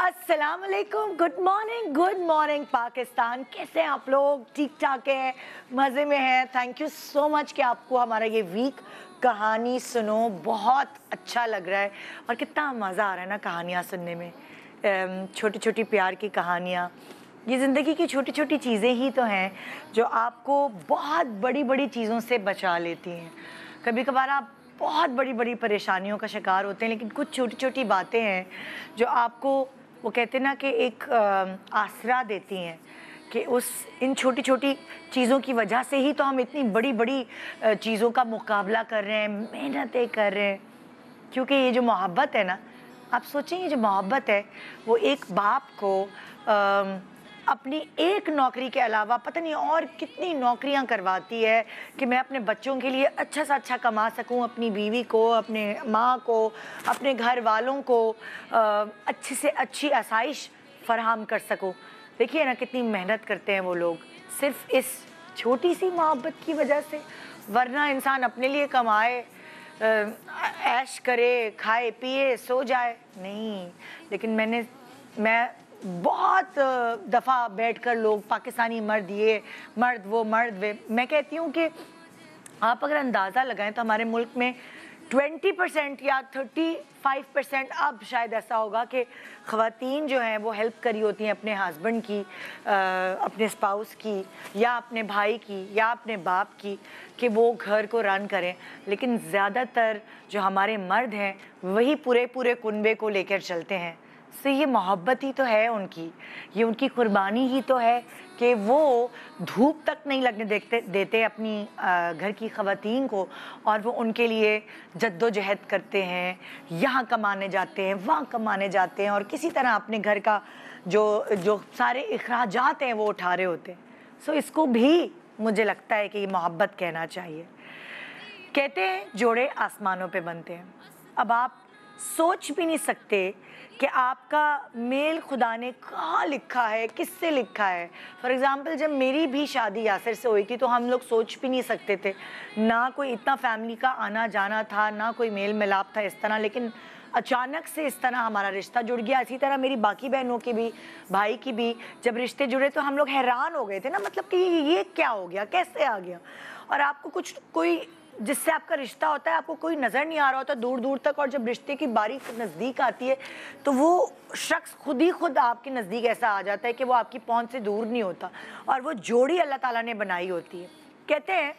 अस्सलाम वालेकुम good morning good morning Pakistan. कैसे हैं आप लोग? ठीक ठाक हैं? मज़े में हैं? थैंक यू सो मच कि आपको हमारा ये वीक कहानी सुनो। बहुत अच्छा लग रहा है। और कितना मज़ा आ रहा है ना कहानियाँ सुनने में। छोटी छोटी प्यार की कहानियाँ। ये ज़िंदगी की छोटी छोटी चीज़ें ही तो हैं जो आपको बहुत बड़ी बड़ी चीज़ों से बचा लेती हैं। कभी कभार आप बहुत बड़ी बड़ी परेशानियों का शिकार होते हैं, लेकिन कुछ छोटी छोटी बातें हैं जो आपको वो कहते ना कि एक आसरा देती हैं कि उस इन छोटी छोटी चीज़ों की वजह से ही तो हम इतनी बड़ी बड़ी चीज़ों का मुकाबला कर रहे हैं मेहनतें कर रहे हैं। क्योंकि ये जो मोहब्बत है ना आप सोचें ये जो मोहब्बत है वो एक बाप को आ, अपनी एक नौकरी के अलावा पता नहीं और कितनी नौकरियाँ करवाती है कि मैं अपने बच्चों के लिए अच्छा सा अच्छा कमा सकूँ, अपनी बीवी को, अपने माँ को, अपने घर वालों को अच्छी से अच्छी आसाइश फराहम कर सकूँ। देखिए ना कितनी मेहनत करते हैं वो लोग, सिर्फ़ इस छोटी सी मोहब्बत की वजह से। वरना इंसान अपने लिए कमाए ऐश करे, खाए, पिए, सो जाए। नहीं, लेकिन मैंने, मैं बहुत दफ़ा बैठकर लोग पाकिस्तानी मर्द ये मर्द वो मर्द वे। मैं कहती हूँ कि आप अगर अंदाज़ा लगाएँ तो हमारे मुल्क में 20 परसेंट या 35 परसेंट अब शायद ऐसा होगा कि ख़वातीन जो हैं वो हेल्प करी होती हैं अपने हस्बैंड की आ, अपने स्पाउस की या अपने भाई की या अपने बाप की कि वो घर को रन करें। लेकिन ज़्यादातर जो हमारे मर्द हैं वही पूरे पूरे कुनबे को लेकर चलते हैं। सो ये मोहब्बत ही तो है उनकी। ये उनकी कुर्बानी ही तो है कि वो धूप तक नहीं लगने देखते, देते अपनी घर की ख़वातीन को और वो उनके लिए जद्दोजहद करते हैं, यहाँ कमाने जाते हैं, वहाँ कमाने जाते हैं और किसी तरह अपने घर का जो जो सारे अखराज हैं वो उठा रहे होते हैं। सो इसको भी मुझे लगता है कि ये मोहब्बत कहना चाहिए। कहते हैं, जोड़े आसमानों पे बनते हैं। अब आप सोच भी नहीं सकते कि आपका मेल खुदा ने कहाँ लिखा है, किससे लिखा है? फॉर एग्ज़ाम्पल जब मेरी भी शादी यासर से हुई थी तो हम लोग सोच भी नहीं सकते थे। ना कोई इतना फैमिली का आना जाना था, ना कोई मेल मिलाप था इस तरह, लेकिन अचानक से इस तरह हमारा रिश्ता जुड़ गया। इसी तरह मेरी बाकी बहनों की भी, भाई की भी जब रिश्ते जुड़े तो हम लोग हैरान हो गए थे ना मतलब कि ये क्या हो गया, कैसे आ गया? और आपको कुछ, कोई जिससे आपका रिश्ता होता है, आपको कोई नज़र नहीं आ रहा होता दूर दूर तक, और जब रिश्ते की बारी नज़दीक आती है तो वो शख्स खुद ही खुद आपके नज़दीक ऐसा आ जाता है कि वो आपकी पहुँच से दूर नहीं होता। और वो जोड़ी अल्लाह ताला ने बनाई होती है। कहते हैं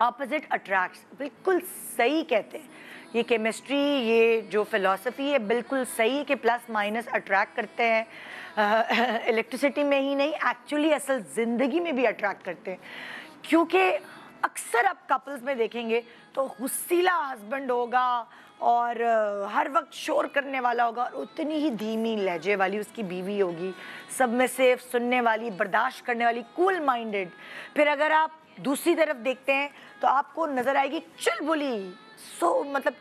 ऑपोजिट अट्रैक्ट बिल्कुल सही कहते हैं। ये केमिस्ट्री ये जो फिलोसफी है, बिल्कुल सही है कि प्लस माइनस अट्रैक्ट करते हैं। इलेक्ट्रिसिटी में ही नहीं एक्चुअली असल ज़िंदगी में भी अट्रैक्ट करते हैं। क्योंकि अक्सर आप कपल्स में देखेंगे तो गुस्सीला हस्बैंड होगा और हर वक्त शोर करने वाला होगा और उतनी ही धीमी लहजे वाली उसकी बीवी होगी। सब में सेफ़ सुनने वाली बर्दाश्त करने वाली कूल माइंडेड फिर अगर आप दूसरी तरफ़ देखते हैं तो आपको नज़र आएगी चुलबुली। सो so, मतलब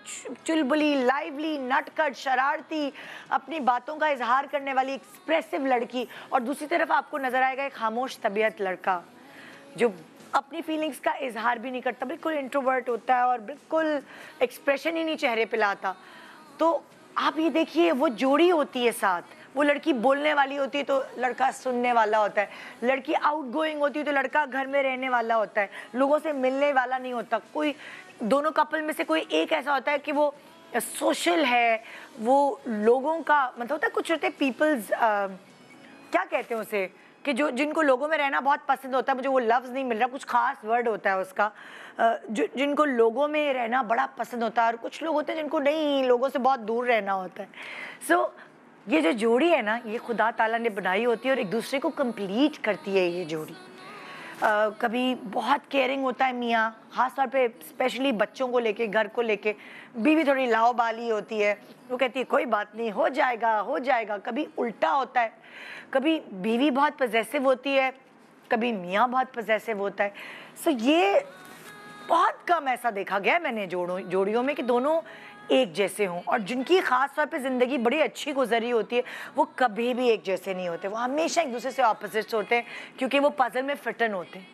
चुलबुली लाइवली नटकट शरारती अपनी बातों का इजहार करने वाली एक्सप्रेसिव लड़की। और दूसरी तरफ़ आपको नज़र आएगा एक खामोश तबीयत लड़का जो अपनी फीलिंग्स का इजहार भी नहीं करता, बिल्कुल इंट्रोवर्ट होता है और बिल्कुल एक्सप्रेशन ही नहीं चेहरे पे लाता। तो आप ये देखिए, वो जोड़ी होती है साथ। वो लड़की बोलने वाली होती है तो लड़का सुनने वाला होता है। लड़की आउट गोइंग होती है तो लड़का घर में रहने वाला होता है। लोगों से मिलने वाला नहीं होता। कोई, दोनों कपल में से कोई एक ऐसा होता है कि वो सोशल है, वो लोगों का मतलब होता है कुछ होते पीपल्स क्या कहते हैं उसे? कि जो जिनको लोगों में रहना बहुत पसंद होता है मुझे वो लफ्ज़ नहीं मिल रहा कुछ खास वर्ड होता है उसका। जो जिनको लोगों में रहना बड़ा पसंद होता है और कुछ लोग होते हैं जिनको नहीं लोगों से बहुत दूर रहना होता है। सो so, ये जो जोड़ी है ना ये खुदा ताला ने बनाई होती है और एक दूसरे को कंप्लीट करती है ये जोड़ी। Uh, कभी बहुत केयरिंग होता है मियाँ ख़ास तौर पे स्पेशली बच्चों को लेके घर को लेके। बीवी थोड़ी लाओबाली होती है वो कहती है कोई बात नहीं हो जाएगा हो जाएगा। कभी उल्टा होता है। कभी बीवी बहुत पजेसिव होती है कभी मियाँ बहुत पजेसिव होता है। सो so, ये बहुत कम ऐसा देखा गया मैंने जोड़ों जोड़ियों में कि दोनों एक जैसे हों। और जिनकी ख़ास तौर पे ज़िंदगी बड़ी अच्छी गुजरी होती है वो कभी भी एक जैसे नहीं होते। वो हमेशा एक दूसरे से ऑपोजिट्स होते हैं क्योंकि वो पज़ल में फिटन होते हैं।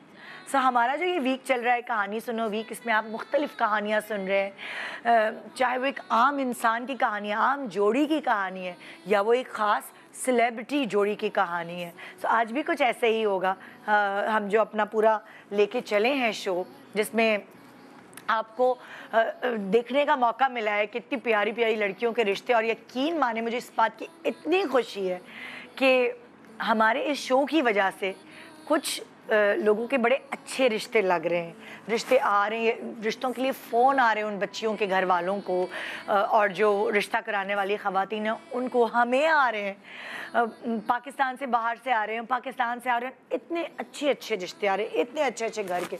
सो हमारा जो ये वीक चल रहा है कहानी सुनो वीक इसमें आप मुख्तलिफ़ कहानियाँ सुन रहे हैं। चाहे वो एक आम इंसान की कहानी है आम जोड़ी की कहानी है या वो एक ख़ास सेलिब्रिटी जोड़ी की कहानी है। सो so, आज भी कुछ ऐसे ही होगा। आ, हम जो अपना पूरा लेके चले हैं शो जिसमें आपको आ, देखने का मौका मिला है कितनी प्यारी प्यारी लड़कियों के रिश्ते और यकीन माने मुझे इस बात की इतनी खुशी है कि हमारे इस शो की वजह से कुछ लोगों के बड़े अच्छे रिश्ते लग रहे हैं। रिश्ते आ रहे हैं, रिश्तों के लिए फ़ोन आ रहे हैं उन बच्चियों के घर वालों को और जो रिश्ता कराने वाली ख़वातन हैं, उनको हमें आ रहे हैं। पाकिस्तान से बाहर से आ रहे हैं, पाकिस्तान से आ रहे हैं, इतने अच्छे अच्छे रिश्ते आ रहे हैं, इतने अच्छे अच्छे घर के।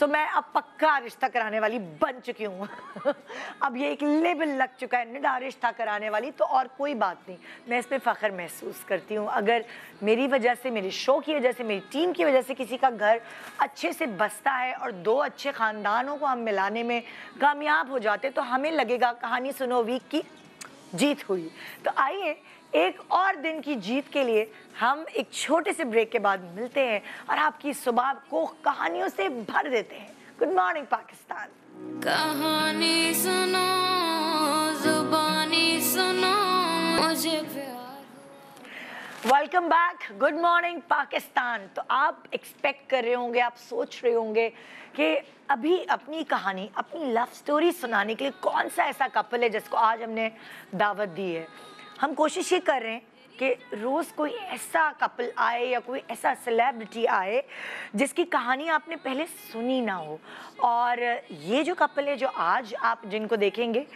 सो मैं अब पक्का रिश्ता कराने वाली बन चुकी हूँ। अब ये एक लेबल लग चुका है, निडा रिश्ता कराने वाली तो और कोई बात नहीं। मैं इस पर फ़ख्र महसूस करती हूँ। अगर मेरी वजह से, मेरे शो की वजह से, मेरी टीम की वजह से किसी का घर अच्छे से बसता है और दो अच्छे ख़ानदानों को हम मिलाने में कामयाब हो जाते तो हमें लगेगा, कहानी सुनो, वीक की जीत हुई। तो आइए एक और दिन की जीत के लिए हम एक छोटे से ब्रेक के बाद मिलते हैं और आपकी सुबह को कहानियों से भर देते हैं। Good morning Pakistan. कहानी सुनो जुबानी सुनो मुझे welcome back good morning Pakistan. तो आप एक्सपेक्ट कर रहे होंगे आप सोच रहे होंगे कि अभी अपनी कहानी अपनी लव स्टोरी सुनाने के लिए कौन सा ऐसा कपल है जिसको आज हमने दावत दी है? हम कोशिश ये कर रहे हैं कि रोज़ कोई ऐसा कपल आए या कोई ऐसा सेलेब्रिटी आए जिसकी कहानी आपने पहले सुनी ना हो। और ये जो कपल है, जो आज आप जिनको देखेंगे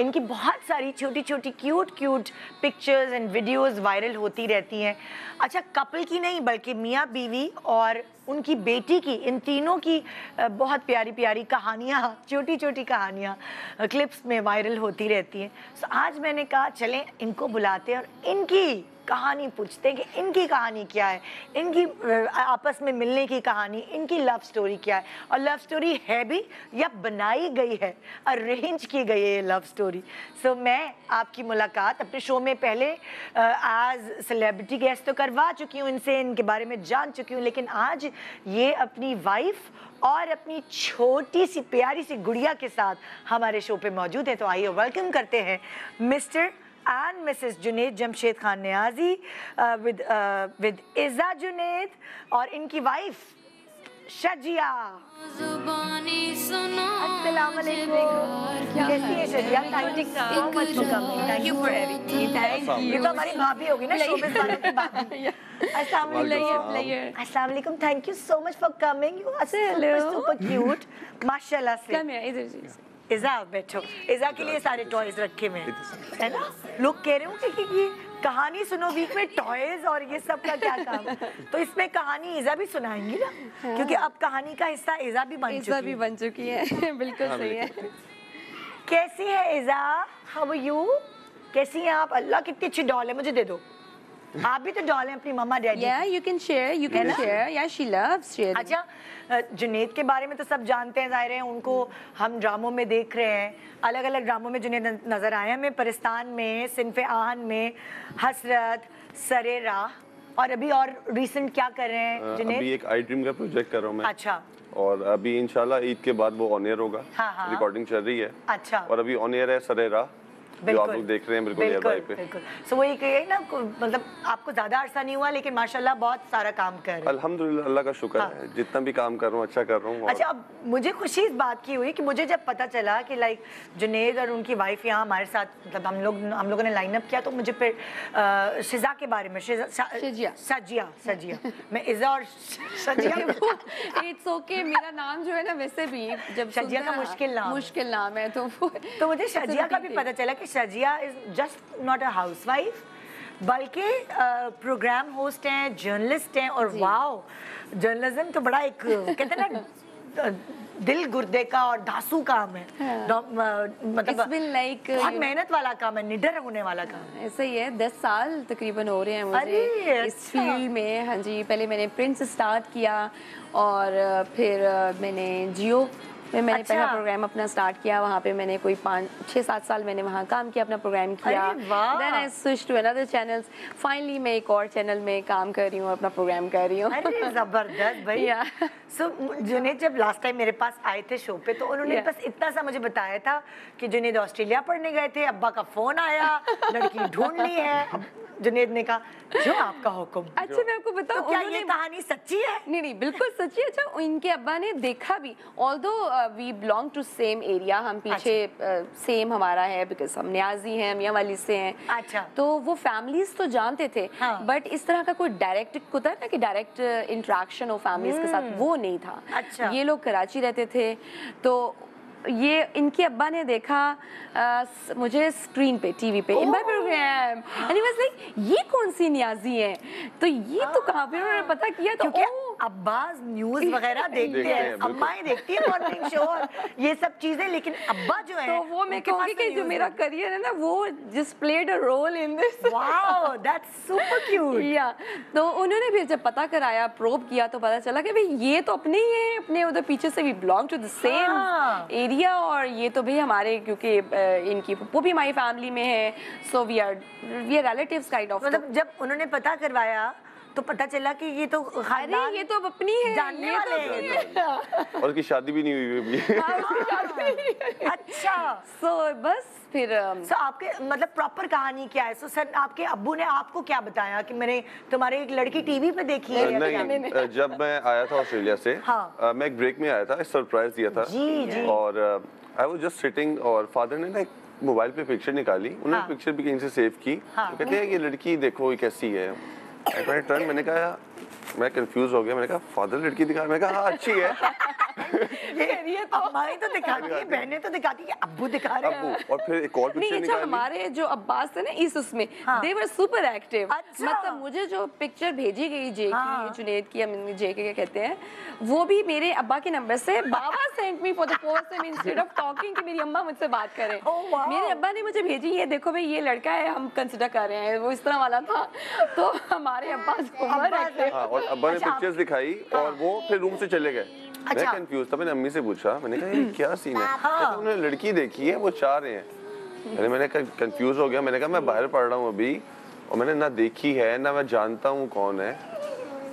इनकी बहुत सारी छोटी छोटी cute cute pictures and videos viral होती रहती हैं। अच्छा कपल की नहीं, बल्कि मियाँ बीवी और उनकी बेटी की, इन तीनों की बहुत प्यारी प्यारी कहानियाँ छोटी छोटी कहानियाँ क्लिप्स में वायरल होती रहती हैं। सो आज मैंने कहा, चलें, इनको बुलाते हैं और इनकी कहानी पूछते हैं कि इनकी कहानी क्या है? इनकी आपस में मिलने की कहानी इनकी लव स्टोरी क्या है? और लव स्टोरी है भी या बनाई गई है? अरेंज की गई है ये लव स्टोरी सो so, मैं आपकी मुलाकात अपने शो में पहले आज सेलिब्रिटी गेस्ट तो करवा चुकी हूँ इनसे इनके बारे में जान चुकी हूँ लेकिन आज ये अपनी वाइफ और अपनी छोटी सी प्यारी सी गुड़िया के साथ हमारे शो पे मौजूद है। तो आइए वेलकम करते हैं mister and Mrs. Junaid Jamshed Khan Niazi uh, with uh, with Izza Junaid और इनकी वाइफ शजिया कैसी है Shazia? Thank you for thank you तो हमारी भाभी होगी ना शोबिस वालों की भाभी। अस्सलाम वालेकुम। Thank you so much for coming you are super cute माशाल्लाह से। कम हियर इधर इज़ा बैठो। इज़ा के लिए सारे टॉयज रखे हुए है। ना? लोग कह रहे होंगे कि ये कहानी सुनो वीक में टॉयज और ये सब का क्या काम? तो इसमें कहानी इज़ा भी सुनाएँगी ना? हाँ। क्योंकि अब कहानी का हिस्सा इज़ा भी बन चुकी भी बन चुकी है। बिल्कुल हाँ, सही है। कैसी है इज़ा? हाउ यू कैसी हैं आप? अल्लाह कितनी अच्छी डॉल है मुझे दे दो। आप भी तो डॉल हैं अपनी मम्मा डैडी या you can share you can share yeah she loves share अच्छा जुनेद के बारे में तो सब जानते हैं ज़ाहिर है उनको हम ड्रामों में देख रहे हैं। अलग अलग ड्रामों में जुनेद नज़र आए हमें परिस्तान में सिनफ आहन में हसरत सरे राह और अभी और रिसेंट क्या कर रहे हैं जुनेद अभी एक आई ड्रीम का प्रोजेक्ट कर रहा हूँ मैं। अच्छा। और अभी इंशाल्लाह ईद के बाद वो ऑन एयर होगा। हाँ हाँ। रिकॉर्डिंग चल रही है। अच्छा। और अभी ऑन एयर है सरे राह जो आप लोग देख रहे हैं बिल्कुल बिल्कुल, पे। बिल्कुल। सो वही कहिए ना मतलब आपको ज़्यादा अरसा नहीं हुआ लेकिन माशाल्लाह बहुत सारा काम कर रहे अल्हम्दुलिल्लाह अल्लाह का शुक्र हाँ। है। जितना भी काम कर रहा हूँ अच्छा कर रहा हूँ अच्छा अब मुझे खुशी इस बात की हुई कि मुझे जब पता चला कि लाइक जुनेद और उनकी वाइफ यहाँ हमारे साथ मतलब हम लोग हम लोगों ने लाइन अप किया तो मुझे फिर शिजा के बारे में सजिया सजिया। मैं इजा और सजिया इट्स ओके मेरा नाम जो है ना वैसे भी जब सजिया का मुश्किल नाम। मुश्किल नाम है तो तो मुझे सजिया का भी पता चला कि Shazia is just not a house wife बल्कि प्रोग्राम होस्ट हैं जर्नलिस्ट हैं और वाओ जर्नलिज्म तो बड़ा एक कहते हैं ना दिल गुर्दे का और धासु काम है हाँ। मतलब लाइक बहुत मेहनत वाला काम है निडर होने वाला काम ऐसा ही है दस साल तकरीबन हो रहे हैं मुझे इस फ़ील्ड अच्छा। में हाँ जी पहले मैंने प्रिंस स्टार्ट किया और फिर मैंने जियो मैं मैंने अच्छा। पहला प्रोग्राम अपना स्टार्ट किया वहाँ पे मैंने कोई पाँच छः सात साल मैंने वहाँ काम किया अपना प्रोग्राम किया। Then I switch to another channels finally मैं एक और चैनल में काम कर रही हूँ अपना प्रोग्राम कर रही हूँ। ज़बरदस्त भाई। Yeah. सो जुनेद जब लास्ट टाइम मेरे पास आए थे शो पे तो उन्होंने Yeah. बस इतना सा मुझे बताया था कि जुनेद ऑस्ट्रेलिया पढ़ने गए थे अब्बा का फ़ोन आया लड़की ढूंढ ली है। जुनेद ने कहा जो आपका हुक्म। अच्छा मैं आपको तो बताऊँ क्या ये उन्होंने कहानी सच्ची है? नहीं नहीं बिल्कुल सच्ची है। अच्छा इनके अब्बा ने देखा भी। Although we belong to same area हम पीछे सेम अच्छा। हमारा है बिकॉज़ हम न्याजी हैं मियाँ वाली से हैं। अच्छा। तो वो फैमिलीज़ तो जानते थे हाँ। बट इस तरह का कोई डायरेक्ट होता है ना कि डायरेक्ट इंटरेक्शन हो फैमिलीज़ के साथ वो नहीं था। अच्छा। ये लोग कराची रहते थे। तो ये इनके अब्बा ने देखा स- मुझे स्क्रीन पे टीवी पे in my program and he. Was like ये कौन सी न्याजी है? तो ये तो कहाँ पे उन्होंने पता किया तो ओ अब्बास न्यूज़ वगैरह देखते हैं हैं। अम्माएँ देखती है मॉर्निंग शो और ये सब चीज़ें लेकिन अब्बा जो है तो वो मैं कहूँगी कि तो जो मेरा करियर है ना वो just played a role in this wow that's super cute या तो उन्होंने भी जब पता कराया प्रोब किया तो पता चला कि भाई ये तो अपने ही है अपने उधर पीछे से भी belong to the same. Area और ये तो भाई हमारे क्योंकि इनकी वो भी हमारी फैमिली में है so we are we are relatives kind of मतलब जब उन्होंने पता करवाया तो पता चला कि ये तो अरे ये तो अपनी है जानने ये तो वाले अपनी हैं। है। और उसकी शादी भी नहीं हुई अभी। हाँ, अच्छा। सो बस फिर सो आपके मतलब प्रॉपर कहानी क्या है? सो सर आपके अब्बू ने आपको क्या बताया कि मैंने तुम्हारे एक लड़की टीवी पे देखी है? नहीं जब मैं आया था ऑस्ट्रेलिया से हाँ। मैं एक ब्रेक में आया था एक सरप्राइज़ दिया था। जी, जी। और आई वाज जस्ट सिटिंग और फादर ने ना एक मोबाइल पे पिक्चर निकाली। उन्होंने हाँ। पिक्चर भी कहीं से सेव की। हाँ। तो कहते हैं ये लड़की देखो कैसी है। मैंने टर्न मैंने कहा मैं कंफ्यूज हो गया मैंने कहा फादर लड़की दिखा मैंने कहा हाँ अच्छी है। ये ये तो अम्माएँ तो दिखाती है बहनें तो दिखाती है अब्बू दिखा रहे हैं। अब्बू और फिर एक और पिक्चर अच्छा निकाली। हमारे जो अब्बास थे ना इस उसमें हाँ। They were super active. मतलब मुझे जो पिक्चर भेजी गई जे हाँ। की जुनेद की हम जे के कहते हैं वो भी मेरे अब्बा के नंबर से बाबा sent me for the first time instead of talking कि मेरी अम्मा मुझसे बात करें। Oh, मेरे अब्बा ने मुझे भेजी ये देखो भाई ये लड़का है हम कंसिडर कर रहे हैं वो इस तरह वाला था। तो हमारे अब्बा सुपर एक्टिव हाँ। और अब्बा ने अच्छा, पिक्चर्स दिखाई और वो फिर रूम से चले गए। मैं अच्छा। कंफ्यूज था मैंने अम्मी से पूछा मैंने कहा ये क्या सीन है? उन्होंने लड़की देखी है वो चाह रहे हैं. मैंने मैंने कहा कंफ्यूज हो गया मैंने कहा मैं बाहर पढ़ रहा हूँ अभी और मैंने ना देखी है ना मैं जानता हूँ कौन है।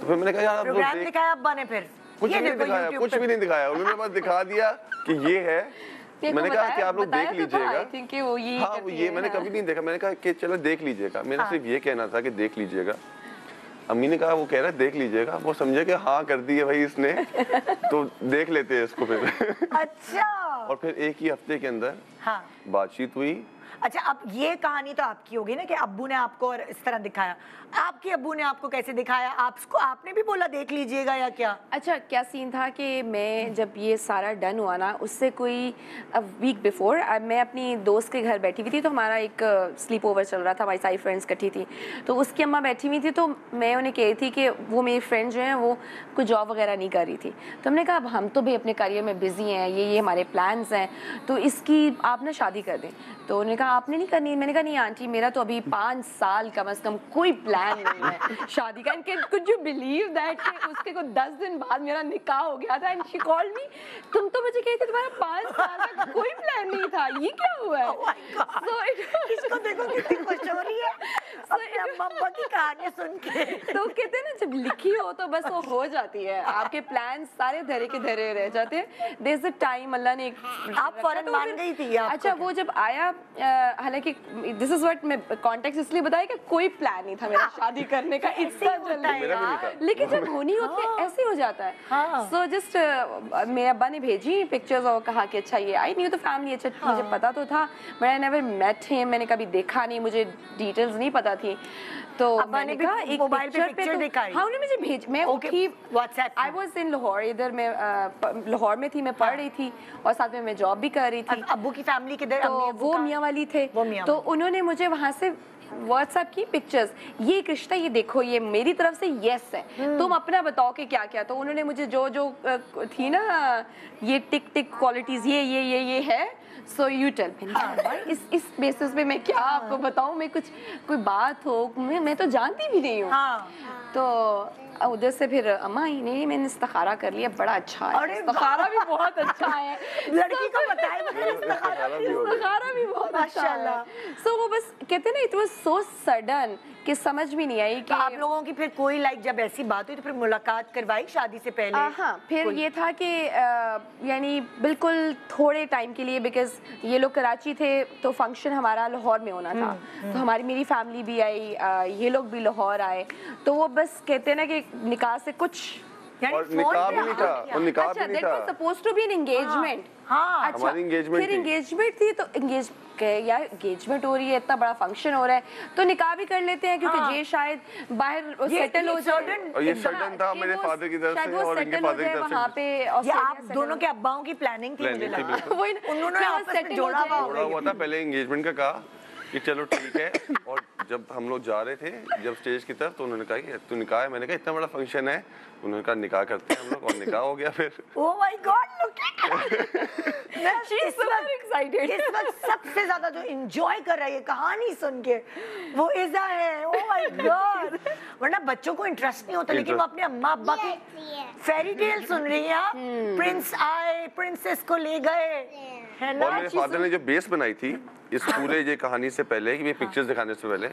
तो फिर मैंने कहा यार प्रोग्राम देख दिखाया अब्बा ने फिर। कुछ भी नहीं दिखाया कुछ भी नहीं दिखाया। उन्होंने बस दिखा दिया कि ये है। मैंने कहा कि आप लोग देख तो लीजिएगा। I वो ये हाँ वो ये मैंने हाँ। कभी नहीं देखा। मैंने कहा कि चलो देख लीजिएगा। मेरा हाँ। सिर्फ़ ये कहना था कि देख लीजिएगा। अम्मी ने कहा वो कह रहा है देख लीजिएगा। वो समझे कि हाँ कर दी है भाई इसने। तो देख लेते हैं इसको फिर। अच्छा। और फिर एक ही हफ़्ते के अंदर हाँ। बातचीत हुई। अच्छा अब ये कहानी तो आपकी होगी ना कि अब्बू ने आपको और इस तरह दिखाया। आपके अब्बू ने आपको कैसे दिखाया? आपको, आपने भी बोला देख लीजिएगा या क्या? अच्छा क्या सीन था कि मैं जब ये सारा डन हुआ ना, उससे कोई वीक बिफोर मैं अपनी दोस्त के घर बैठी हुई थी तो हमारा एक स्लीप ओवर चल रहा था, हमारी सारी फ्रेंड्स इकट्ठी थी। तो उसकी अम्मा बैठी हुई थी तो मैं उन्हें कह रही थी कि वो मेरी फ्रेंड जो हैं, वो कोई जॉब वगैरह नहीं कर रही थी। तो हमने कहा, अब हम तो भी अपने करियर में बिज़ी हैं, ये ये हमारे प्लान्स हैं। तो इसकी आप ना शादी कर दें। तो उन्होंने कहा आपने नहीं करनी? मैंने कहा नहीं आंटी मेरा तो अभी पाँच साल कम अज़ कम कोई प्लान नहीं है। शादी का इनके कुड यू बिलीव दैट उसके को दस दिन बाद मेरा निकाह हो गया था एंड शी कॉल्ड मी तुम तो मुझे कही थी तुम्हारा पाँच साल का कोई प्लान नहीं था ये क्या हुआ है? Oh. So it- इसको देखो कितनी खुश हो। रही है अम्मा की कहानी सुन के। तो कहते हैं ना जब लिखी हो तो बस वो हो जाती है। आपके प्लान सारे धरे के धरे रह जाते हैं। इज़ टाइम अल्लाह ने एक आप फ़ौरन तो मान गई थी अच्छा वो जब आया अ, हालाँकि दिस इज़ व्हाट मैं कॉन्टेक्स्ट इसलिए बताया कि कोई प्लान नहीं था मेरा शादी करने का इतना जल्दी है। लेकिन जब होनी होती है ऐसे हो जाता है हाँ। सो जस्ट मेरे अब्बा ने भेजी पिक्चर्स और कहा कि अच्छा ये आई न्यू द फैमिली अच्छा मुझे हाँ। पता तो था but I never met him मैंने कभी देखा नहीं मुझे डिटेल्स नहीं पता थी तो मैंने कहा एक मोबाइल पे पिक्चर तो दिखाई? हाँ उन्होंने मुझे भेज मैं Okay, उठी WhatsApp पे। आई वाज इन लाहौर इधर मैं लाहौर में थी मैं पढ़ रही थी और साथ में मैं जॉब भी कर रही थी अब अब्बू की फैमिली किधर तो वो? मियाँ वाली थे तो उन्होंने मुझे वहाँ से व्हाट्सएप की पिक्चर्स ये एक रिश्ता ये देखो ये मेरी तरफ़ से यस है हम्म। तुम अपना बताओ कि क्या क्या तो उन्होंने मुझे जो जो थी ना ये टिक टिक क्वालिटीज ये ये ये ये है सो यू टेल मी इस इस बेसिस पे मैं क्या आपको बताऊँ? मैं कुछ कोई बात हो मैं मैं तो जानती भी नहीं हूँ। हाँ। तो उधर से फिर अम्मा ही नहीं मैंने इस्तारा कर लिया बड़ा अच्छा है। अरे इस्तारा भी बहुत अच्छा है। लड़की को बताए भी इस्तारा भी बहुत अच्छा है। सो वो बस कहते ना इट वाज सो सडन कि समझ भी नहीं आई तो आप लोगों की फिर कोई लाइक जब ऐसी बात हुई तो फिर मुलाकात करवाई शादी से पहले? हाँ फिर ये था कि यानी बिल्कुल थोड़े टाइम के लिए बिकॉज़ ये लोग कराची थे तो फ़ंक्शन हमारा लाहौर में होना था। तो हमारी मेरी फैमिली भी आई ये लोग भी लाहौर आए। तो वो बस कहते ना कि निकाह से कुछ और निकाह भी नहीं था और निकाह अच्छा भी नहीं था। Suppose to be an engagement हाँ। अच्छा फिर एंगेजमेंट थी। तो एंगेज यार एंगेजमेंट हो रही है इतना बड़ा फ़ंक्शन हो रहा है। तो निकाह भी कर लेते हैं क्योंकि हाँ। ये शायद बाहर सेटल हो जाए। और ये सडन था मेरे फादर की तरफ़ से और इनके फादर की तरफ़ वहाँ से पे ये आप दोनों हो के अब्बाओं की प्लानिंग थी मुझे लगा। उन्होंने आपस में जोड़ा जाए। हुआ थोड़ा हुआ था पहले एंगेजमेंट का कहा। कि चलो ठीक है। और जब हम लोग जा रहे थे जब स्टेज की तरफ़ तो उन्होंने कहा कि तू निकाह है मैंने कहा इतना बड़ा फ़ंक्शन है। उन्होंने कहा निकाह करते हैं हम लोग और निकाह हो गया फिर। ओह my god look at She is इस वक्त- इस वक्त सबसे ज़्यादा जो एंजॉय कर रहा है कहानी सुन के वो इजा है। ओह माय गॉड वरना बच्चों को इंटरेस्ट नहीं होता लेकिन वो अपने अम्मा अब्बा की फेरी टेल सुन रही है आप। प्रिंस आए प्रिंसेस को ले गए। और मेरे फादर ने जो बेस बनाई थी इस पूरे ये कहानी से पहले कि पिक्चर्स दिखाने से पहले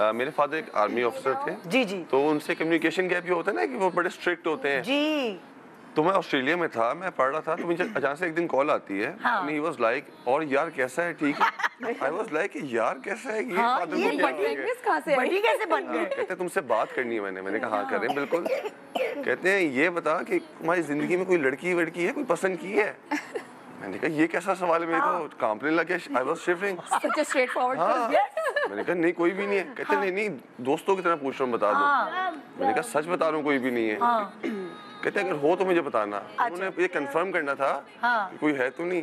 अ, मेरे फादर एक आर्मी ऑफिसर थे। जी जी। तो उनसे कम्युनिकेशन गैप ये होता है ना कि वो बड़े स्ट्रिक्ट होते हैं। जी। तो मैं ऑस्ट्रेलिया में था मैं पढ़ रहा था तो मुझे अचानक से एक दिन कॉल आती है। हाँ। ही वाज लाइक और यार कैसा है? ठीक है? आई वाज लाइक यार कैसा है? ये हाँ, ये बड़ी हो कहाँ से बड़ी कैसे बन हाँ, गए कहते हैं तुमसे बात करनी है मैंने। मैंने कहा हाँ करें बिल्कुल। कहते हैं ये बता कि तुम्हारी ज़िंदगी में कोई लड़की वड़की है? कोई पसंद की है? मैंने कहा ये कैसा सवाल है? मेरे तो कांपने लगे I was shivering such a straightforward हाँ। person. मैंने कहा नहीं कोई भी नहीं है। कहते नहीं नहीं दोस्तों की तरह पूछ रहा हूँ बता दो। मैंने कहा सच बता रहा हूँ कोई भी नहीं है। हाँ। कहते अगर हो तो मुझे बताना। उन्होंने ये कंफर्म करना था हाँ। कि कोई है तो नहीं।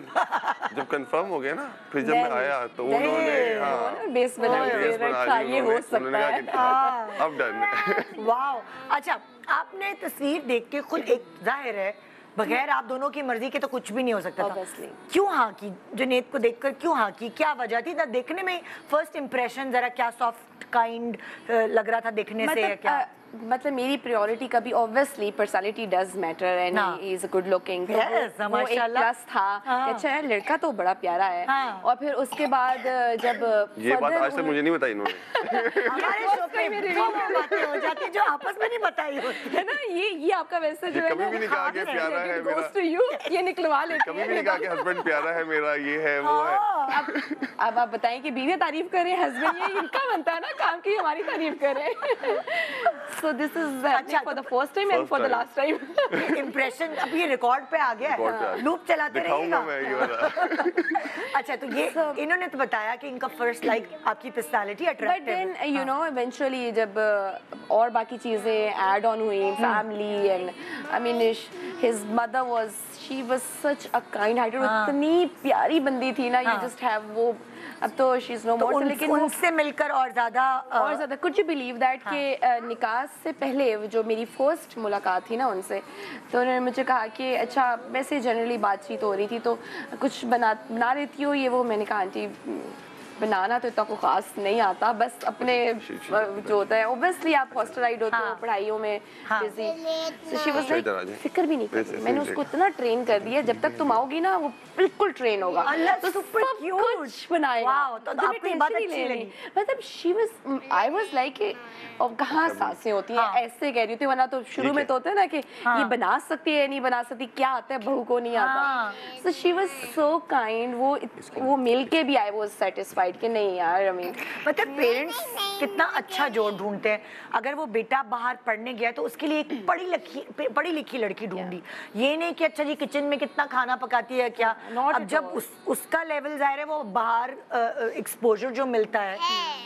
जब कंफर्म हो गया ना फिर जब मैं आया तो उन्होंने हाँ। बेस बना बेस बना रखा ये हो सकता है। हाँ, अब डन वाओ। अच्छा आपने तस्वीर देख के खुद एक ज़ाहिर है बगैर आप दोनों की मर्ज़ी के तो कुछ भी नहीं हो सकता था। क्यों हाँ की जुनेद को देखकर क्यों हाँ की क्या वजह थी? ना देखने में फ़र्स्ट इंप्रेशन जरा क्या सॉफ्ट काइंड लग रहा था देखने से मतलब क्या? अ, मतलब मेरी प्रायोरिटी कभी obviously personality does matter and हाँ। ही इज़ गुड लुकिंग तो Yes, वो, वो एक प्लस था हाँ। कि अच्छा यार लड़का तो बड़ा प्यारा है हाँ। और फिर उसके बाद जब ये बात आज तक मुझे नहीं बताई इन्होंने हमारे शो पे वो बातें हो जाती जो आपस में नहीं बताई होती है ना ये ये आपका मैसेज ये जो है कभी भी नहीं कहा हाँ, कि प्यारा है मेरा। to you, ये निकलवा लेते कभी भी नहीं कहा कि हस्बैंड प्यारा है मेरा ये है वो है हाँ। अब अब आप बताएँ कि बीवी तारीफ़ करें हस्बैंड ये इनका बनता है ना काम की हमारी तारीफ़ करें सो दिस इज़ अच्छा, फॉर द तो- first time and First for the time. Last time impression अब ये रिकॉर्ड पे आ गया Record पे आ है गया। लूप चलाते वाला अच्छा तो ये इन्होंने तो बताया कि इनका फ़र्स्ट लाइक आपकी personality but attractive then you know eventually जब uh, और बाकी चीज़ें ऐड ऑन हुई family and I mean his mother was she was such a kind hearted. इतनी प्यारी बंदी थी ना यू। जस्ट हैव वो अब तो शी इज़ नो मोर लेकिन उनसे मिलकर और ज़्यादा और ज़्यादा कुछ बिलीव दैट कि निकास से पहले जो मेरी फ़र्स्ट मुलाकात थी ना उनसे तो उन्होंने मुझे कहा कि अच्छा वैसे जनरली बातचीत हो रही थी तो कुछ बना बना लेती हो ये वो मैंने कहा आंटी बनाना तो इतना कोई खास नहीं आता बस अपने शी- शी- अ, जो होता है ओब्वियसली आप हॉस्टलाइड होते हो हाँ। पढ़ाइयों में हाँ। बिज़ी like, इधर आ जाए। फ़िक्र भी नहीं करती मैंने उसको इतना ट्रेन कर दिया जब तक तुम आओगी ना वो बिल्कुल ट्रेन होगा तो cute. कुछ बनाएगा तो तुम्हें आपको बात अच्छी लगी। मतलब she was I was like और कहाँ साँसें होती हैं हाँ। ऐसे कह रही थी वरना तो शुरू में तो होता है ना कि हाँ। ये बना सकती है नहीं बना सकती क्या आता है बहू को नहीं हाँ। आता so she was so kind वो वो मिल के भी आई वाज सेटिस्फाइड कि नहीं यार आई मीन मतलब पेरेंट्स कितना अच्छा जोड़ ढूंढते हैं। अगर वो बेटा बाहर पढ़ने गया तो उसके लिए एक पढ़ी लिखी पढ़ी लिखी लड़की ढूंढी। ये नहीं कि अच्छा जी किचन में कितना खाना पकाती है क्या? Not अब जब उस उसका लेवल ज़ाहिर है वो बाहर एक्सपोजर जो मिलता है।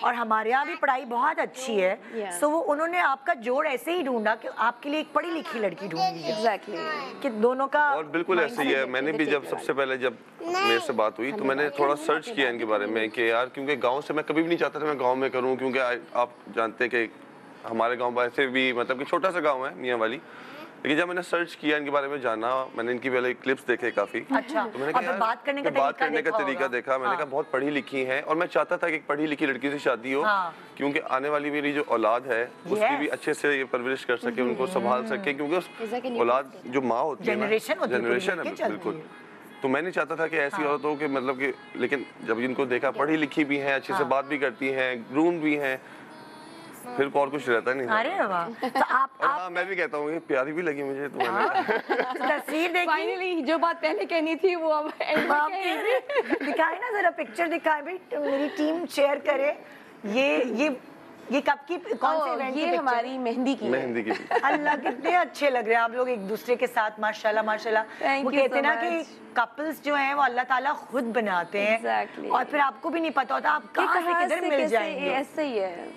और हमारे यहाँ भी पढ़ाई बहुत अच्छी है। सो वो उन्होंने आपका जोड़ ऐसे ही ढूंढा कि आपके लिए एक पढ़ी लिखी लड़की ढूंढी एग्जैक्टली कि दोनों का और बिल्कुल ऐसे ही है मैंने भी जब सबसे पहले जब मेरे से बात हुई तो मैंने थोड़ा सर्च किया इनके बारे में कि। यार क्योंकि गाँव से मैं कभी भी नहीं चाहता था मैं गाँव में करूँ क्योंकि आप जानते हैं कि हमारे गाँव वैसे भी मतलब कि छोटा सा गाँव है मियाँ वाली। लेकिन जब मैंने सर्च किया इनके बारे में जाना मैंने इनकी पहले क्लिप्स देखे काफ़ी। अच्छा तो मैंने कहा बात करने का बात तरीका करने का देखा तरीका देखा मैंने हाँ। कहा बहुत पढ़ी लिखी हैं और मैं चाहता था कि एक पढ़ी लिखी लड़की से शादी हो हाँ। क्योंकि आने वाली मेरी जो औलाद है उसकी भी अच्छे से ये परवरिश कर सके उनको संभाल सके क्योंकि औलाद जो माँ होती है ना, Generation होती है, है बिल्कुल। है। तो मैं नहीं चाहता था कि ऐसी औरत हो कि मतलब कि लेकिन जब इनको देखा पढ़ी लिखी भी हैं अच्छे हाँ। से बात भी करती हैं ग्रूम भी हैं फिर और कुछ रहता नहीं अरे वाह। तो आप और आप हाँ मैं भी कहता हूँ प्यारी भी लगी मुझे तो तस्वीर देखी। फाइनली जो बात पहले कहनी थी वो अब। दिखाए ना जरा पिक्चर दिखाए भाई मेरी टीम शेयर करे। ये ये ये कब की कौन से इवेंट की ये हमारी मेहंदी की मेहंदी की अल्लाह कितने अच्छे लग रहे हैं आप लोग एक दूसरे के साथ माशाल्लाह माशाल्लाह। वो कहते हैं ना कि कपल्स जो हैं वो अल्लाह ताला खुद बनाते हैं। Exactly. और फिर आपको भी नहीं पता होता आप कि कहाँ से किधर मिल जाएँगे? ऐसे ही है।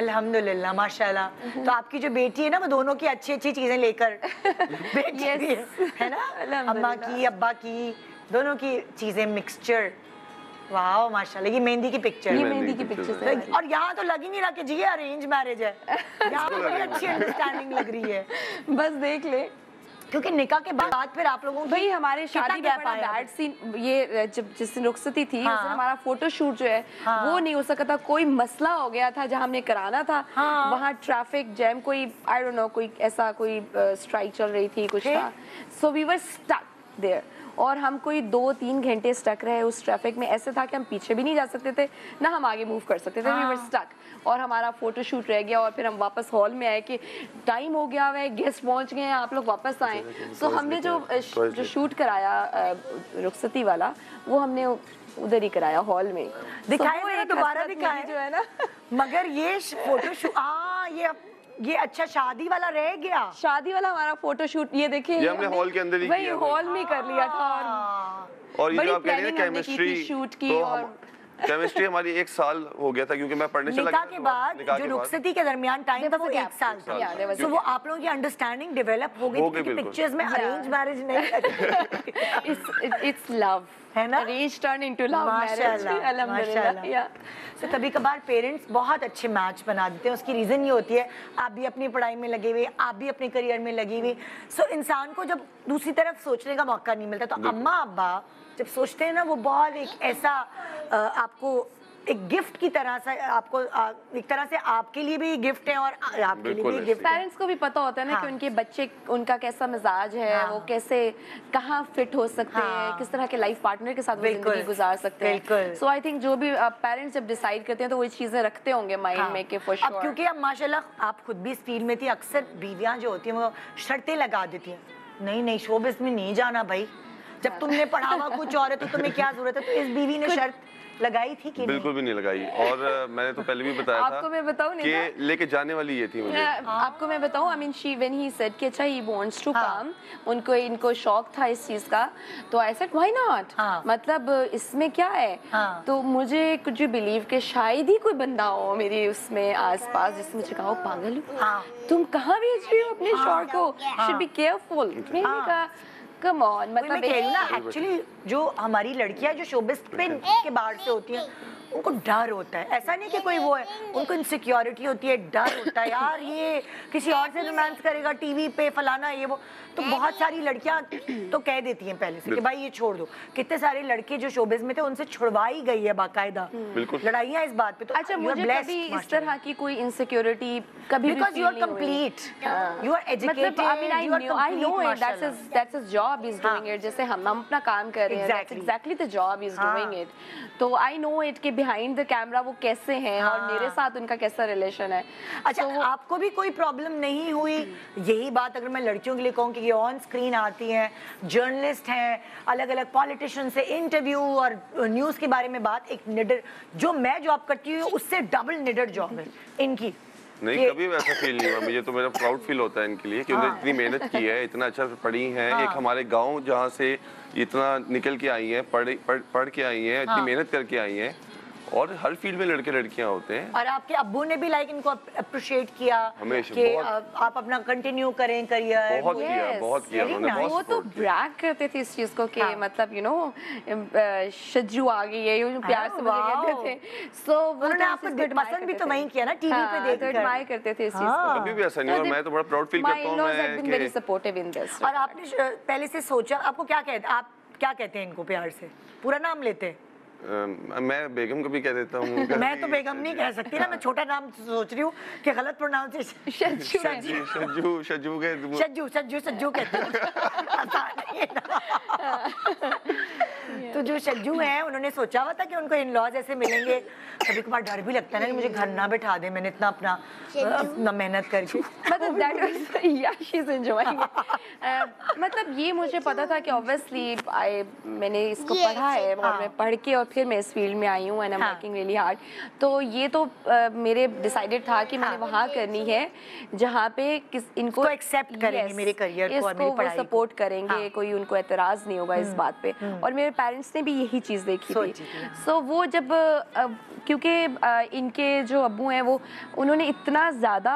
अल्हम्दुलिल्लाह माशाल्लाह। तो आपकी जो बेटी है ना वो दोनों की अच्छी अच्छी चीज़ें लेकर बेटी Yes. है, है ना? अम्मा की अब्बा की दोनों की चीज़ें मिक्सचर वाह माशाल्लाह। ये मेहंदी की पिक्चर ये है मेहंदी की पिक्चर है। और यहाँ तो लग ही नहीं रहा कि जी ये अरेंज मैरिज है। यहाँ पे बड़ी अच्छी अंडरस्टैंडिंग लग रही है। बस देख ले। क्योंकि निकाह के बाद फिर आप लोगों भाई हमारे शादी में बड़ा बैड सीन ये जब जिस दिन रुखसती थी उस हाँ। दिन हमारा फ़ोटो शूट जो है हाँ। वो नहीं हो सका था। कोई मसला हो गया था जहाँ हमने कराना था हाँ। वहाँ ट्रैफ़िक जैम कोई आई डोंट नो कोई ऐसा कोई स्ट्राइक चल रही थी कुछ था? So we were stuck there और हम कोई दो तीन घंटे स्टक रहे उस ट्रैफ़िक में ऐसे था कि हम पीछे भी नहीं जा सकते थे ना हम आगे मूव कर सकते थे वी वर हाँ। स्टक और हमारा फ़ोटो शूट रह गया और फिर हम वापस हॉल में आए कि टाइम हो गया है गेस्ट पहुँच गए हैं आप लोग वापस आए। सो Twice हमने जो जो शूट कराया रुखसती वाला वो हमने उधर ही कराया हॉल में। So, जरा एक दोबारा मेरी जो है ना। मगर ये फ़ोटो शूट हाँ ये ये अच्छा शादी वाला रह गया शादी वाला हमारा फ़ोटो शूट ये देखिए ये हमने हॉल के अंदर ही वही किया हॉल में कर लिया था और हाँ। और ये जो आप कह रही हैं केमिस्ट्री शूट की तो और- केमिस्ट्री हमारी एक साल हो गया था क्योंकि मैं पढ़ने चला गया के बाद जो रुखसती के दरमियान टाइम था वो एक साल था। तो वो आप लोगों की अंडरस्टैंडिंग डेवलप हो गई क्योंकि पिक्चर्स में अरेंज मैरिज नहीं इट्स इट्स लव है ना? Arrange turn into love marriage अल्हम्दुलिल्लाह या तो कभी कभार पेरेंट्स बहुत अच्छे मैच बना देते हैं। उसकी रीज़न ये होती है आप भी अपनी पढ़ाई में लगे हुए आप भी अपने करियर में लगी हुई सो इंसान को जब दूसरी तरफ़ सोचने का मौका नहीं मिलता तो अम्मा अब्बा जब सोचते हैं ना वो बहुत एक ऐसा आपको एक गिफ्ट की तरह से आपको एक तरह से आपके लिए भी गिफ्ट है और आपके लिए भी गिफ्ट पेरेंट्स को भी पता होता है ना हाँ। कि उनके बच्चे उनका कैसा मिजाज है हाँ। वो कैसे कहाँ फिट हो सकते हाँ। हैं किस तरह के लाइफ पार्टनर के साथ वो ज़िंदगी गुजार सकते हैं सो आई थिंक जो भी पेरेंट्स जब डिसाइड करते हैं तो वो चीज़ें रखते होंगे माइंड हाँ। में कि फॉर श्योर क्योंकि अब माशाल्लाह आप खुद भी इस फ़ील्ड में थी अक्सर बीवियाँ जो होती हैं वो शर्तें लगा देती हैं नहीं नहीं शोबिस में नहीं जाना भाई जब तुमने पढ़ा हुआ कुछ और है तो तुम्हें क्या ज़रूरत है तो इस बीवी ने शर्त लगाई थी कि बिल्कुल भी नहीं लगाई और मैंने तो पहले भी बताया आपको था मैं बताऊँ नहीं कि लेके जाने वाली ये थी मुझे आपको मैं बताऊँ I mean she when he said कि अच्छा ही वांट्स टू हाँ। कम उनको इनको शौक था इस चीज़ का तो आई सेड व्हाई नॉट हाँ। मतलब इसमें क्या है हाँ। तो मुझे कुछ बिलीव कि शायद ही कोई बंदा हो मेरी उसमें आसपास जिसने मुझे कहा पागल हो हाँ। तुम कहाँ भेज रही हो अपने शौक को हाँ। शुड बी केयरफुल मैंने हाँ। कहा कम ऑन मैं मतलब कह रही हूँ ना एक्चुअली जो हमारी लड़कियाँ जो शोबिस पिन के बाहर से होती हैं उनको डर होता है। ऐसा नहीं कि कोई वो है उनको इनसिक्योरिटी होती है डर होता है यार ये किसी और से रोमांस करेगा टीवी पे फलाना ये वो। तो बहुत सारी लड़कियाँ तो कह देती हैं पहले से कि भाई ये छोड़ दो। कितने सारे लड़के जो शोबिस में थे उनसे छुड़वाई गई है बाकायदा। लड़ाइयाँ इस बात पे तो अच्छा मुझे कभी इस तरह की कोई इनसिक्योरिटी कभी because you are complete. You are educated मतलब I I know I know it that's his that's his job is doing. It जैसे हम हम अपना काम कर रहे हैं that's exactly the job is. Doing it तो आई नो इट कि बिहाइंड द कैमरा वो कैसे हैं हाँ। और। मेरे साथ उनका कैसा रिलेशन है अच्छा तो वो- आपको भी कोई प्रॉब्लम नहीं हुई यही बात अगर मैं लड़कियों के लिए कहूँ कि ये ऑन स्क्रीन आती हैं जर्नलिस्ट हैं अलग अलग पॉलिटिशियन से इंटरव्यू और न्यूज़ के बारे में बात एक निडर जो मैं जॉब करती हूँ उससे डबल निडर जॉब है इनकी नहीं कभी वैसा फील नहीं हुआ मुझे तो मेरा प्राउड फील होता है इनके लिए कि उन्होंने हाँ। इतनी मेहनत की है इतना अच्छा पढ़ी है हाँ। एक हमारे गाँव जहाँ से इतना निकल के आई हैं पढ़ पढ़ पढ़ के आई हैं इतनी हाँ। मेहनत करके आई हैं और हर फ़ील्ड में लड़के लड़कियाँ होते हैं। और आपके अब्बू ने भी लाइक इनको अप्रिशिएट किया हमेशा, कि आप अपना कंटिन्यू करें करियर बहुत yes, किया बहुत किया उन्होंने nice. बहुत वो तो ब्रैग करते थे इस चीज़ को कि हाँ। मतलब यू नो शज्जू आ गई है यूँ प्यार से wow. कहते थे। सो उन्होंने आपको पसंद भी तो वहीं किया ना टीवी पे देख कर एडमायर करते थे इस चीज़ हाँ। को। कभी भी ऐसा नहीं हुआ मैं तो बड़ा प्राउड फील करता हूँ मैं वेरी सपोर्टिव इन दिस और आपने पहले से सोचा आपको क्या कहते आप क्या कहते हैं इनको प्यार से? पूरा नाम लेते? हैं मैं बेगम को भी कह देता हूँ। मैं तो बेगम नहीं कह सकती ना मैं छोटा नाम सोच रही हूँ कि गलत प्रोनाउंसिएशन शज्जू। शज्जू। शज्जू शज्जू के सज्जू सज्जू सज्जू कहते तो जो सज्जू हैं उन्होंने सोचा हुआ था कि उनको इन लॉज ऐसे मिलेंगे। कभी कभार डर भी लगता है ना कि मुझे घर ना बैठा दे मैंने इतना अपना अपना मेहनत करके। मतलब that was yeah she is enjoying मतलब ये मुझे पता था कि ऑब्वियसली आई मैंने इसको पढ़ा है और हाँ। मैं पढ़ के और फिर मैं इस फ़ील्ड में आई हूँ एंड आई एम हाँ। वर्किंग रियली हार्ड तो ये तो अ, मेरे डिसाइडेड था कि मैंने हाँ। वहाँ करनी है जहाँ पे किस इनको accept करेंगे मेरे career को और मेरी पढ़ाई सपोर्ट करेंगे हाँ। कोई उनको एतराज़ नहीं होगा इस बात पे और मेरे पेरेंट्स ने भी यही चीज़ देखी थी सो वो जब क्योंकि इनके जो अबू हैं वो उन्होंने इतना ज़्यादा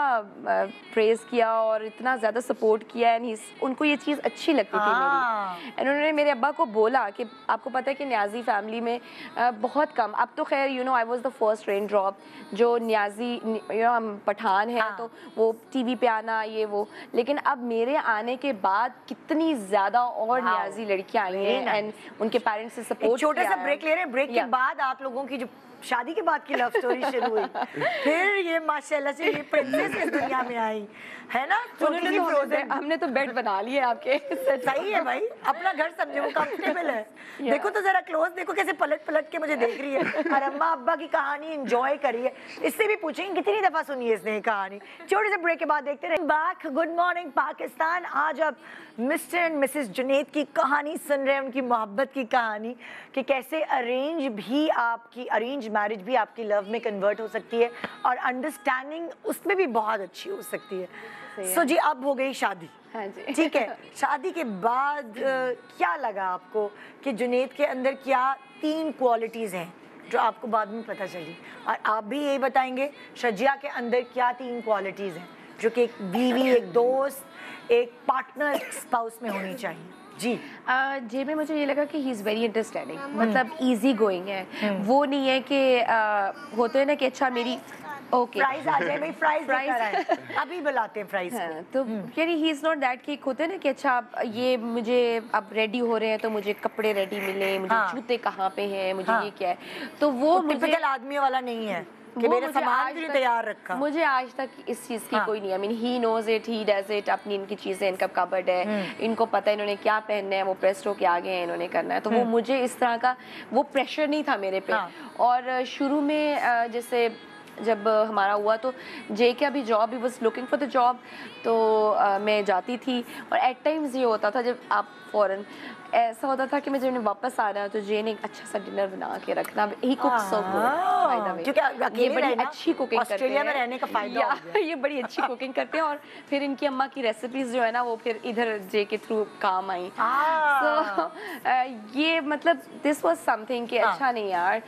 प्रेज किया और इतना ज़्यादा सपोर्ट किया एंड उनको ये चीज़ अच्छी लगती थी हाँ। मेरी एंड उन्होंने मेरे अब्बा को बोला कि आपको पता है कि न्याजी फैमिली में बहुत कम। अब तो खैर you know I was the first rain drop जो न्याजी यू नो हम पठान हैं हाँ। तो वो टीवी पे आना ये वो। लेकिन अब मेरे आने के बाद कितनी ज़्यादा और. न्याजी लड़कियाँ आई हैं एंड उनके पेरेंट्स से सपोर्ट छोटा सा ब्रेक ले रहे हैं। ब्रेक के बाद आप लोगों की जो शादी के बाद की लव स्टोरी शुरू हुई फिर ये माशाल्लाह से ये प्रिंसेस इस दुनिया में आई। है ना? उन्होंने तो। हमने- हमने तो बेड बना लिए आपके। सही है भाई। अपना घर समझे वो कंफर्टेबल है। देखो तो जरा क्लोज देखो कैसे पलट पलट के मुझे देख रही है। और अम्मा अब्बा की कहानी एंजॉय करिए इससे भी पूछेंगे कितनी दफ़ा सुनी है इसने कहानी? छोटे से ब्रेक के बाद देखते रहे। बैक गुड मॉर्निंग पाकिस्तान आज अब मिस्टर एंड मिसेस जुनेद की कहानी सुन रहे हैं उनकी मोहब्बत की कहानी कि कैसे अरेंज भी आपकी अरेंज मैरिज भी आपकी लव में कन्वर्ट हो सकती है और अंडरस्टैंडिंग उसमें भी बहुत अच्छी हो सकती है। सो। जी अब हो गई शादी। हाँ जी। ठीक है शादी के बाद क्या लगा आपको कि जुनेद के अंदर क्या तीन क्वालिटीज़ हैं जो आपको बाद में पता चली? और आप भी यही बताएँगे शजिया के अंदर क्या तीन क्वालिटीज़ हैं जो कि एक बीवी एक दोस्त एक पार्टनर स्पाउस में होनी चाहिए? जी। अ, जे में मुझे ये लगा कि ही इज़ वेरी अंडरस्टैंडिंग मतलब इजी गोइंग है। वो नहीं है कि होते हैं ना कि अच्छा मेरी ओके फ्राइज आ जाए भाई फ्राइज Fries। अभी बुलाते हैं फ्राइज हाँ, तो यानी ही इज़ नॉट दैट कि होते हैं ना कि अच्छा अब ये मुझे अब रेडी हो रहे हैं तो मुझे कपड़े रेडी मिले मुझे हाँ। जूते कहाँ पे हैं मुझे हाँ। ये क्या है तो वो मुझे आदमी वाला नहीं है कि मेरे सामान आज भी तक- तैयार रखा मुझे आज तक इस चीज़ की हाँ। कोई नहीं I mean he knows it he does it अपनी इनकी चीज़ें इनका कबर्ड है हम्म। इनको पता है इन्होंने क्या पहनना है वो प्रेस्ट होके आगे हैं इन्होंने करना है तो वो मुझे इस तरह का वो प्रेशर नहीं था मेरे पे हम्म। हाँ। और शुरू में जैसे जब हमारा हुआ तो जे के अभी job he was looking for the job तो अ, मैं जाती थी और एट टाइम्स ये होता था जब आप फॉरन ऐसा होता था कि मैं जब वापस आ रहा हूँ तो जे ने एक अच्छा सा डिनर बना के रखना। ही कुक सो क्योंकि ये बड़ी अच्छी कुकिंग करते ऑस्ट्रेलिया में रहने का फ़ायदा या, हो ये बड़ी अच्छी कुकिंग करते हैं और फिर इनकी अम्मा की रेसिपीज़ जो है ना वो फिर इधर जे के थ्रू काम आई। Ah. so, ये मतलब दिस वाज समथिंग कि हाँ। अच्छा नहीं यार।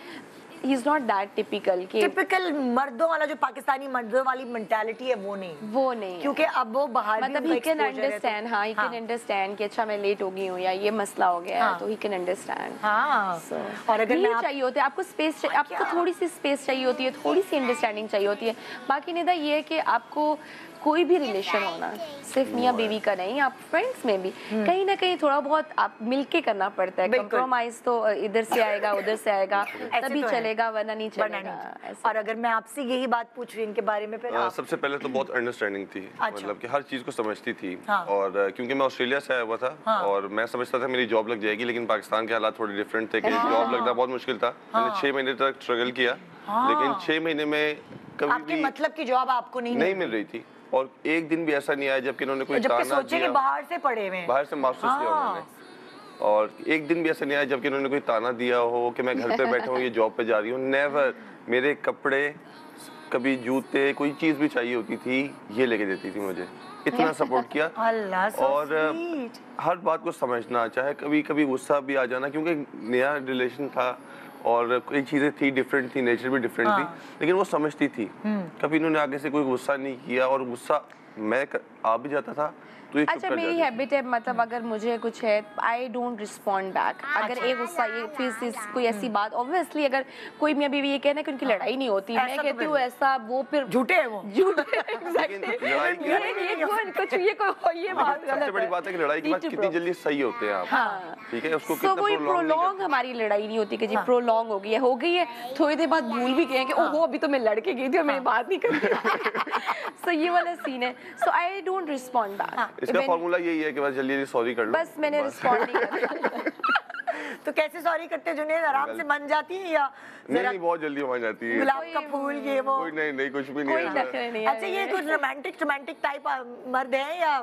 He is not that typical कि टिपिकल मर्दों वाला जो पाकिस्तानी मर्दों वाली मेंटालिटी है वो नहीं वो नहीं। क्योंकि अब वो बाहर मतलब ही कैन अंडरस्टैंड हाँ ही कैन अंडरस्टैंड कि अच्छा मैं लेट हो गई हूँ या ये मसला हो गया हाँ। तो ही कैन अंडरस्टैंड हाँ और अगर मैं चाहिए होते आपको स्पेस आपको? थोड़ी सी स्पेस चाहिए होती है थोड़ी सी अंडरस्टैंडिंग चाहिए होती है बाकी निदा ये है कि आपको कोई भी रिलेशन होना सिर्फ़ मियाँ बीवी का नहीं आप फ्रेंड्स में भी कहीं ना कहीं थोड़ा बहुत आप मिलके करना पड़ता है। कॉम्प्रोमाइज तो इधर से आएगा उधर से आएगा। तभी तो चलेगा वरना नहीं चलेगा। और अगर मैं आपसे यही बात पूछ रही इनके बारे में फिर आप सबसे पहले तो बहुत अंडरस्टैंडिंग थी। अच्छा। मतलब कि हर चीज़ को समझती थी। हाँ। और क्योंकि मैं ऑस्ट्रेलिया से आया हुआ था हाँ। और मैं समझता था मेरी जॉब लग जाएगी लेकिन पाकिस्तान के हालात थोड़े डिफरेंट थे कि हाँ। जॉब लगना बहुत मुश्किल था। मैंने छः महीने तक स्ट्रगल किया। लेकिन छः महीने में कभी आपके मतलब की जॉब आपको नहीं नहीं मिल रही थी। और एक दिन भी ऐसा नहीं आया जबकि इन्होंने कोई ताना दिया। बाहर से पड़े हुए बाहर से मास्टर्स किया हाँ। उन्होंने। और एक दिन भी ऐसा नहीं आया जबकि इन्होंने कोई ताना दिया हो कि मैं घर पे बैठा हूँ ये जॉब पे जा रही हूँ। नेवर मेरे कपड़े कभी जूते कोई चीज़ भी चाहिए होती थी ये लेके देती थी मुझे। इतना सपोर्ट किया। और हर बात को समझना चाहे कभी कभी गुस्सा भी आ जाना क्योंकि नया रिलेशन था। और कई चीज़ें थी डिफरेंट थी नेचर भी डिफरेंट हाँ। थी लेकिन वो समझती थी कभी इन्होंने आगे से कोई गुस्सा नहीं किया और गुस्सा मैं आ भी जाता था अच्छा मेरी हैबिट है। मतलब अगर मुझे कुछ है आई डोंट रिस्पॉन्ड बैक अगर एक गुस्सा ये फिर कोई ऐसी बात ऑब्वियसली अगर कोई मियाँ बीवी ये कहना कि उनकी लड़ाई नहीं होती मैं तो कहती हूँ ऐसा वो फिर झूठे हैं वो। झूठ ये ये कुछ ये कोई बात सबसे बड़ी बात है कि लड़ाई के बाद कितनी जल्दी सही होते हैं आप। हाँ। ठीक है उसको कितना प्रोलॉन्ग हमारी लड़ाई नहीं होती कि जी प्रोलॉन्ग हो गई है हो गई है। थोड़ी देर बाद भूल भी गए कि ओहो अभी तो मैं लड़के गई थी और मैंने बात नहीं करी सो ये वाला सीन है। So I don't respond back इसका फॉर्मूला यही है कि बस जल्दी जल्दी सॉरी कर लो। बस मैंने रिस्पॉन्ड नहीं करा तो कैसे सॉरी करते हैं जुनेद? आराम से मन जाती है या नहीं नहीं बहुत जल्दी मान जाती है। गुलाब का फूल ये वो। कोई नहीं नहीं कुछ भी नहीं कोई नहीं है अच्छा ये कुछ रोमांटिक रोमांटिक टाइप मर्द हैं या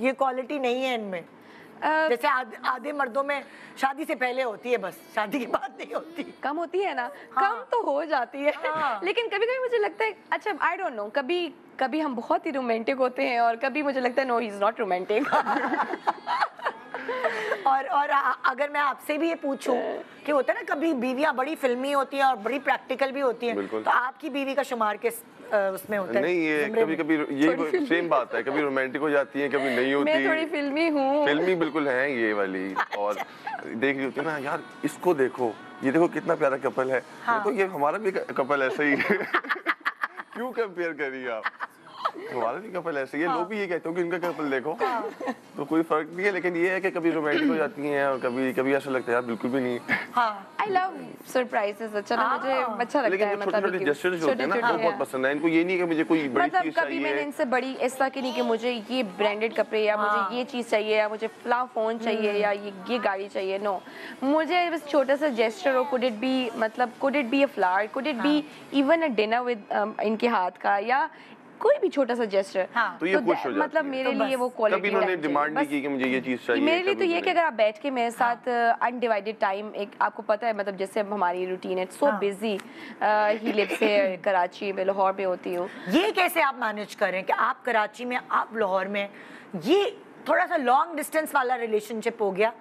ये क्वालिटी नहीं है इनमें? अ, जैसे आध, आधे मर्दों में शादी से पहले होती है बस शादी के बाद नहीं होती। कम होती है ना? हाँ। कम तो हो जाती है। हाँ। लेकिन कभी कभी मुझे लगता है अच्छा आई डोंट नो कभी कभी हम बहुत ही रोमांटिक होते हैं और कभी मुझे लगता है no he is not romantic और और अगर मैं आपसे भी ये पूछूँ कि होता है ना कभी बीवियाँ बड़ी फिल्मी होती हैं और बड़ी प्रैक्टिकल भी होती हैं तो आपकी बीवी का शुमार किस उसमें होता है? नहीं ये कभी कभी ये सेम बात है कभी रोमांटिक हो जाती है कभी नहीं होती। मैं थोड़ी फिल्मी हूँ। फिल्मी बिल्कुल है ये वाली और देख रही होती है ना यार इसको देखो ये देखो कितना प्यारा कपल है। हाँ। तो ये हमारा भी कपल ऐसा ही है। क्यों कंपेयर करिए आप? हमारा भी कपल ऐसे ही है लोग भी ये कहते हो कि इनका कपल देखो हाँ। तो कोई फ़र्क नहीं है लेकिन ये है कि कभी रोमांटिक हो जाती हैं और कभी कभी ऐसा लगता है यार बिल्कुल भी नहीं हाँ आई लव सरप्राइजेस अच्छा ना मुझे हाँ। अच्छा लगता लेकिन है ये छोटे मतलब छोटे जेस्चर्स होते हैं ना वो बहुत हाँ। पसंद है इनको ये नहीं कि मुझे कोई बड़ी मतलब कभी मैंने इनसे बड़ी ऐसा की नहीं कि मुझे ये ब्रांडेड कपड़े या हाँ। मुझे ये चीज़ चाहिए या मुझे फला फ़ोन चाहिए या ये ये गाड़ी चाहिए नो मुझे बस छोटा सा जेस्चर हो कुड इट बी मतलब could it be a flower could it be even a dinner with इनके हाथ का या कोई भी छोटा सा जेस्चर हाँ। तो ये खुश हो जाती मतलब मेरे तो लिए वो क्वालिटी कभी इन्होंने डिमांड नहीं की कि मुझे ये चीज़ चाहिए मेरे लिए तो ये कि अगर आप बैठ के मेरे साथ अनडिवाइडेड टाइम एक आपको पता है मतलब जैसे अब हमारी रूटीन है सो हाँ। बिज़ी ही लिव्स कराची में लाहौर पे होती हूँ। ये कैसे आप मैनेज करें कि आप कराची में आप लाहौर में ये थोड़ा सा लॉन्ग डिस्टेंस वाला रिलेशनशिप हो गया?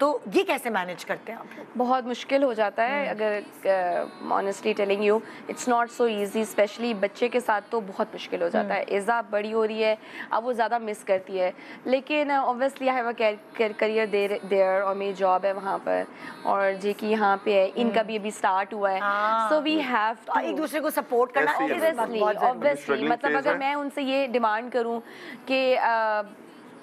तो ये कैसे मैनेज करते हैं आप बहुत मुश्किल हो जाता है अगर honestly telling you it's not so easy specially बच्चे के साथ तो बहुत मुश्किल हो जाता है। इज़ा बड़ी हो रही है अब वो ज़्यादा मिस करती है। लेकिन obviously I have a career there और मेरी जॉब है वहाँ पर। और जे कि यहाँ पे है इनका भी अभी स्टार्ट हुआ है। सो वी हैव एक दूसरे को सपोर्ट करना है ऑब्वियसली। ऑब्वियसली मतलब अगर मैं उनसे ये डिमांड करूँ कि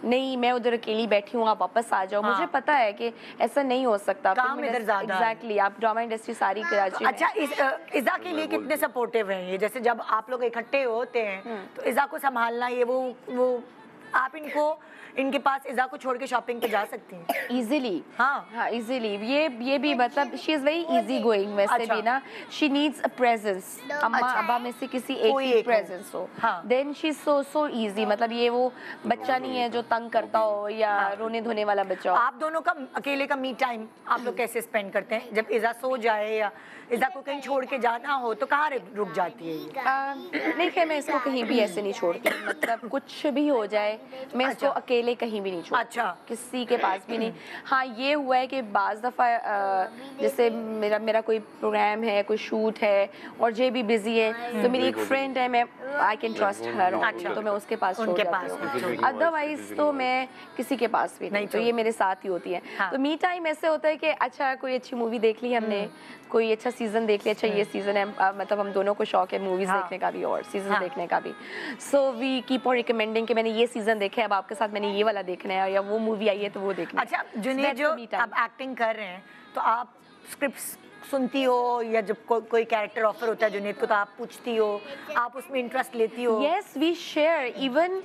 नहीं मैं उधर अकेली बैठी हूँ आप वापस आ जाओ। हाँ। मुझे पता है कि ऐसा नहीं हो सकता। काम इधर ज़्यादा exactly, एग्जैक्टली आप ड्रामा इंडस्ट्री सारी कराची अच्छा इस, इज़ा के लिए कितने सपोर्टिव हैं ये? जैसे जब आप लोग इकट्ठे होते हैं हम्म। तो इज़ा को संभालना ये वो वो आप इनको इनके पास इज़ा को छोड़ के शॉपिंग पे जा सकती हैं। इजीली हाँ। हाँ इजीली ये ये भी मतलब she is very easy going वैसे अच्छा। भी ना शी नीड्स अ प्रेजेंस अम्मा। अब्बा में से किसी एक की प्रेजेंस हो। हाँ। Then she so so easy मतलब ये वो बच्चा नहीं है जो तंग करता हो या रोने धोने वाला बच्चा हो। आप दोनों का अकेले का मी टाइम आप लोग कैसे स्पेंड करते हैं? जब इज़ा सो जाए या इज़ा को कहीं छोड़ के जाना हो तो कहाँ रुक- जाती है नहीं खैर मैं इसको कहीं भी ऐसे नहीं छोड़ती। मतलब कुछ भी हो जाए मैं इसको अच्छा। अकेले कहीं भी नहीं छोड़ती अच्छा। किसी के पास भी नहीं हाँ ये हुआ है कि बाज़ दफ़ा जैसे मेरा मेरा कोई प्रोग्राम है कोई शूट है और जे भी बिज़ी है तो मेरी एक फ्रेंड है मैं आई कैन ट्रस्ट हर अच्छा। तो मैं उसके पास छोड़ उनके जाती पास हूँ छोड़ हूँ। अदरवाइज़ तो मैं किसी के पास भी नहीं तो ये मेरे साथ ही होती है हाँ। तो मी टाइम ऐसे होता है कि अच्छा कोई अच्छी मूवी देख ली हमने कोई अच्छा सीज़न देख लिया अच्छा ये सीज़न है अ, मतलब हम दोनों को शौक है मूवीज़ हाँ। देखने का भी और सीज़न हाँ। देखने का भी so we keep on recommending कि मैंने ये सीज़न देखा है अब आपके साथ मैंने ये वाला देखना है या वो मूवी आई है तो वो देखना अच्छा जुनेद जो. आप एक्टिंग कर रहे हैं तो आप स्क्रिप्ट सुनती हो या जब को, कोई कैरेक्टर ऑफ़र होता है जुनेद को तो आप पूछती हो आप उसमें इंटरेस्ट लेती हो यस वी शेयर इवन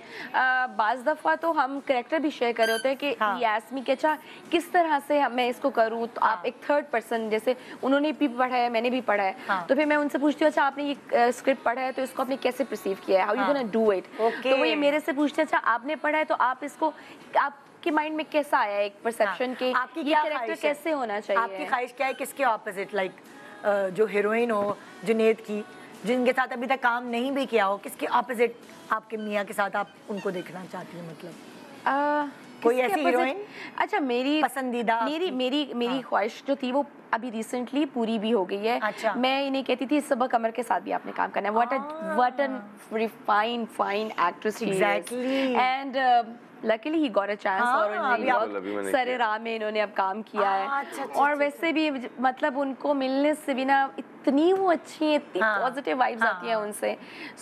बाज दफ़ा तो हम करेक्टर भी शेयर कर रहे होते हैं कि हाँ। यास्मी के अच्छा किस तरह से मैं इसको करूँ तो हाँ. आप। एक थर्ड पर्सन जैसे उन्होंने भी पढ़ा है मैंने भी पढ़ा है हाँ। तो फिर मैं उनसे पूछती हूँ अच्छा आपने ये स्क्रिप्ट पढ़ा है तो इसको आपने कैसे परसीव किया है how you. Gonna do it तो वो ये मेरे से पूछते हैं अच्छा आपने पढ़ा है तो आप इसको आपके माइंड में कैसा आया एक परसेप्शन हाँ। के आपकी ये क्या कैरेक्टर है? कैसे होना चाहिए आपकी ख्वाहिश क्या है किसके ऑपोजिट लाइक जो हीरोइन हो जुनेद की जिनके साथ अभी तक काम नहीं भी किया हो किसके ऑपोजिट आपके मियाँ के साथ आप उनको देखना चाहती हैं मतलब कोई ऐसी heroine? अच्छा मेरी पसंदीदा मेरी? मेरी मेरी ख्वाहिश जो थी वो अभी रिसेंटली पूरी भी हो गई है अच्छा। मैं इन्हें कहती थी सबक कमर के साथ भी आपने काम करना है what a what an refine fine actress and luckily he got a chance हाँ, और अभी आप- अभी सरे। राम में इन्होंने अब काम किया हाँ, है। अच्छा, अच्छा, और अच्छा, वैसे भी मतलब उनको मिलने से भी ना इतनी वो अच्छी है इतनी हाँ, पॉजिटिव वाइब्स हाँ। आती हैं उनसे।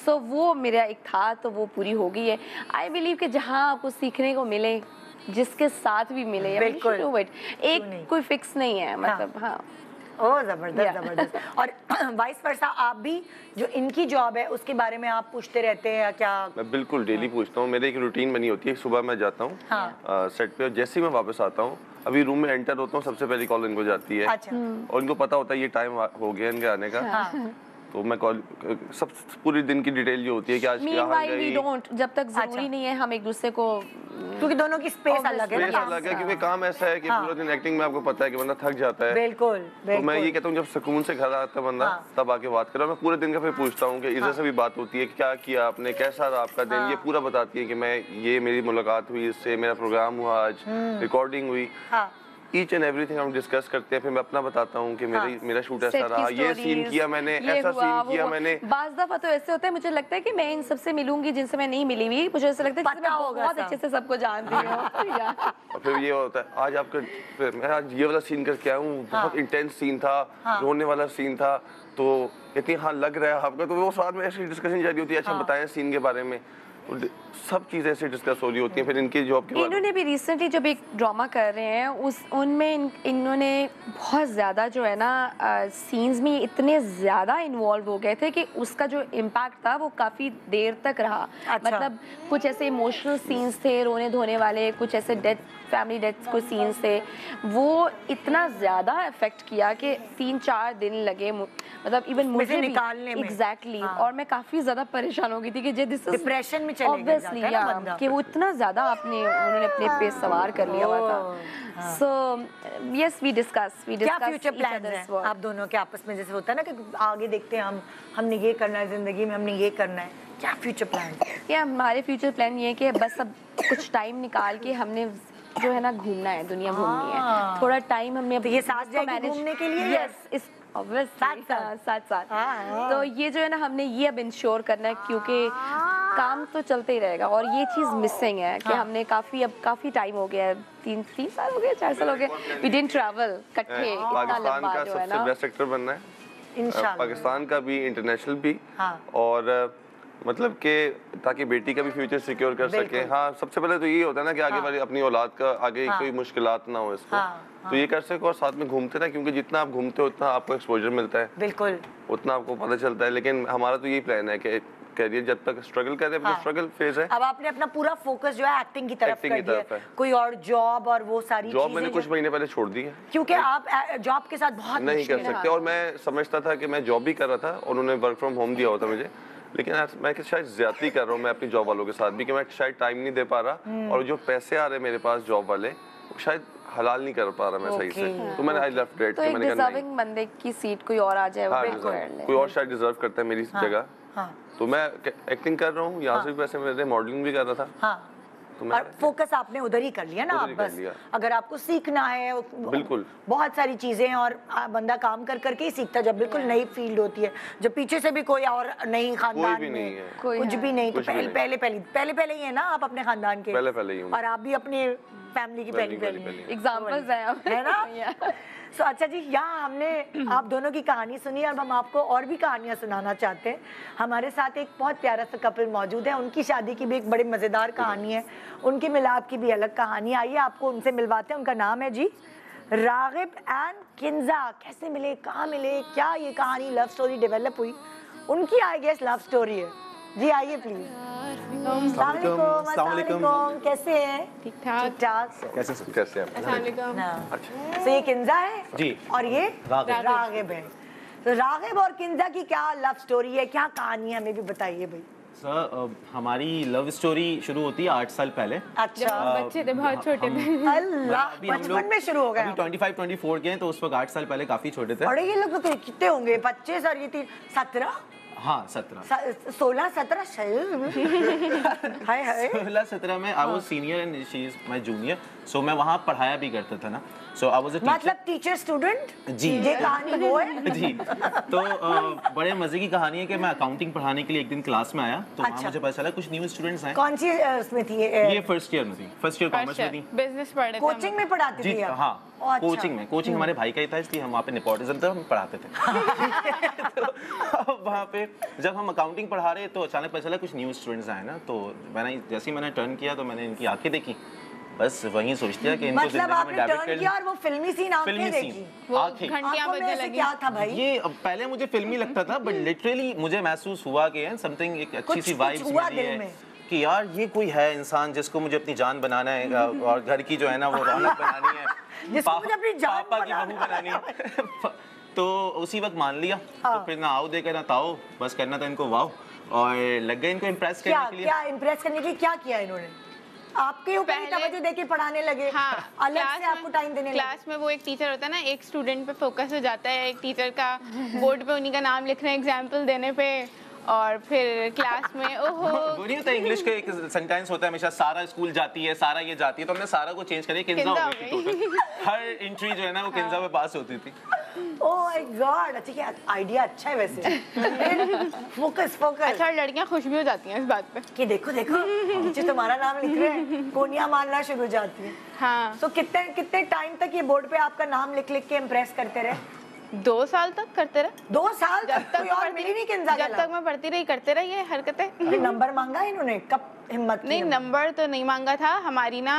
सो वो मेरा एक था तो वो पूरी हो गई है। आई बिलीव कि जहाँ आपको सीखने को मिले जिसके साथ भी मिले बिल्कुल। एक कोई फिक्स नहीं है। मतलब हाँ। ओ ज़बरदस्त ज़बरदस्त। और वाइस वर्सा आप भी जो इनकी जॉब है उसके बारे में आप पूछते रहते हैं या क्या? मैं बिल्कुल डेली पूछता हूँ। मेरी एक रूटीन बनी होती है सुबह मैं जाता हूँ हाँ। सेट पे और जैसे ही मैं वापस आता हूँ अभी रूम में एंटर होता हूँ सबसे पहली कॉल इनको जाती है। अच्छा। और इनको पता होता है ये टाइम हो गया इनके आने का। हाँ। तो मैं कॉल सब पूरी दिन की डिटेल जो होती है कि आज मीनवाइल वी डोंट जब तक अच्छा। ज़रूरी नहीं है हम एक दूसरे को क्योंकि दोनों की स्पेस अलग है ना। अलग है क्योंकि काम ऐसा है कि हाँ। पूरा दिन एक्टिंग में आपको पता है कि बंदा थक जाता है। बिल्कुल तो मैं ये कहता हूँ जब सुकून से घर आता है बंदा हाँ। तब आके बात करो। मैं पूरे दिन का फिर पूछता हूँ कि इधर से भी बात होती है कि क्या किया आपने कैसा रहा आपका दिन? ये पूरा बताती है कि मैं ये मेरी मुलाकात हुई इससे मेरा प्रोग्राम हुआ आज रिकॉर्डिंग हुई। हाँ। ईच एंड एवरीथिंग हम डिस्कस करते हैं फिर मैं अपना बताता हूँ कि मेरी मेरा शूट ऐसा रहा ये सीन किया मैंने ऐसा सीन किया मैंने। बाज दफ़ा तो ऐसे होता है मुझे लगता है कि मैं इन सबसे मिलूँगी जिनसे मैं नहीं मिली हुई मुझे ऐसा लगता है मैं बहुत अच्छे से सबको जानती हूँ। फिर ये होता है आज आपका फिर मैं आज ये वाला सीन करके आया हूँ बहुत इंटेंस सीन था रोने वाला सीन था तो कहती हाँ लग रहा है आपका तो वो साथ में ऐसी डिस्कशन जारी होती है अच्छा बताएँ सीन के बारे में। तो सब चीज़ें ऐसे डिस्कस हो रही होती हैं फिर इनकी जॉब के इन्होंने भी रिसेंटली जब एक ड्रामा कर रहे हैं उस उनमें इन, इन्होंने बहुत ज़्यादा जो है ना सीन्स में इतने ज़्यादा इन्वॉल्व हो गए थे कि उसका जो इम्पैक्ट था वो काफ़ी देर तक रहा अच्छा। मतलब कुछ ऐसे इमोशनल सीन्स थे रोने धोने वाले कुछ ऐसे डेथ फैमिली डेथ को सीन्स थे वो इतना ज़्यादा इफ़ेक्ट किया कि तीन चार दिन लगे मतलब इवन मुझे निकालने में। एग्जैक्टली हाँ। और मैं काफ़ी ज़्यादा परेशान हो गई थी कि जे दिस Depression में चले है ना बंदा। कि वो इतना ज़्यादा आपने उन्होंने अपने पे सवार कर लिया हुआ था। So yes we discuss we discuss क्या फ्यूचर प्लान है आप दोनों के आपस में? जैसे होता है ना कि आगे देखते हैं हम हमने ये करना है ज़िंदगी में हमने ये करना है। क्या फ्यूचर प्लान या हमारे फ्यूचर प्लान ये है कि बस अब कुछ टाइम निकाल के हमने जो है ना घूमना है दुनिया घूमनी हाँ। है। थोड़ा टाइम हमने तो ये साथ जाएगी घूमने के लिए यस इस ऑब्वियसली साथ-साथ? साथ साथ हाँ, हाँ। तो ये जो है ना हमने ये अब इंश्योर करना है क्योंकि काम तो चलते ही रहेगा और ये चीज़ मिसिंग है कि हाँ। हमने काफ़ी अब काफ़ी टाइम हो गया है। तीन तीन साल हो गया चार साल हो गए। वी डेंट ट्रैवल कट्ठे इतना पाकिस्तान लंबा का जो है सबसे ना। बेस्ट एक्टर बनना है। पाकिस्तान का भी इंटरनेशनल भी। हाँ। और मतलब कि ताकि बेटी का भी फ्यूचर सिक्योर कर सके। हाँ सबसे पहले तो यही होता है ना कि आगे हाँ। वाली अपनी औलाद का आगे हाँ। कोई मुश्किल ना हो इसको। हाँ, तो ये कर सको और साथ में घूमते ना क्योंकि जितना आप घूमते हो उतना आपको एक्सपोजर मिलता है। बिल्कुल। उतना आपको पता चलता है। लेकिन हमारा तो यही प्लान है कि करियर जब तक स्ट्रगल करें अपना हाँ। स्ट्रगल फ़ेज़ है। अब आपने अपना पूरा फोकस जो है एक्टिंग की तरफ़ Acting कर दिया। कोई और जॉब और वो सारी जॉब मैंने कुछ महीने पहले छोड़ दी है। क्योंकि आप जॉब के साथ बहुत नहीं कर सकते और मैं समझता था कि मैं जॉब भी कर रहा था और उन्होंने वर्क फ्रॉम होम दिया होता मुझे। लेकिन मैं शायद ज़्यादा कर रहा हूँ मैं अपनी जॉब वालों के साथ भी कि मैं शायद टाइम नहीं दे पा रहा हम्म। और जो पैसे आ रहे मेरे पास जॉब वाले शायद हलाल नहीं कर पा रहा मैं सही से। तो मैंने आई लेफ़्ट डेट तो मैंने डिजर्विंग बंदे की सीट कोई और आ जाए वो हाँ बिल्कुल ले। कोई और शायद डिजर्व करता है मेरी जगह। हाँ। तो मैं एक्टिंग कर रहा हूँ यहाँ से भी पैसे मिल रहे मॉडलिंग भी कर रहा था। हाँ। तो और फोकस आपने उधर ही कर लिया ना आप बस। अगर आपको सीखना है बिल्कुल। बहुत सारी चीज़ें और बंदा काम कर करके ही सीखता जब बिल्कुल नई फ़ील्ड होती है जब पीछे से भी कोई और नहीं खानदान में नहीं है। कोई कुछ भी नहीं तो पहले पहले पहले पहले ही है ना आप अपने खानदान के। पहले पहले ही और आप भी अपने फैमिली की पहली पहली- हैं अब है। ना? सो अच्छा जी यहाँ हमने आप दोनों की कहानी सुनी और हम आपको और भी कहानियाँ सुनाना चाहते हैं। हमारे साथ एक बहुत प्यारा सा कपल मौजूद है उनकी शादी की भी एक बड़ी मज़ेदार कहानी है। उनके मिलाप की भी अलग कहानी। आइए आपको उनसे मिलवाते हैं उनका नाम है जी रागिब एंड किन्जा। कैसे मिले कहाँ मिले क्या ये कहानी लव स्टोरी डेवलप हुई? उनकी आई गेस लव स्टोरी है। जी आइए प्लीज़ कैसे हैं? ठीक ठाक। ठीक ठाक। कैसे कैसे आप अस्सलाम तो ये किंजा है? जी। और ये? रागिब। है। तो रागिब और किंजा की क्या लव स्टोरी है? क्या कहानी है? हमें भी बताइए भाई। सर हमारी लव स्टोरी शुरू होती है आठ साल पहले। अच्छा। बच्चे थे बहुत छोटे थे। अल्लाह बचपन में शुरू हो गया अभी 25 24 के हैं तो उस वक्त आठ साल पहले काफ़ी छोटे थे। अरे ये लोग तो कितने होंगे? पच्चीस और ये तीन सत्रह? हाँ सत्रह। सोलह सत्रह हाय हाय। सोलह सत्रह में I was senior and she is my junior so मैं वहाँ पढ़ाया भी करता था ना। So I was a teacher मतलब टीचर स्टूडेंट जी। ये कहानी वो है? जी. तो बड़े मज़े की कहानी है कि मैं अकाउंटिंग पढ़ाने के लिए एक दिन क्लास में आया। तो वहाँ अच्छा। मुझे पता चला कुछ न्यू स्टूडेंट्स हैं। कौन सी उसमें थी ये फ़र्स्ट ईयर में थी। फ़र्स्ट ईयर कॉमर्स में थी। बिज़नेस पढ़ रहे थे कोचिंग में पढ़ाती थी? हाँ। अच्छा। कोचिंग में। कोचिंग हमारे भाई का ही था इसलिए हम वहाँ पे नेपोटिज्म था हम पढ़ाते थे। तो वहाँ पे जब हम अकाउंटिंग पढ़ा रहे तो अचानक पता चला कुछ न्यू स्टूडेंट्स आए ना तो मैंने जैसे ही मैंने टर्न किया तो मैंने इनकी आँखें देखी। बस वही सोच लिया कि इनको मतलब आपने टर्न कर किया और वो फिल्मी सीन आपने फिल्मी देखी। सीन वो आँखें। घंटियाँ बजने लगी। क्या था भाई? ये पहले मुझे फिल्मी लगता था बट लिटरली मुझे महसूस हुआ कि समथिंग एक अच्छी सी वाइब्स हुआ मिली दिल है में। कि यार ये कोई है इंसान जिसको मुझे अपनी जान बनाना है और घर की जो है ना वो रौनक बनानी है। जिसको मुझे अपनी जान पापा की बहू बनानी है। तो उसी वक्त मान लिया। हाँ। तो फिर ना आओ देकर ना ताओ बस करना था इनको वाओ। और लग गए इनको इम्प्रेस करने के लिए। क्या इम्प्रेस करने के लिए क्या किया इन्होंने? आपके ऊपर ही तवज्जो देके पढ़ाने लगे। हाँ अलग से आपको टाइम देने लगे। क्लास में वो एक टीचर होता है ना एक स्टूडेंट पे फोकस हो जाता है एक टीचर का बोर्ड पे उन्हीं का नाम लिखना है एग्ज़ाम्पल देने पे। और फिर क्लास में ओहो। वो नहीं होता इंग्लिश का एक सेंटेंस होता है हमेशा सारा स्कूल जाती है सारा ये जाती है तो हमने सारा को चेंज करिए किंजा हो हो गई। हर एंट्री जो है ना वो किंजा में पास होती थी। ओह माय गॉड अच्छा क्या आइडिया अच्छा है वैसे। फोकस फोकस अच्छा लड़कियाँ खुश भी हो जाती हैं इस बात पे। कि देखो देखो नीचे तुम्हारा नाम लिख रहे हैं कोनिया मारना शुरू हो जाती है। हाँ। तो कितने कितने टाइम तक ये बोर्ड पे आपका नाम लिख लिख के इम्प्रेस करते रहे? दो साल तक करते रहे। दो साल जब तक तक, तक और मिली नहीं जब तक मैं पढ़ती रही करते रहिए ये हरकतें नंबर मांगा इन्होंने कब हिम्मत की नहीं नंबर तो नहीं मांगा था। हमारी ना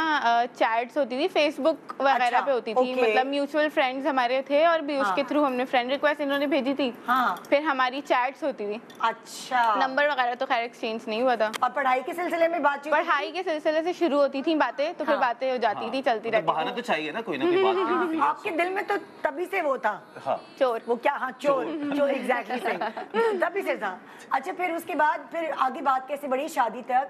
चैट्स होती थी फेसबुक वगैरह अच्छा, पे होती थी। okay. मतलब म्यूचुअल फ्रेंड्स हमारे थे और भी उसके हाँ। थ्रू हमने फ्रेंड रिक्वेस्ट इन्होंने भेजी थी। हाँ। फिर हमारी चैट्स होती थी। अच्छा। नंबर वगैरह तो खैर एक्सचेंज नहीं हुआ था। और पढ़ाई के सिलसिले में बातचीत पढ़ाई के सिलसिले से शुरू होती थी बातें तो फिर हाँ। बातें हो जाती थी चलती मतलब रहती बहाना थी। तो चाहिए ना कोई ना कोई बात लिए। आपके दिल में तो तभी से वो था। हाँ। चोर। वो क्या? हाँ चोर। चोर। एग्जैक्टली तभी से था। अच्छा फिर उसके बाद फिर आगे बात कैसे बढ़ी शादी तक?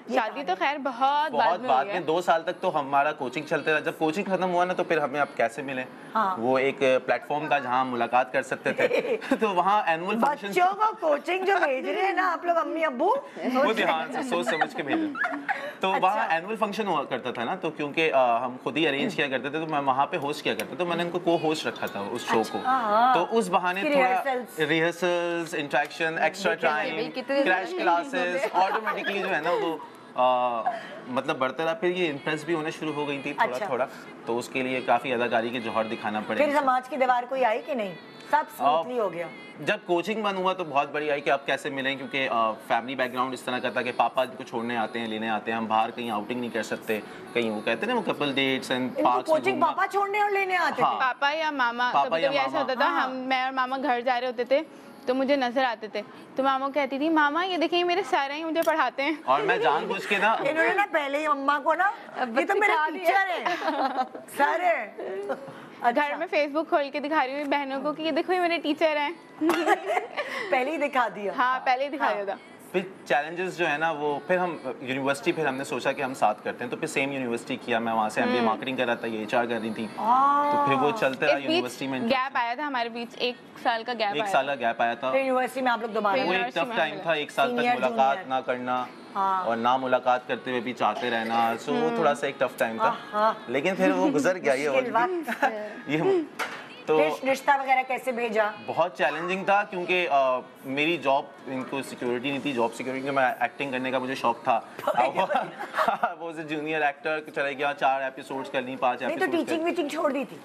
शादी तो खैर बहुत बाद बहुत में हुई बाद है। में दो साल तक तो हमारा कोचिंग चलते रहा। जब कोचिंग खत्म हुआ ना तो फिर हमें अब कैसे मिले? हाँ। वो एक प्लेटफॉर्म था जहाँ मुलाकात कर सकते थे। तो वहाँ एनुअल फ़ंक्शन बच्चों को कोचिंग जो भेज रहे हैं ना आप लोग अम्मी अब्बू वो ध्यान से सोच समझ के भेजे। तो अच्छा। वहाँ एनुअल फ़ंक्शन हुआ करता था ना तो क्योंकि हम खुद ही अरेंज किया करते थे तो मैं वहाँ पे होस्ट किया करता तो मैंने उनको को होस्ट रखा था उस शो को। हाँ। तो उस बहाने थोड़ा। Rehearsals interaction extra time crash classes automatically जो है ना वो अ, मतलब बढ़ते रहा फिर ये इम्प्रेस भी होने शुरू हो गई थी थोड़ा अच्छा। थोड़ा तो उसके लिए काफ़ी अदाकारी के जौहर दिखाना पड़े फिर समाज की दीवार कोई आई कि नहीं सब स्मूथली हो गया जब कोचिंग बंद हुआ तो बहुत बड़ी आई कि आप कैसे मिलें क्योंकि फैमिली बैकग्राउंड इस तरह का था कि पापा को छोड़ने आते हैं लेने आते हैं हम बाहर कहीं आउटिंग नहीं कर सकते कहीं वो कहते हैं ना वो couple dates and parks coaching पापा छोड़ने और लेने आते हाँ। थे पापा या मामा पापा कभी या कभी ऐसा होता था हाँ। हम मैं और मामा घर जा रहे होते थे तो मुझे नज़र आते थे। तो मामा कहती थी मामा ये देखिए मेरे सारे ही मुझे पढ़ाते हैं। और मैं जानबूझ के ना इन्होंने ना पहले ही अम्मा को ना ये तो मेरे टीचर है। सर है। अच्छा घर में फेसबुक खोल के दिखा रही हूँ बहनों को कि ये देखो ये मेरे टीचर हैं। पहले ही दिखा दिया। हाँ पहले ही दिखा दिया था। फिर चैलेंजेस जो है ना वो फिर हम यूनिवर्सिटी फिर हमने सोचा कि हम साथ करते हैं तो फिर सेम यूनिवर्सिटी किया मैं वहाँ से एमबीए मार्केटिंग कर रहा था ये एचआर कर रही थी। तो फिर वो चलते रहा यूनिवर्सिटी में गैप आया था हमारे बीच एक साल का गैप एक आया साल का गैप आया था। यूनिवर्सिटी में आप लोग दोबारा वो एक टफ टाइम था एक साल तक मुलाकात ना करना हाँ। और ना मुलाकात करते हुए भी चाहते रहना सो वो थोड़ा सा एक टफ टाइम हाँ। था लेकिन फिर वो गुजर गया ये। ये तो रिश्ता वगैरह कैसे भेजा? बहुत चैलेंजिंग था क्योंकि मेरी जॉब इनको सिक्योरिटी नहीं थी जॉब सिक्योरिटी मैं एक्टिंग करने का मुझे शौक था। वो जूनियर एक्टर चले गया चार एपिसोड्स कर ली पाँच नहीं तो टीचिंग एपिसोड वीचिंग छोड़ दी थी?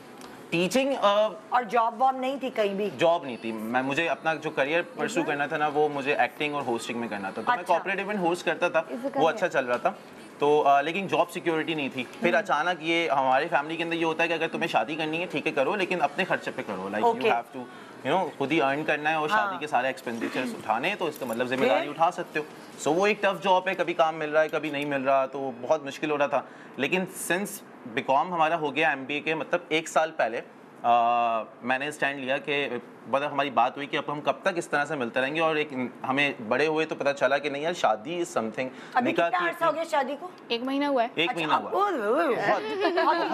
टीचिंग uh, और जॉब वॉब नहीं थी कहीं भी? जॉब नहीं थी। मैं मुझे अपना जो करियर परस्यू करना था ना वो मुझे एक्टिंग और होस्टिंग में करना था। तो मैं अच्छा। कॉर्पोरेट इवेंट होस्ट करता था वो अच्छा चल रहा था। तो अ, लेकिन जॉब सिक्योरिटी नहीं थी। फिर हम्म। अचानक ये हमारे फैमिली के अंदर ये होता है कि अगर तुम्हें शादी करनी है ठीक है करो लेकिन अपने खर्चे पे करो। Like you have to you know खुद ही अर्न करना है और हाँ। शादी के सारे एक्सपेंडिचर्स उठाने हैं तो इसका मतलब ज़िम्मेदारी उठा सकते हो। सो so, वो एक टफ जॉब है कभी काम मिल रहा है कभी नहीं मिल रहा तो बहुत मुश्किल हो रहा था। लेकिन सिंस बीकॉम हमारा हो गया एमबीए के मतलब एक साल पहले आ, मैंने स्टैंड लिया कि मतलब हमारी बात हुई कि अब हम कब तक इस तरह से मिलते रहेंगे और एक हमें बड़े हुए तो पता चला कि नहीं यार शादी इज़ समथिंग अभी कितना अर्सा हो गया शादी को? एक महीना हुआ है। एक महीना हुआ।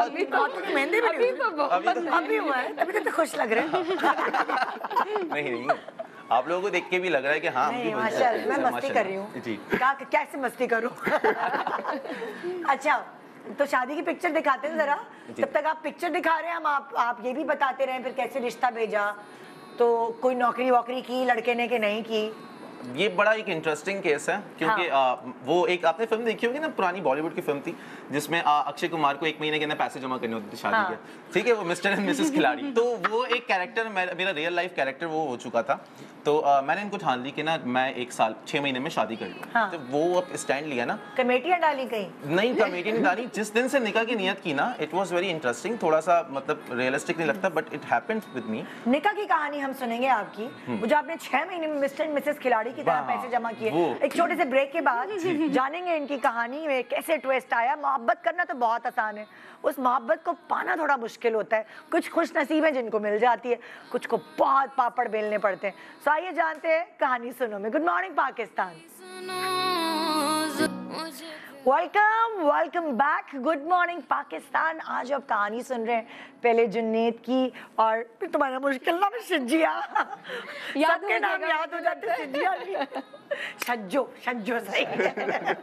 अभी हाथों मेहंदी भी नहीं हुई। अभी तो अभी हुआ है तभी तो खुश लग रहे हैं। नहीं नहीं आप लोगों को देख के भी लग रहा है कि हाँ नहीं। मैं मस्ती कर रही हूँ। जी। कैसे मस्ती करूँ? अच्छा तो शादी की पिक्चर दिखाते हैं जरा। तब तक आप पिक्चर दिखा रहे हैं हम आप आप ये भी बताते रहे फिर कैसे रिश्ता भेजा तो कोई नौकरी वोकरी की लड़के ने कि नहीं की ये बड़ा एक इंटरेस्टिंग केस है क्योंकि हाँ। आ, वो एक आपने फ़िल्म देखी होगी ना पुरानी बॉलीवुड की फ़िल्म थी जिसमें अक्षय कुमार को एक महीने के अंदर पैसे जमा करने होते थे शादी हाँ। के। ठीक है वो मिस्टर एंड मिसेस खिलाड़ी। तो वो एक कैरेक्टर मेरा रियल लाइफ कैरेक्टर वो हो चुका था। तो आ, मैंने इनको ठान ली कि ना मैं एक साल छह महीने में शादी कर लूँ। हाँ। तो वो अब स्टैंड लिया ना। कमेटियाँ डाली कहीं नहीं कमेटी नहीं डाली। जिस दिन से निकाह की नियत की ना इट वाज वेरी इंटरेस्टिंग थोड़ा सा मतलब रियलिस्टिक नहीं लगता but it happened with me Nika की कहानी हम सुनेंगे आपकी। वो जो आपने छह महीने में मिस्टर एंड मिसेस खिलाड़ी की तरह पैसे जमा किए। एक छोटे से ब्रेक के बाद जानेंगे इनकी कहानी में कैसे ट्विस्ट आया। मोहब्बत करना तो बहुत आसान है। उस मोहब्बत को पाना थोड़ा मुश्किल होता है। कुछ खुश नसीब है जिनको मिल जाती है, कुछ को बहुत पापड़ बेलने पड़ते हैं। सो आइए जानते हैं कहानी सुनो में। Good morning Pakistan. Welcome welcome back good morning Pakistan आज आप कहानी सुन रहे हैं पहले जुन्नेद की और फिर तुम्हारा मुश्किल नाम है शिजिया याद सबके हो नाम याद हो जाते हैं शिजिया नहीं शज्जो शज्जो सही। है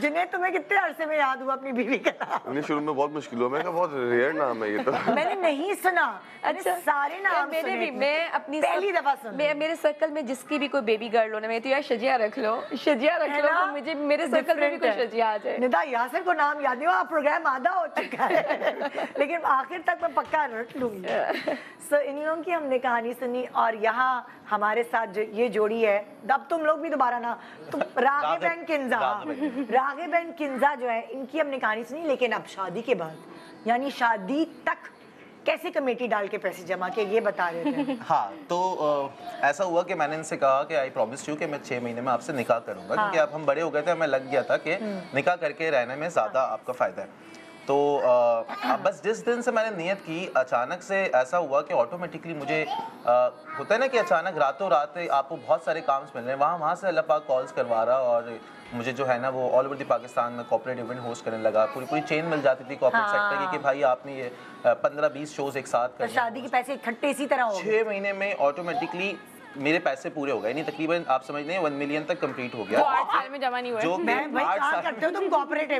जुन्नेद तुम्हें कितने अरसे में याद हुआ अपनी बीवी का नाम? नहीं शुरू में बहुत मुश्किल हुआ। मैं कहा बहुत रेयर नाम है ये तो. मैंने नहीं सुना। अच्छा। सारे नाम मेरे भी मैं अपनी पहली दफ़ा सुन मैं मेरे सर्कल में जिसकी भी कोई बेबी गर्ल हो ना मैं तो यार शजिया रख लो। शजिया रख लो तो मुझे मेरे सर्कल में भी कोई शजिया आ जाए निदा यासिर को नाम याद नहीं हो प्रोग्राम आधा हो चुका है। लेकिन आखिर तक मैं पक्का रट लूँगी। सो इन लोगों की हमने कहानी सुनी और यहाँ हमारे साथ जो ये जोड़ी है अब तुम लोग भी दोबारा ना तुम रागे बहन किंजा रागे बहन किंजा जो है इनकी हमने कहानी सुनी लेकिन अब शादी के बाद यानी शादी तक कैसे कमेटी डाल के पैसे जमा किए ये बता रहे थे। हाँ तो ऐसा हुआ कि मैंने इनसे कहा कि आई प्रॉमिस यू कि मैं छह महीने में आपसे निकाह करूँगा हाँ। क्योंकि अब हम बड़े हो गए थे हमें लग गया था कि निकाह करके रहने में ज़्यादा आपका फ़ायदा है। तो अब बस जिस दिन से मैंने नियत की अचानक से ऐसा हुआ कि ऑटोमेटिकली मुझे अ, होता है ना कि अचानक रातों रात आपको बहुत सारे काम मिल रहे हैं वहाँ वहाँ से अल्लाह पाक कॉल्स करवा रहा और मुझे जो है ना वो ऑल ओवर दी पाकिस्तान में कॉपरेट इवेंट होस्ट करने लगा। पूरी पूरी चेन मिल जाती थी कॉपरेट हाँ। सेक्टर की कि भाई आपने ये पंद्रह बीस शोज़ एक साथ कर। शादी के पैसे इकट्ठे इसी तरह हो गए। छह महीने में ऑटोमेटिकली मेरे पैसे पूरे हो गए। नहीं तकरीबन आप समझ लें वन मिलियन तक कंप्लीट हो गया। आठ साल में जमा नहीं हुआ जो मैं भाई करते हो तुम कॉर्पोरेट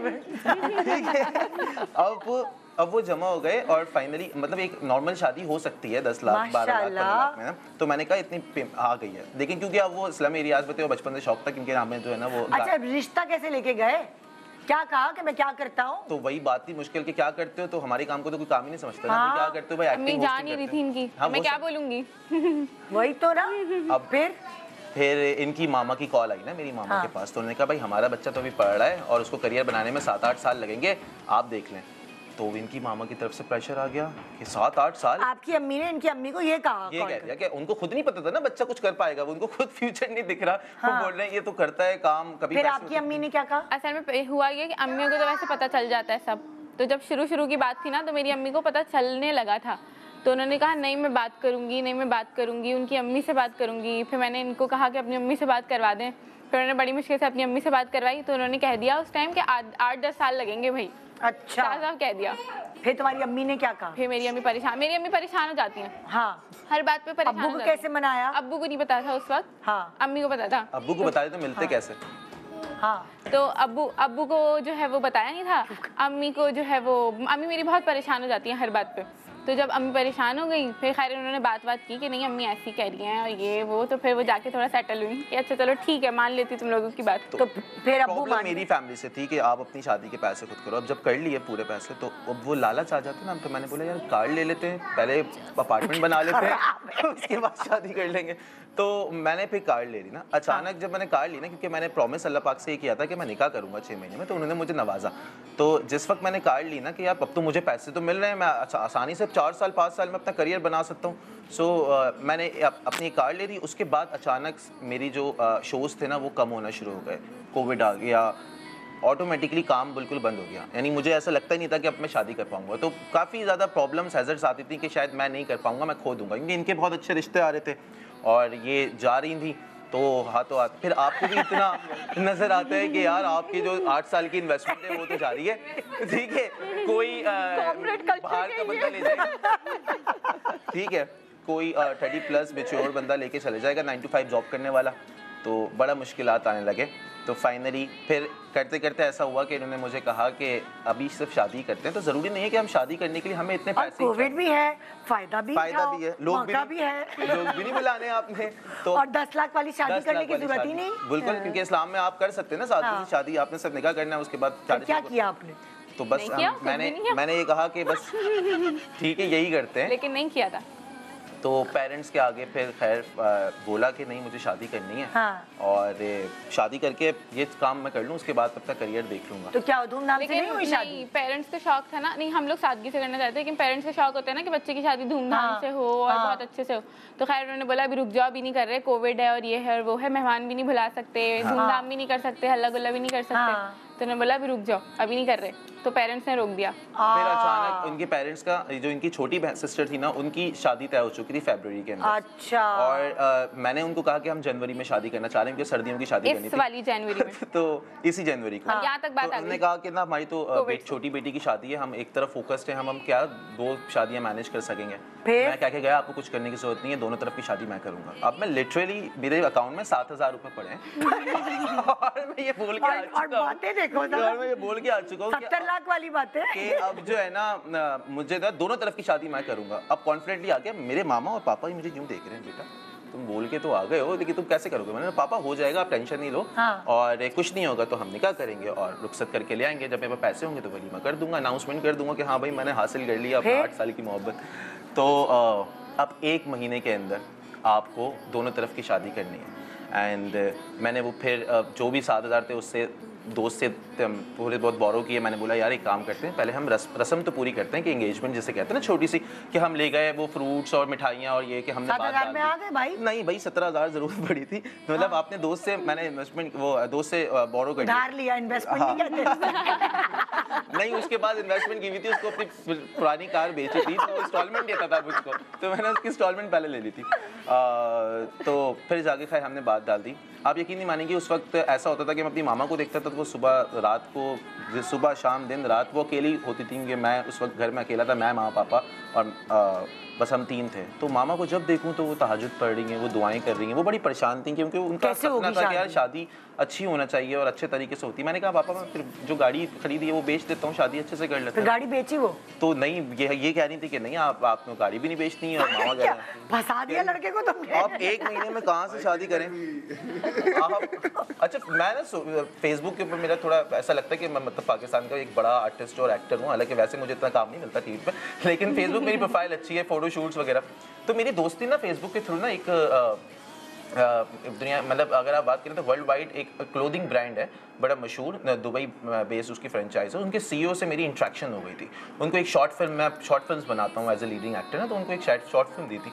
अब अब वो जमा हो गए और फाइनली मतलब एक नॉर्मल शादी हो सकती है दस लाख बारह लाख लाख में ना। तो मैंने कहा इतनी आ गई है। लेकिन क्योंकि अब वो स्लम एरियाज़ में थे बचपन से शौक था क्योंकि हमें जो है ना वो अच्छा रिश्ता कैसे लेके गए? क्या कहा कि मैं क्या करता हूँ? तो वही बात थी मुश्किल कि क्या करते हो? तो हमारे काम को तो कोई काम ही नहीं समझता हाँ। क्या करते हो भाई एक्टिंग जान ही रही थी इनकी। हाँ, मैं क्या सब- बोलूँगी? वही तो ना। अब फिर? फिर इनकी मामा की कॉल आई ना मेरी मामा हाँ। के पास। तो उन्होंने कहा भाई हमारा बच्चा तो अभी पढ़ रहा है और उसको करियर बनाने में सात आठ साल लगेंगे। आप देख लें। तो इनकी मामा की तरफ़ से प्रेशर आ गया कि सात आठ साल। आपकी अम्मी ने इनकी अम्मी को ये कहा ये कह दिया कि उनको खुद नहीं पता था ना बच्चा कुछ कर पाएगा वो उनको खुद फ्यूचर नहीं दिख रहा। हाँ। वो बोल रहे हैं ये तो करता है काम कभी फिर आपकी अम्मी ने क्या कहा? असल में हुआ ये कि अम्मियों को तो वैसे पता चल जाता है सब। तो जब शुरू शुरू की बात थी ना तो मेरी अम्मी को पता चलने लगा था। तो उन्होंने कहा नहीं मैं बात करूँगी नहीं मैं बात करूँगी उनकी अम्मी से बात करूँगी। फिर मैंने इनको कहा कि अपनी अम्मी से बात करवा दें। फिर उन्होंने बड़ी मुश्किल से अपनी अम्मी से बात करवाई तो उन्होंने कह दिया उस टाइम कि आठ दस साल लगेंगे भाई। अच्छा। साफ़ साफ़ कह दिया। फिर तुम्हारी अम्मी ने क्या कहा? फिर मेरी अम्मी परेशान मेरी अम्मी परेशान हो जाती हैं। हाँ। हर बात पे परेशान अब्बू को कैसे मनाया? अब्बू को नहीं पता था उस वक्त। हाँ। अम्मी को पता था। अब्बू को बता दे तो मिलते कैसे? हाँ। तो अबू अबू को जो है वो बताया नहीं था। अम्मी को जो है वो अम्मी मेरी बहुत परेशान हो जाती है हर बात पे। तो जब अम्मी परेशान हो गई फिर खैर उन्होंने बात बात की कि नहीं अम्मी ऐसी कह रही हैं और ये वो तो फिर वो जाके थोड़ा सेटल हुई कि अच्छा चलो ठीक है मान लेती तुम लोगों की बात। तो फिर अब्बू प्रॉब्लम मान मेरी फैमिली से थी कि आप अपनी शादी के पैसे खुद करो। अब जब कर लिए पूरे पैसे तो अब वो लालच आ जाते ना तो मैंने बोला यार कार्ड ले लेते हैं पहले अपार्टमेंट बना लेते हैं उसके बाद शादी कर लेंगे। तो मैंने फिर कार्ड ले ली ना। अचानक जब मैंने कार्ड ली ना क्योंकि मैंने प्रॉमिस अल्लाह पाक से ये किया था कि मैं निकाह करूँगा छः महीने में तो उन्होंने मुझे नवाजा। तो जिस वक्त मैंने कार्ड ली ना कि यार अब तो मुझे पैसे तो मिल रहे हैं मैं आसानी से चार साल पाँच साल में अपना करियर बना सकता हूँ। सो so, uh, मैंने अप- अपनी कार ले ली उसके बाद अचानक मेरी जो शोज़ थे ना वो कम होना शुरू हो गए। कोविड आ गया ऑटोमेटिकली काम बिल्कुल बंद हो गया। यानी मुझे ऐसा लगता ही नहीं था कि अब मैं शादी कर पाऊँगा। तो काफ़ी ज़्यादा प्रॉब्लम्स हैजर्स आती थी कि शायद मैं नहीं कर पाऊँगा मैं खो दूँगा। क्योंकि इनके बहुत अच्छे रिश्ते आ रहे थे और ये जा रही थी। तो हाथों हाथ फिर आपको भी इतना नज़र आता है कि यार आपकी जो आठ साल की इन्वेस्टमेंट है वो तो जा रही है। ठीक है कोई बाहर का बंदा ले जाएगा। ठीक है कोई थर्टी प्लस मेच्योर बंदा लेके चले जाएगा नाइन टू फाइव जॉब करने वाला। तो बड़ा मुश्किल आने लगे। तो फाइनली फिर करते करते ऐसा हुआ कि इन्होंने मुझे कहा कि अभी सिर्फ़ शादी करते हैं तो ज़रूरी नहीं है कि हम शादी करने के लिए हमें इतने पैसे कोविड भी है फ़ायदा भी फ़ायदा भी है लोग भी भी है। लोग भी नहीं बुलाने आपने तो और दस लाख वाली शादी करने की ज़रूरत ही नहीं। बिल्कुल हाँ। क्योंकि इस्लाम में आप कर सकते हैं ना साथ हाँ। शादी आपने सब निकाह करना है उसके बाद तो क्या किया आपने? तो बस मैंने मैंने ये कहा कि बस ठीक है यही करते हैं। लेकिन नहीं किया था। तो पेरेंट्स के आगे फिर खैर बोला कि नहीं मुझे शादी करनी है। हाँ। और शादी करके ये काम मैं कर लूँ उसके बाद अपना करियर देख लूँगा। तो क्या धूमधाम से लेकिन नहीं हुई नहीं शादी? पेरेंट्स का शौक था ना नहीं हम लोग सादगी से करना चाहते हैं लेकिन पेरेंट्स को शौक होता है ना कि बच्चे की शादी धूमधाम हाँ, से हो और हाँ। बहुत अच्छे से हो। तो खैर उन्होंने बोला अभी रुक जाओ अभी नहीं कर रहे कोविड है और ये है और वो है मेहमान भी नहीं बुला सकते धूमधाम भी नहीं कर सकते हल्ला गुल्ला भी नहीं कर हाँ। सकते तो उन्होंने बोला अभी रुक जाओ अभी नहीं कर रहे। तो पेरेंट्स ने रोक दिया। फिर अचानक उनके पेरेंट्स का जो इनकी छोटी सिस्टर थी ना उनकी शादी तय हो चुकी थी फरवरी के अंदर। अच्छा। और अ, मैंने उनको कहा कि हम जनवरी में शादी करना चाह रहे हैं क्योंकि सर्दियों की शादी करनी वाली जनवरी में। तो इसी जनवरी को। हाँ, यहाँ तक बात तो आ उन्होंने कहा कि ना हमारी तो छोटी बेटी की शादी है हम एक तरफ़ फोकस्ड है हम हम क्या दो शादियाँ मैनेज कर सकेंगे? मैं कह के गया आपको कुछ करने की ज़रूरत नहीं है दोनों तरफ़ की शादी मैं करूँगा। अब मैं लिटरली मेरे अकाउंट में सात हज़ार रुपए पड़े हैं। और मैं ये बोल के मैं ये बोल के आ चुका हूँ सत्तर लाख वाली बात है। कि अब जो है ना मुझे ना दोनों तरफ़ की शादी मैं करूँगा। अब कॉन्फिडेंटली आके मेरे मामा और पापा ही मुझे यूँ देख रहे हैं बेटा। तुम बोल के तो आ गए हो लेकिन तुम कैसे करोगे? मैंने पापा हो जाएगा आप टेंशन नहीं लो। हाँ। और कुछ नहीं होगा तो हम निकाह करेंगे? और रुखसत करके ले आएँगे। जब मेरे पास पैसे होंगे तो वलीमा कर दूँगा। अनाउंसमेंट कर दूँगा कि हाँ भाई मैंने हासिल कर लिया अपना आठ साल की मोहब्बत। तो अब एक महीने के अंदर आपको दोनों तरफ़ की शादी करनी है। एंड मैंने वो फिर जो भी सात हज़ार थे उससे दोस्त से थोड़े बहुत बोरो किए मैंने बोला यार एक काम करते हैं पहले हम रस, रस्म तो पूरी करते हैं कि एंगेजमेंट जिसे कहते हैं ना छोटी सी कि हम ले गए वो फ्रूट्स और मिठाइयाँ और ये कि हमने बात में आ गए भाई? नहीं भाई सत्रह हज़ार ज़रूर पड़ी थी। मतलब आपने दोस्त से मैंने इन्वेस्टमेंट वो दोस्त से बोरो कर लिया इन्वेस्टमेंट हाँ। नहीं उसके। बाद इन्वेस्टमेंट की हुई थी उसको अपनी पुरानी कार बेची थी तो इंस्टॉलमेंट देता था मुझको तो मैंने उसकी इंस्टॉलमेंट पहले ले ली थी। तो फिर जाके खैर हमने बात डाल दी। आप यकीन नहीं मानेंगे उस वक्त ऐसा होता था कि मैं अपनी मामा को देखता था तो वो सुबह रात को सुबह शाम दिन रात वो अकेली होती थी कि मैं उस वक्त घर में अकेला था मैं माँ पापा और आ, बस हम तीन थे। तो मामा को जब देखूँ तो वो तहजद पढ़ रही हैं वो दुआएँ कर रही हैं वो बड़ी परेशान थी क्योंकि उनका सपना था कि यार शादी? अच्छी होना चाहिए और अच्छे तरीके से होती। मैंने कहा पापा मैं फिर जो गाड़ी खरीदी है वो बेच देता हूँ शादी अच्छे से कर लेते हैं। गाड़ी बेची वो? तो नहीं ये ये कह रही थी कि नहीं आप आपने गाड़ी भी नहीं बेचनी है और मामा कह रहे हैं। फंसा दिया लड़के को तुमने? आप एक महीने में कहाँ से शादी करें? आप अच्छा मैं ना फेसबुक के ऊपर मेरा थोड़ा ऐसा लगता है कि मैं मतलब पाकिस्तान का एक बड़ा आर्टिस्ट और एक्टर हूँ हालाँकि वैसे मुझे इतना काम नहीं मिलता टीवी पर लेकिन फेसबुक मेरी प्रोफ़ाइल अच्छी है फ़ोटो शूट्स वगैरह। तो मेरी दोस्ती ना फेसबुक के थ्रू ना एक दुनिया मतलब अगर आप बात करें तो वर्ल्ड वाइड एक क्लोथिंग ब्रांड है, बड़ा मशहूर दुबई बेस्ड उसकी फ्रेंचाइज है। उनके सीईओ से मेरी इंट्रैक्शन हो गई थी। उनको एक शॉर्ट फ़िल्म मैं शॉर्ट फिल्म्स बनाता हूँ एज ए लीडिंग एक्टर ना तो उनको एक शॉर्ट फ़िल्म दी थी।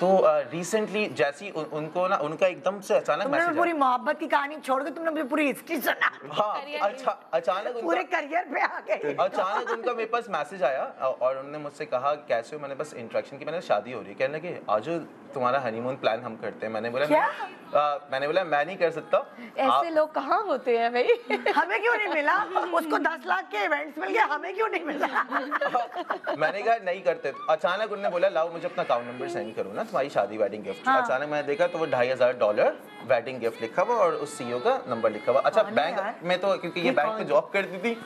तो रिसेंटली जैसी उन, उनको ना उनका एकदम से अचानक मैसेज पूरी मोहब्बत की कहानी छोड़ के तुमने मुझे पूरी हिस्ट्री सुना। हाँ अच्छा अचानक पूरे करियर पे आ गए। अचानक उनका मेरे पास मैसेज आया और उन्होंने मुझसे कहा कैसे हो? मैंने बस इंट्रैक्शन की मैंने शादी हो रही है। कहने लगे आज तुम्हारा हनीमून प्लान हम करते हैं। मैंने बोला क्या? आ, मैंने बोला मैं नहीं कर सकता। ऐसे लोग कहाँ होते हैं भाई? हमें क्यों नहीं मिला? उसको दस लाख के इवेंट्स मिल गए हमें क्यों नहीं मिला? मैंने कहा नहीं करते। अचानक उन्होंने बोला लाओ मुझे अपना अकाउंट नंबर सेंड करो ना। तुम्हारी शादी वेडिंग गिफ्ट हाँ। अचानक मैंने देखा तो वो ढाई हज़ार डॉलर वेडिंग गिफ्ट लिखा हुआ और उस सीईओ का नंबर लिखा हुआ। अच्छा बैंक में तो क्योंकि ये ये बैंक में जॉब करती थी।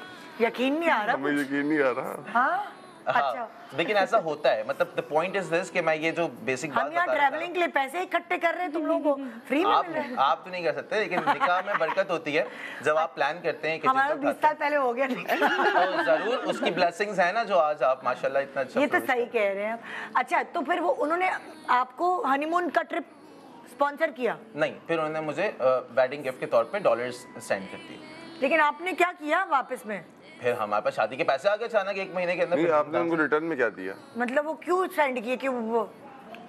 यकीन नहीं आ रहा यकीन नहीं आ रहा। हाँ। अच्छा। हाँ, लेकिन ऐसा होता है मतलब द पॉइंट इज़ दिस कि मैं ये जो बेसिक बात हम यहाँ ट्रैवलिंग के लिए पैसे इकट्ठे कर रहे हैं तुम लोगों को। फ्री में आप मिल रहे हैं। आप तो नहीं कर सकते लेकिन निकाह में बरकत होती है। जब आप प्लान करते हैं हमारा बीस साल पहले हो गया तो ज़रूर उसकी ब्लेसिंग्स है ना जो आज आप माशाल्लाह इतना अच्छा ये तो सही कह रहे हैं अच्छा तो फिर वो उन्होंने आपको हनीमून का ट्रिप स्पॉन्सर किया? नहीं फिर उन्होंने मुझे वेडिंग गिफ्ट के तौर पे डॉलर्स सेंड कर दिए। लेकिन आपने क्या किया वापस में? फिर हमारे पास शादी के पैसे आ गए अचानक एक महीने के अंदर नहीं आपने उनको रिटर्न में क्या दिया? मतलब वो क्यों सेंड किए कि वो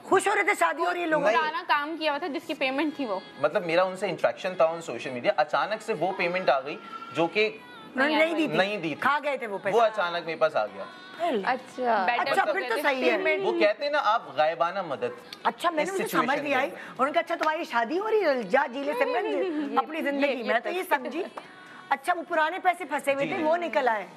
खुश हो रहे थे शादी हो रही है लोगों की? पुराना काम किया हुआ था जिसकी पेमेंट थी वो। मतलब मेरा उनसे इंट्रैक्शन था ऑन सोशल मीडिया अचानक से वो पेमेंट आ गई जो कि उन्होंने नहीं दी नहीं दी खा गए थे वो वो अचानक मेरे पास आ गया। अच्छा। अच्छा फिर तो सही है। वो कहते हैं ना आप गायबाना मदद अच्छा मैंने मुझे समझ नहीं के आई। कहा अच्छा तुम्हारी शादी हो रही है जा जी ले अपनी ज़िंदगी। मैं तो ये समझी। अच्छा वो पुराने पैसे फंसे हुए थे वो निकल आए।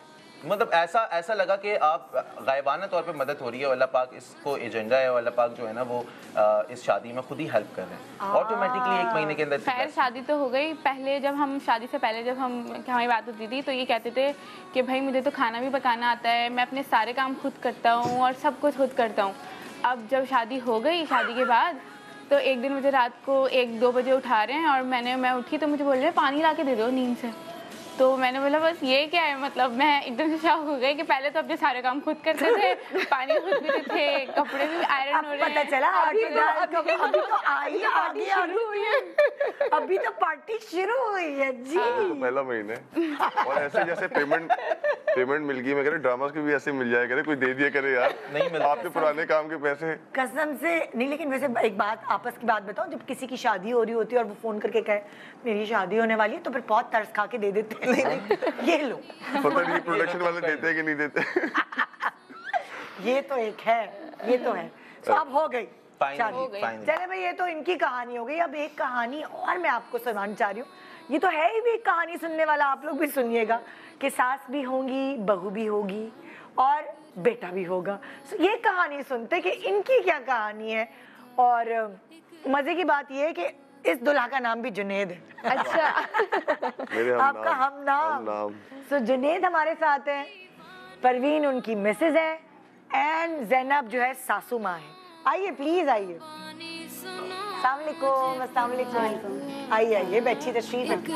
मतलब ऐसा ऐसा लगा कि आप गायबाना तौर पे मदद हो रही है अल्लाह पाक इसको एजेंडा है और अल्लाह पाक जो है ना वो अ, इस शादी में खुद ही हेल्प कर रहे हैं। ऑटोमेटिकली एक महीने के अंदर खैर शादी तो हो गई। पहले जब हम शादी से पहले जब हम हमारी बात होती थी तो ये कहते थे कि भाई मुझे तो खाना भी पकाना आता है मैं अपने सारे काम खुद करता हूँ और सब कुछ खुद करता हूँ। अब जब शादी हो गई शादी के बाद तो एक दिन मुझे रात को एक दो बजे उठा रहे हैं और मैंने मैं उठी तो मुझे बोल रहे हैं पानी ला के दे दो नींद से। तो मैंने बोला बस ये क्या है? मतलब मैं एकदम से शॉक हो गई कि पहले तो अपने सारे काम खुद करते थे पानी खुद पीते थे कपड़े भी आयरन हो रहे पता चला अभी तो अभी अभी तो आई आगे शुरू हुई है। अभी तो पार्टी शुरू हुई है जी। तो पहला महीना है। और ऐसे जैसे पेमेंट पेमेंट मिल गई मैं कह रहा ड्रामास की भी ऐसे मिल जाए करे कोई दे दिया करे यार। नहीं मिलता। आपके पुराने काम के पैसे कसम से नहीं लेकिन वैसे एक बात आपस की बात बताओ जब किसी की शादी हो रही होती है और वो फ़ोन करके कहे मेरी शादी होने वाली है तो फिर बहुत तरस खा के दे देते हैं। नहीं ये लो। पता नहीं प्रोडक्शन वाले देते हैं कि नहीं देते। ये तो एक है ये तो है। तो अब हो गई। हो। चले भाई ये तो इनकी कहानी हो गई। अब एक कहानी और मैं आपको सुनाना चाह रही हूँ। ये तो है ही भी एक कहानी सुनने वाला आप लोग भी सुनिएगा कि सास भी होंगी बहू भी होगी और बेटा भी होगा। So, ये कहानी सुनते कि इनकी क्या कहानी है और मज़े की बात ये है कि इस दुल्हा का नाम भी जुनेद है। अच्छा। मेरे हम आपका नाम, हम नाम। हम नाम। सो जुनेद हमारे साथ हैं। परवीन उनकी मिसेज है। एंड जैनब जो है सासू माँ है। आइए प्लीज़ आइए। अस्सलाम वालेकुम अस्सलाम वालेकुम आइए आइए बैठी तशरीफ़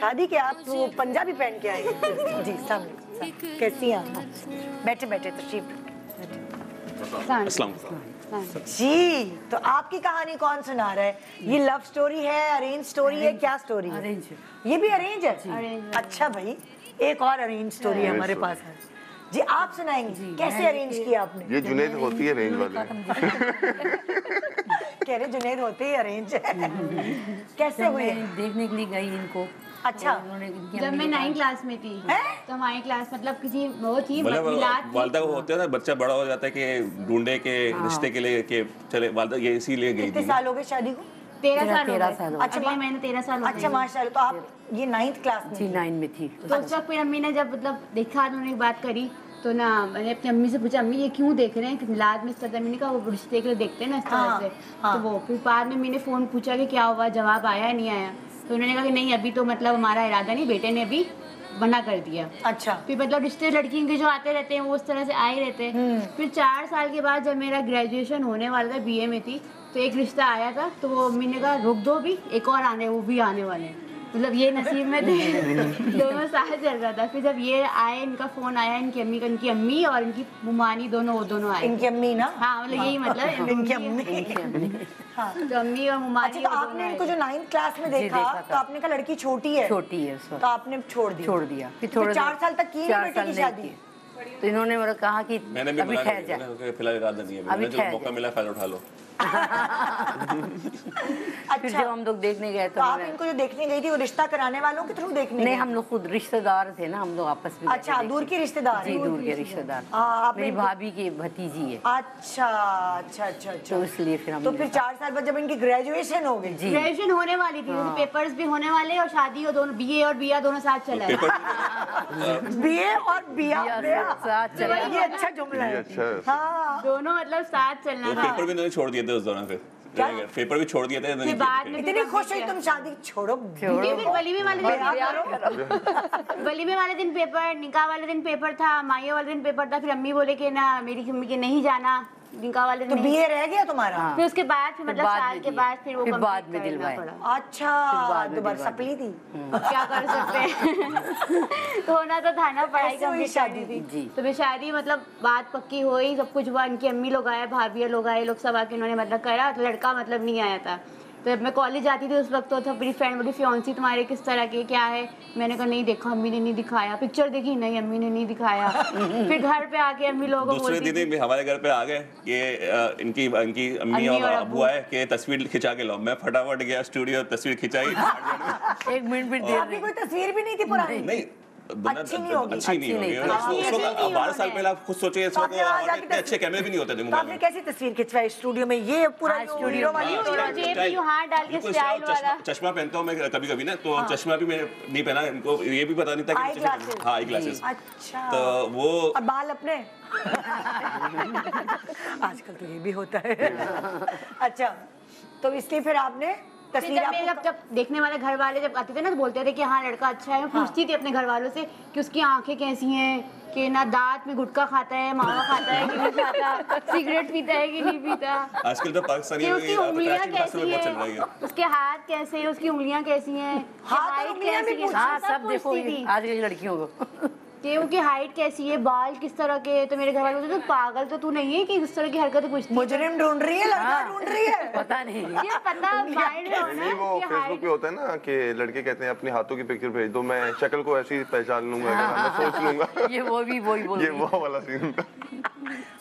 शादी के आप वो पंजाबी पहन के आए। जी अस्सलाम कैसी हैं आप? बैठे बैठे तशरीफ़ जी तो आपकी कहानी कौन सुना रहा है? ये लव स्टोरी है अरेंज स्टोरी है क्या स्टोरी है? अरेंज ये भी अरेंज है? अच्छा भाई एक और अरेंज स्टोरी हमारे पास है। जी आप सुनाएँगे? जी, कैसे अरेंज किया आपने? ये जुनेद होती है रेंज वाले। कह रहे जुनेद होते ही अरेंज है। कैसे हुई? मैं है देखने के लिए गई इनको अच्छा। जब मैं नाइन क्लास में थी हैं? तो हमारी क्लास मतलब किसी वो थी मतलब थी। वालदा को होते ना बच्चा बड़ा हो जाता है कि ढूंढे के रिश्ते के लिए कि चले वालदा ये इसीलिए गई थी साल हो गए शादी को? तेरह साल तेरह साल अच्छा। अगले तेरह साल अच्छा माशाल्लाह तो आप ये नाइन्थ क्लास में जी। नाइन में थी। तो उस वक्त फिर अम्मी ने जब मतलब देखा उन्होंने बात करी तो ना मैंने अपनी अम्मी से पूछा अम्मी ये क्यों देख रहे हैं? कि मिलाद में इस तरह अम्मी ने कहा वो रिश्ते के लिए देखते हैं ना इस तरह हाँ, से। हाँ। तो वो फिर बाद में मैंने फ़ोन पूछा कि क्या हुआ जवाब आया नहीं आया। तो उन्होंने कहा कि नहीं अभी तो मतलब हमारा इरादा नहीं बेटे ने अभी मना कर दिया। अच्छा। फिर मतलब रिश्ते लड़कियों के जो आते रहते हैं वो उस तरह से आए रहते हैं। फिर चार साल के बाद जब मेरा ग्रेजुएशन होने वाला था बीए में थी तो एक रिश्ता आया था तो वो मम्मी ने कहा रुक दो भी एक और आने वो भी आने वाले हैं। मतलब ये नसीब में थे। दोनों साथ चल रहा था। फिर जब ये आए इनका फ़ोन आया इनकी अम्मी का इनकी अम्मी और इनकी मुमानी दोनों वो दोनों आए। इनकी अम्मी ना? हाँ मतलब यही मतलब इनकी अम्मी। हाँ। तो अम्मी और मुमानी अच्छा तो आपने इनको जो नाइन्थ क्लास में देखा देखा तो आपने कहा लड़की छोटी है। छोटी है तो आपने छोड़ दिया। छोड़ दिया। फिर चार साल तक की बेटी की शादी? तो इन्होंने मेरा कहा कि मैंने भी अभी ठहर कर दिया जा। मैंने कहा, फ़िलहाल इरादा नहीं है। अभी मैंने जो ठहर मौका मिला फ़ायदा उठा लो। अच्छा जब हम लोग देखने गए तो तो आप इनको जो देखने गई थी वो रिश्ता कराने वालों के थ्रू देखने नहीं हम लोग खुद रिश्तेदार थे ना हम लोग आपस में अच्छा दूर के रिश्तेदार? जी दूर के रिश्तेदार। हाँ, मेरी भाभी की भतीजी है। अच्छा अच्छा अच्छा अच्छा। तो इसलिए फिर हम तो फिर चार साल बाद जब इनकी ग्रेजुएशन हो गई? जी। ग्रेजुएशन होने वाली थी जैसे पेपर्स भी होने वाले और शादी और दोनों बीए और बीआ दोनों साथ चला। है पेपर बीए और बिया बिया। साथ चला। ये अच्छा जुमला है। अच्छा है। हाँ। दोनों मतलब साथ चलना पेपर भी छोड़ दिए थे उस दौरान फिर। पेपर भी छोड़ दिया था फिर बाद में इतनी खुश हुई तुम शादी छोड़ो। फिर वलीमे वाले दिन वलीमे वाले दिन पेपर निकाह वाले दिन पेपर था माइयों वाले दिन पेपर था फिर अम्मी बोले कि ना मेरी अम्मी के नहीं जाना। निकाह वाले तो बीए रह गया तुम्हारा? हाँ। फिर उसके बाद फिर मतलब साल के बाद फिर वो फिर बाद में दिलवाए। अच्छा तो बस दोबारा सपली थी। क्या कर सकते हैं? तो होना तो था ना पढ़ाई का शादी? थी। तो फिर शादी मतलब बात पक्की हुई सब कुछ हुआ इनकी अम्मी लोग आए भाभी लोग आए लोग सब आके उन्होंने मतलब करा तो लड़का मतलब नहीं आया था। तो जब मैं कॉलेज जाती थी उस वक्त तो था मेरी फ्रेंड बोली फियांसी तुम्हारे किस तरह के क्या है? मैंने कहा नहीं देखा अम्मी ने नहीं दिखाया। पिक्चर देखी? नहीं अम्मी ने नहीं दिखाया। फिर घर पे आके अम्मी लोगों को थी भी हमारे घर पे आ गए कि इनकी इनकी अम्मी अम्मी और अबू अब्बू। आए कि तस्वीर खिंचा के लाओ। मैं फटाफट गया स्टूडियो तस्वीर खिंचाई। एक मिनट भी कोई तस्वीर भी नहीं थी पुरानी? नहीं अच्छी नहीं होगी। अच्छी नहीं होगी अच्छी उसको- नहीं उसको होगी। बारह साल पहले आप खुद सोचिए इस तो वक्त इतने अच्छे कैमरे भी नहीं होते थे तो मोबाइल में। कैसी तस्वीर खिंचवाई? स्टूडियो में ये पूरा हाँ, स्टूडियो वाली बिल्कुल स्टाइल चश्मा- पहनता हूँ मैं कभी कभी ना तो चश्मा भी मैं नहीं पहना इनको ये भी पता नहीं था कि हाँ आई ग्लासेस अच्छा। तो वो बाल अपने। आजकल तो ये भी होता है। अच्छा तो इसलिए फिर आपने तस्वीर आपको जब जब देखने वाले घर वाले जब आते थे ना तो बोलते थे कि हाँ लड़का अच्छा है। मैं पूछती थी अपने घर वालों से कि उसकी आँखें कैसी हैं कि ना दांत में गुटखा खाता है मावा खाता है कि नहीं खाता सिगरेट पीता है कि नहीं पीता। आजकल तो पाकिस्तानी उसकी उंगलियाँ कैसी में बहुत चल रही है। है उसके हाथ कैसे हैं उसकी उंगलियाँ कैसी हैं हाथ और उंगलियाँ भी है, हाँ सब देखो पूछती थी। आज की लड़कियों को। कि उनकी हाइट कैसी है बाल किस तरह के हैं। तो मेरे घर वाले थे, पागल तो तू नहीं है कि इस तरह की हरकतें है?" मुजरिम ढूंढ रही है लड़का हाँ। ढूंढ रही है पता नहीं ये पता माइंड में होना वो कि फेसबुक पे होता है ना कि लड़के कहते हैं अपने हाथों की पिक्चर भेज दो मैं शक्ल को ऐसी पहचान लूँगा मैं सोच लूँगा ये वो भी वो ही बोल ये वो वाला सीन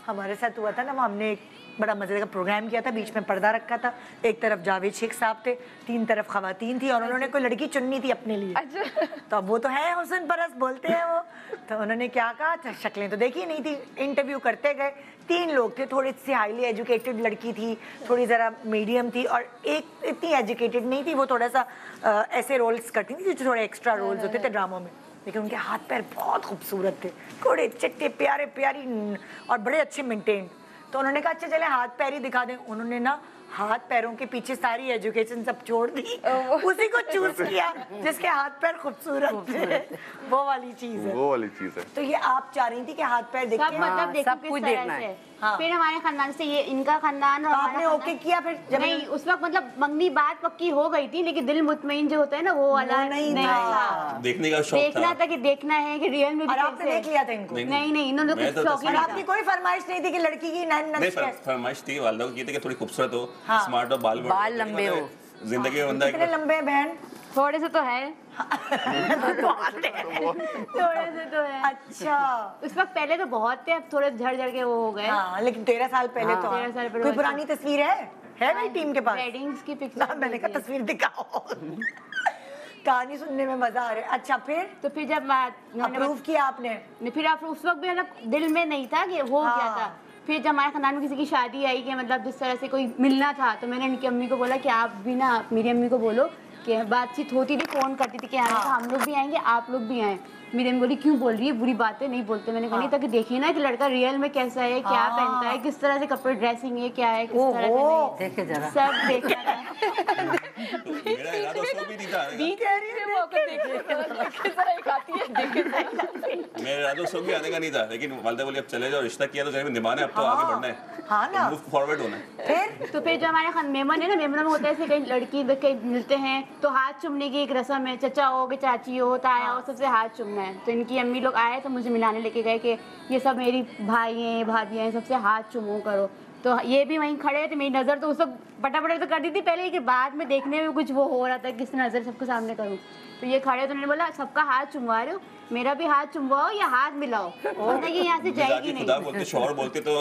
हमारे साथ हुआ था ना हमने एक बड़ा मज़े का प्रोग्राम किया था बीच में पर्दा रखा था। एक तरफ़ जावेद शेख साहब थे तीन तरफ़ खवातीन थी और उन्होंने कोई लड़की चुननी थी अपने लिए। अच्छा। तो अब वो तो है हुसन परस बोलते हैं वो। तो उन्होंने क्या कहा? अच्छा, शक्लें तो देखी नहीं थी। इंटरव्यू करते गए। तीन लोग थे थोड़ी सी हाईली एजुकेटेड लड़की थी थोड़ी ज़रा मीडियम थी और एक इतनी एजुकेटेड नहीं थी वो थोड़ा सा ऐसे रोल्स करती थी जो थोड़े एक्स्ट्रा रोल्स होते थे ड्रामों में। लेकिन उनके हाथ पैर बहुत खूबसूरत थे। घोड़े चिट्टे प्यारे प्यारी और बड़े अच्छे मेंटेन तो उन्होंने कहा अच्छा चले हाथ पैर ही दिखा दें। उन्होंने ना हाथ पैरों के पीछे सारी एजुकेशन सब छोड़ दी। उसी को चूज़ किया जिसके हाथ पैर खूबसूरत थे। वो वाली चीज़ है। वो वाली चीज़ है। तो ये आप चाह रही थी कि हाथ पैर देखिए सब मतलब देखो किस कुछ तरह देखना से। है। हाँ। फिर हमारे खानदान से ये इनका खानदान और तो आपने ओके किया फिर जब नहीं उस वक्त मतलब मंगनी बात पक्की हो गई थी लेकिन दिल मुतमिन जो होता है ना वो वाला नहीं नहीं था। देखने का शौक देखना था। कि देखना है कि रियल में और आपने देख लिया था इनको? नहीं, नहीं नहीं इन्होंने कुछ तो और तस्वीर- आपकी कोई फरमाइश नहीं थी कि लड़की की नैन नहीं फरमाइश थी वालदा को थी कि थोड़ी खूबसूरत हो हाँ। स्मार्ट हो बाल बड़े बाल लंबे हो। ज़िंदगी में बंदा कितने लंबे हैं बहन? थोड़े से तो है। थोड़े से तो है अच्छा। उस वक्त पहले तो बहुत थे अब थोड़े झड़ झड़ के वो हो गए। हाँ लेकिन तेरह साल पहले तो। तेरह साल पहले कोई पुरानी तस्वीर है? है मेरी टीम के पास? वेडिंग्स की पिक्चर मैंने कहा तस्वीर दिखाओ। कहानी सुनने में मज़ा आ रहा है। अच्छा फिर? तो फिर जब अप्रूव किया आपने? नहीं, फिर आप उस वक्त भी मतलब दिल में नहीं था कि हो हाँ। क्या था फिर जब हमारे खानदान में किसी की शादी आई कि मतलब जिस तरह से कोई मिलना था तो मैंने उनकी अम्मी को बोला कि आप भी ना मेरी अम्मी को बोलो कि बातचीत होती थी फ़ोन करती थी कि हाँ हाँ। हम लोग भी आएँगे आप लोग भी आए। मेरे ने बोली क्यों बोल रही है? बुरी बातें नहीं बोलते। मैंने कहा नहीं ताकि देखिए ना कि लड़का रियल में कैसा है क्या हाँ। पहनता है किस तरह से कपड़े ड्रेसिंग है क्या है किस तरह से ओहो। नहीं देखे है। मेरा उसको भी आने का नहीं था लेकिन वालदा बोली अब चले जाओ रिश्ता किया तो जब निभाना अब तो आगे बढ़ना है। हाँ ना। मूव फॉरवर्ड होना है। फिर? तो फिर जो हमारे खान मेमन है ना मेमन में होता है कहीं लड़की मिलते हैं तो हाथ चुमने की एक रस्म है चचा हो कि चाची हो ताया हो। सबसे हाथ चुमना है। तो इनकी अम्मी लोग आए तो मुझे मिलाने लेके गए कि ये सब मेरी भाई हैं भाभी हैं सबसे हाथ चूमो करो। तो ये भी वहीं खड़े थे, मेरी नज़र तो उस वक्त पटापट तो कर दी थी। पहले लेकिन बाद में देखने में कुछ वो हो रहा था किस नज़र सबके सामने करूँ। तो ये खड़े तो उन्होंने बोला, सबका हाथ चुमवा रहे हो। मेरा भी हाथ चुमवाओ या हाथ मिलाओ? वरना ये यहाँ से जाएगी नहीं खुदा बोलते शोहर बोलते तो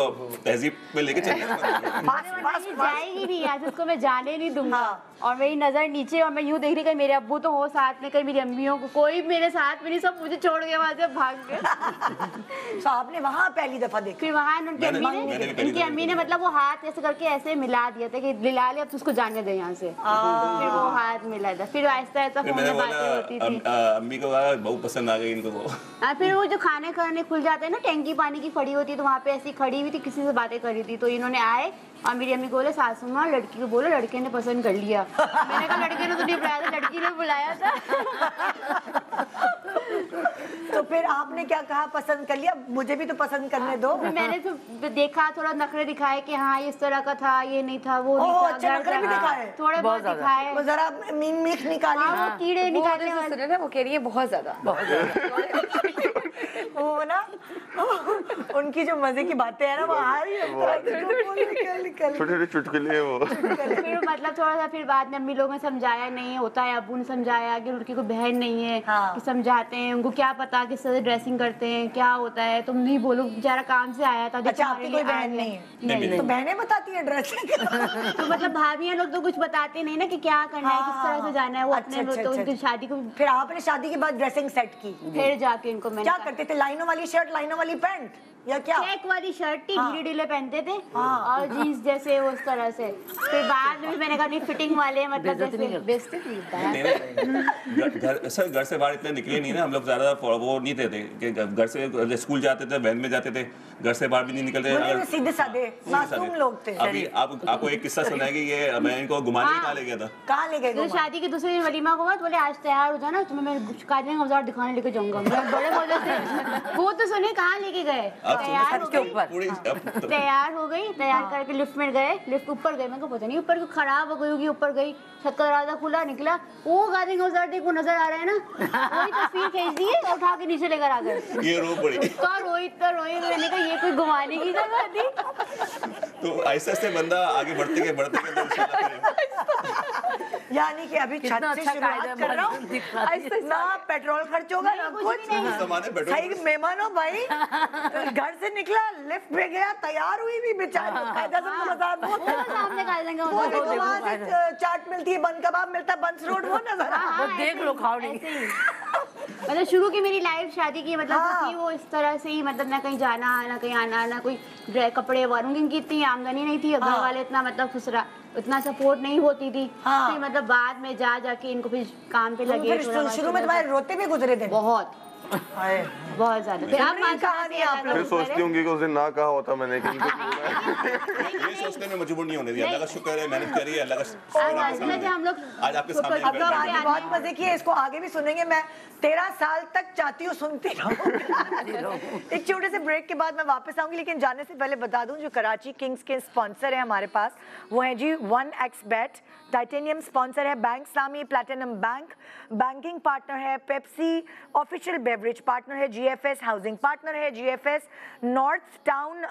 तहजीब में लेके चले जाएगी नहीं यहाँ से उसको मैं जाने नहीं दूँगा। हाँ। और मेरी नज़र नीचे और मैं यूँ देख रही कहीं मेरे अबू तो हो साथ में कहीं मेरी अम्मियों को कोई भी मेरे साथ में नहीं सब मुझे छोड़ गया वहाँ से भाग गए। तो आपने वहाँ पहली दफ़ा देखा? फिर वहाँ उनकी अम्मी ने दफ़ा अम्मी ने मतलब वो हाथ ऐसे करके ऐसे मिला दिया था कि मिला ले अब तो उसको जाने दे यहाँ से। फिर वो हाथ मिला था। फिर आहिस्ता आहिस्ता फ़ोन में बातें होती थी। अम्मी को बहुत पसंद आ गई इनको वो। हाँ फिर वो जो खाने खाने खुल जाते हैं ना, टैंकी पानी की खड़ी होती है तो वहाँ पे ऐसी खड़ी हुई थी, किसी से बातें कर रही थी तो इन्होंने आए और मेरी अम्मी को बोले सासू माँ लड़की को बोलो लड़के ने पसंद कर लिया। मैंने कहा लड़के ने तो नहीं बुलाया था लड़की ने बुलाया था। तो फिर आपने क्या कहा पसंद कर लिया? मुझे भी तो पसंद करने दो। फिर मैंने तो देखा थोड़ा नखरे दिखाए कि हाँ इस तरह का था ये नहीं था वो नहीं ओह, था अच्छे नखरे भी दिखाए? थोड़े बहुत दिखाए। वो जरा मीन मीख निकाली हाँ वो कीड़े वो निकालने जो वाले। सुने ना वो कह रही है बहुत ज़्यादा वो ना उनकी जो मज़े की बातें है ना वो आ रही है। तो निकल निकल छोटे छोटे चुटकुले वो। फिर मतलब थोड़ा सा फिर बाद में अम्मी लोगों ने समझाया नहीं होता है अबू ने समझाया कि उनकी कोई बहन नहीं है हाँ। कि समझाते हैं उनको क्या पता किस तरह ड्रेसिंग करते हैं क्या होता है तुम नहीं बोलो बेचारा काम से आया था अच्छा आपकी कोई बहन नहीं। है तो बहनें बताती है ड्रेसिंग तो मतलब भाभियाँ लोग तो कुछ बताते नहीं ना कि क्या करना है किस हाँ, तरह से जाना है वो अपने अच्छा, तो अच्छा, उनकी अच्छा। शादी को फिर आपने शादी के बाद ड्रेसिंग सेट की? फिर जाके इनको मैंने क्या करते थे? लाइनों वाली शर्ट लाइनों वाली पैंट या क्या? चेक वाली शर्ट थी हाँ। ढीले ढीले पहनते थे? हाँ। और जीन्स जैसे उस तरह से। फिर बाद में मैंने कहा नहीं फिटिंग वाले मतलब घर- घर सर घर से बाहर इतने निकले नहीं ना हम लोग ज़्यादा वो नहीं थे, थे कि घर से स्कूल जाते थे वैन में जाते थे। घर से बाहर भी नहीं निकलते। बोले अगर- सीधे साधे। मासूम लोग थे। अभी आप आपको एक किस्सा सुना है कि ये मैं इनको घुमाने हाँ। कहाँ ले गया था? कहाँ ले गए तो शादी के दूसरे दिन वलीमा को बात बोले आज तैयार हो जाना तुम्हें मैं काजल औज़ार दिखाने लेके जाऊँगा। बड़े मज़े से वो तो सुने कहाँ लेके गए? तैयार हो छत के गई। ऊपर। पूरी तो- तैयार हो गई तैयार हाँ। करके लिफ्ट में गए। लिफ्ट ऊपर गए मैं को पता नहीं ऊपर खराब हो गई होगी ऊपर गई। छत का दरवाज़ा खुला निकला। वो गार्डिंग औज़ार देखो नज़र आ रहा है ना। वही तस्वीर खींच दी और उठा के नीचे लेकर आ गए। ये रो पड़ी। उसका रोई तो रोई मैंने कहा ये कोई घुमाने की जगह थी? तो ऐसे ऐसे बंदा आगे बढ़ते गए बढ़ते गए फिर- यानी कि अभी छत से अच्छा शुरुआत कर रहा हूँ। ना पेट्रोल खर्च होगा ना कुछ सही मेहमान हो भाई तो घर से निकला लिफ्ट में गया तैयार हुई भी बेचारी। कायदा से मज़ाक देखो वहाँ से चाट मिलती है बन कबाब मिलता है बंस रोड वो नज़र वो देख लो खाओ नहीं मतलब शुरू की मेरी लाइफ शादी की मतलब हाँ। वो वो इस तरह से ही मतलब ना कहीं जाना ना कहीं आना ना कोई ड्रेस कपड़े वारूँगी इनकी इतनी आमदनी नहीं थी घर हाँ। वाले इतना मतलब खुसरा उतना सपोर्ट नहीं होती थी हाँ। फिर मतलब बाद में जा जाके इनको फिर काम पे लगे शुरू में तुम्हारे रोते भी गुजरे थे बहुत। बहुत ज़्यादा। फिर आप सोचती होंगी कि उस दिन ना कहा होता मैंने कि ये सोचने में मजबूर नहीं होने दिया। अल्लाह का शुक्र है मेहनत करी अल्लाह का आज शुक्र है आपके आज हम लोग आज आपके सामने बहुत मज़े किए इसको आगे भी सुनेंगे। मैं तेरह साल तक चाहती हूँ सुनती एक छोटे से ब्रेक के बाद मैं वापस आऊँगी लेकिन जाने से पहले बता दूँ जो कराची किंग्स के स्पॉन्सर है हमारे पास वो है जी one X bat titanium sponsor है bank Islami platinum bank banking partner है पेप्सी ऑफिशियल बेवरेज पार्टनर है जीएफएस हाउसिंग पार्टनर है GFS north town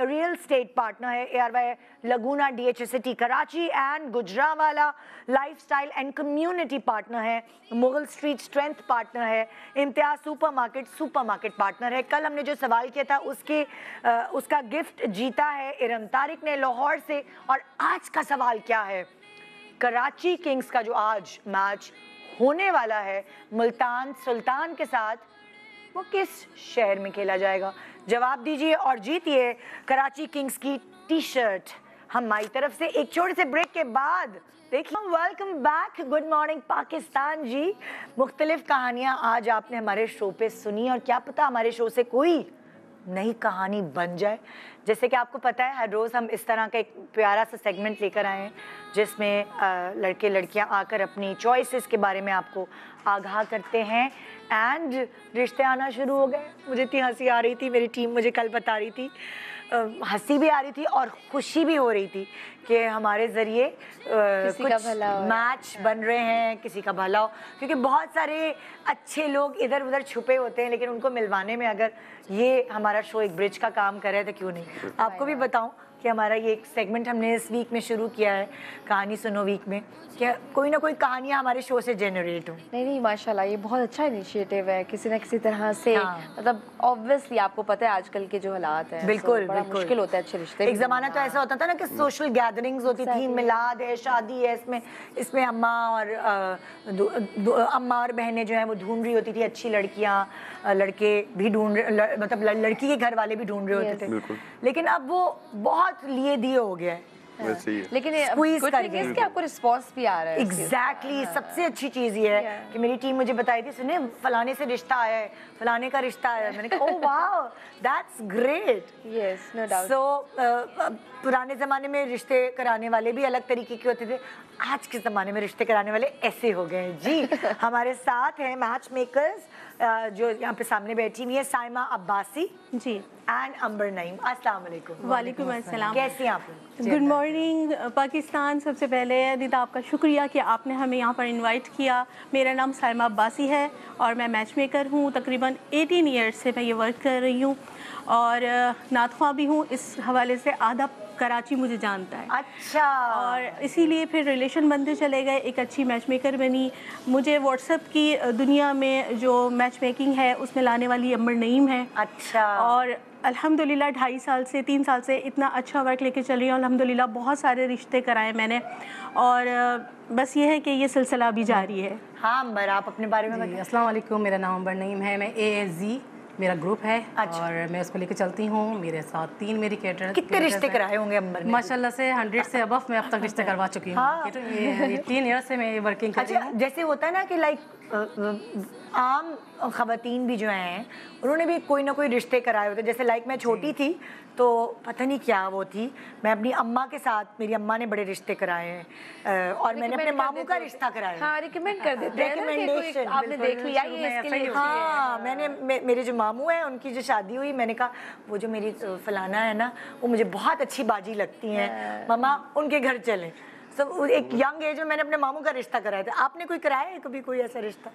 real estate partner है ARY Laguna DHST Karachi and Gujranwala lifestyle and community partner है Mughal street strength partner है इम्तियाज़ supermarket supermarket partner है। कल हमने जो सवाल किया था उसके अ, उसका गिफ्ट जीता है इरम तारिक ने लाहौर से और आज का सवाल क्या है? कराची किंग्स का जो आज मैच होने वाला है मुल्तान सुल्तान के साथ वो किस शहर में खेला जाएगा? जवाब दीजिए और जीतिए कराची किंग्स की टी शर्ट हमारी तरफ़ से एक छोटे से ब्रेक के बाद देखिए। Welcome back good morning Pakistan जी। मुख्तलिफ़ कहानियाँ आज आपने हमारे शो पे सुनी और क्या पता हमारे शो से कोई नई कहानी बन जाए। जैसे कि आपको पता है, हर रोज़ हम इस तरह का एक प्यारा सा सेगमेंट लेकर आए हैं, जिसमें लड़के लड़कियाँ आकर अपनी चॉइसेस के बारे में आपको आगाह करते हैं। एंड रिश्ते आना शुरू हो गए। मुझे इतनी हँसी आ रही थी मेरी टीम मुझे कल बता रही थी। हँसी भी आ रही थी और खुशी भी हो रही थी कि हमारे ज़रिए कुछ भला मैच बन रहे हैं किसी का भला हो। क्योंकि बहुत सारे अच्छे लोग इधर उधर छुपे होते हैं लेकिन उनको मिलवाने में अगर ये हमारा शो एक ब्रिज का काम करे तो क्यों नहीं? आपको भी बताऊँ कि हमारा ये एक सेगमेंट हमने इस वीक में शुरू किया है कहानी सुनो वीक में क्या कोई ना कोई कहानियाँ हमारे शो से जनरेट हो। नहीं नहीं माशाल्लाह ये बहुत अच्छा इनिशिएटिव है किसी ना किसी तरह से हाँ। मतलब ऑब्वियसली आपको पता है आजकल के जो हालात हैं बिल्कुल बड़ा बिल्कुल। मुश्किल होता है अच्छे रिश्ते एक जमाना तो ऐसा होता था ना कि सोशल गैदरिंग्स होती थी मिलाद है शादी है इसमें इसमें अम्मा और अम्मा और बहनें जो है वो ढूंढ रही होती थी अच्छी लड़कियाँ लड़के भी ढूंढ मतलब लड़की के घर वाले भी ढूंढ रहे होते थे। लेकिन अब वो बहुत लिए दिए हो गया है। ही है लेकिन गए। इज़ कि आपको रिस्पांस भी आ रहा है इस चीज़ का। सबसे अच्छी चीज़ ये है कि मेरी टीम मुझे बताई थी सुने फलाने से रिश्ता आया है फलाने का रिश्ता आया है। मैंने कहा ओह wow that's great Yes, no doubt. So पुराने ज़माने में रिश्ते कराने वाले भी अलग तरीके के होते थे। आज के ज़माने में रिश्ते कराने वाले ऐसे हो गए हैं। जी हमारे साथ हैं मैच मेकर्स जो यहाँ पे सामने बैठी हुई है साइमा अब्बासी जी। एंड अंबर नईम। अस्सलाम वालेकुम। वालेकुम अस्सलाम। कैसी आप गुड मॉर्निंग पाकिस्तान सबसे पहले अदिता आपका शुक्रिया कि आपने हमें यहाँ पर इनवाइट किया। मेरा नाम साइमा अब्बासी है और मैं मैच मेकर हूँ। तकरीबन 18 ईयर्स से मैं ये वर्क कर रही हूँ। और नातख्वा भी हूँ। इस हवाले से आधा कराची मुझे जानता है। अच्छा। और इसीलिए फिर रिलेशन बनते चले गए एक अच्छी मैच मेकर बनी। मुझे व्हाट्सएप की दुनिया में जो मैच मेकिंग है उसमें लाने वाली अमर नईम है। अच्छा। और अल्हम्दुलिल्लाह ढाई साल से तीन साल से इतना अच्छा वर्क लेके चल रही हूँ। अल्हम्दुलिल्लाह बहुत सारे रिश्ते कराए मैंने। और बस ये है कि ये सिलसिला अभी जारी है। हाँ अम्बर आप अपने बारे में बताइए। अस्सलाम वालेकुम मेरा नाम अम्बर नईम है। मैं ए एस जी मेरा ग्रुप है अच्छा। और मैं उसको लेके चलती हूँ। मेरे साथ तीन मेरी कैटर कितने रिश्ते कराए होंगे अंबर माशाल्लाह से हंड्रेड से अब मैं अब तक रिश्ते करवा चुकी हूँ। हाँ। तीन ईयर से मैं वर्किंग कर रही अच्छा जैसे होता है ना कि लाइक आम खवातीन भी जो हैं उन्होंने भी कोई ना कोई रिश्ते कराए होते जैसे लाइक मैं छोटी थी तो पता नहीं क्या वो थी मैं अपनी अम्मा के साथ मेरी अम्मा ने बड़े रिश्ते कराए हैं और मैंने अपने मामू का रिश्ता कराया हाँ। रिकमेंड कर देते हैं आपने देख लिया ये इसके लिए हाँ मैंने मे, मेरे जो मामू हैं उनकी जो शादी हुई मैंने कहा वो जो मेरी फलाना है ना वो मुझे बहुत अच्छी बाजी लगती हैं। मम्मा उनके घर चलें। सब एक यंग एज में मैंने अपने मामू का रिश्ता कराया था। आपने कोई कराया है कभी कोई ऐसा रिश्ता?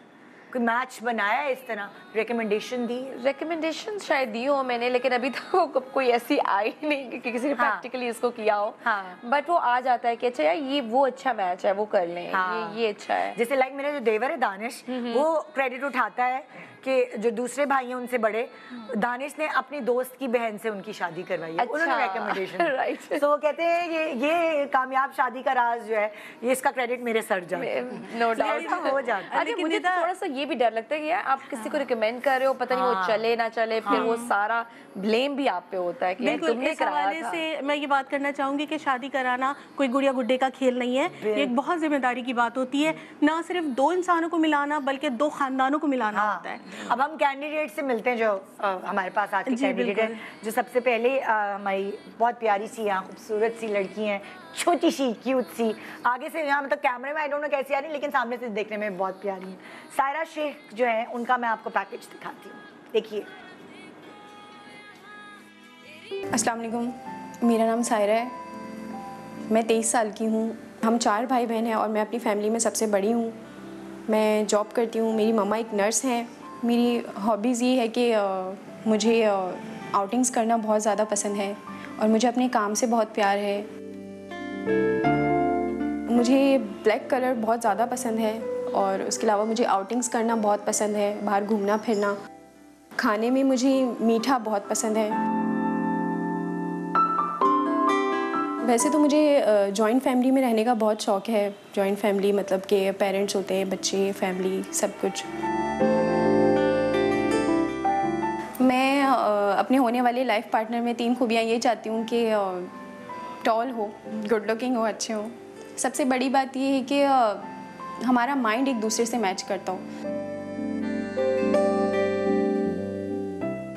कोई मैच बनाया है इस तरह? रिकमेंडेशन दी? रिकमेंडेशन शायद दी हो मैंने लेकिन अभी तक तो को- कोई ऐसी आई नहीं कि, कि किसी ने हाँ। प्रैक्टिकली इसको किया हो। हाँ। बट वो आ जाता है कि अच्छा यार ये वो अच्छा मैच है वो कर लें। हाँ। ये ये अच्छा है। जैसे लाइक मेरा जो देवर है दानिश वो क्रेडिट उठाता है। कि जो दूसरे भाई हैं उनसे बड़े दानिश ने अपनी दोस्त की बहन से उनकी शादी करवाई है। अच्छा, उन्होंने रिकमेंडेशन right. तो वो कहते हैं ये ये कामयाब शादी का राज जो है ये इसका क्रेडिट मेरे सर जाए नो डाउट हो जाता है। अरे मुझे तो थोड़ा सा ये भी डर लगता है कि आप किसी को रिकमेंड कर रहे हो पता नहीं वो हाँ। चले ना चले फिर वो सारा ब्लेम भी आप पे होता है कि तुमने कराया से मैं ये बात करना चाहूँगी कि शादी कराना कोई गुड़िया गुड्डे का खेल नहीं है। ये एक बहुत ज़िम्मेदारी की बात होती है। ना सिर्फ़ दो इंसानों को मिलाना बल्कि दो खानदानों को मिलाना हाँ। होता है। अब हम कैंडिडेट से मिलते हैं जो अ, हमारे पास आज की कैंडिडेट है जो सबसे पहले अ, हमारी बहुत प्यारी सी यहाँ खूबसूरत सी लड़की हैं छोटी सी क्यूट सी। आगे से यहाँ मतलब कैमरे में आई डोंट नो कैसी आ रही लेकिन सामने से देखने में बहुत प्यारी है। सायरा शेख जो है उनका मैं आपको पैकेज दिखाती हूँ। देखिए। अस्सलाम वालेकुम। मेरा नाम सायरा है। मैं तेईस साल की हूँ। हम चार भाई बहन हैं और मैं अपनी फैमिली में सबसे बड़ी हूँ। मैं जॉब करती हूँ। मेरी मम्मा एक नर्स हैं। मेरी हॉबीज़ ये है कि मुझे आउटिंग्स करना बहुत ज़्यादा पसंद है और मुझे अपने काम से बहुत प्यार है। मुझे ब्लैक कलर बहुत ज़्यादा पसंद है और उसके अलावा मुझे आउटिंग्स करना बहुत पसंद है, बाहर घूमना, फिरना। खाने में मुझे मीठा बहुत पसंद है। वैसे तो मुझे जॉइंट फैमिली में रहने का बहुत शौक है। जॉइंट फैमिली मतलब कि पेरेंट्स होते हैं, बच्चे फैमिली सब कुछ। अपने होने वाले लाइफ पार्टनर में तीन खूबियाँ ये चाहती हूँ कि टॉल हो गुड लुकिंग हो, अच्छे हो। सबसे बड़ी बात ये है कि हमारा माइंड एक दूसरे से मैच करता हो।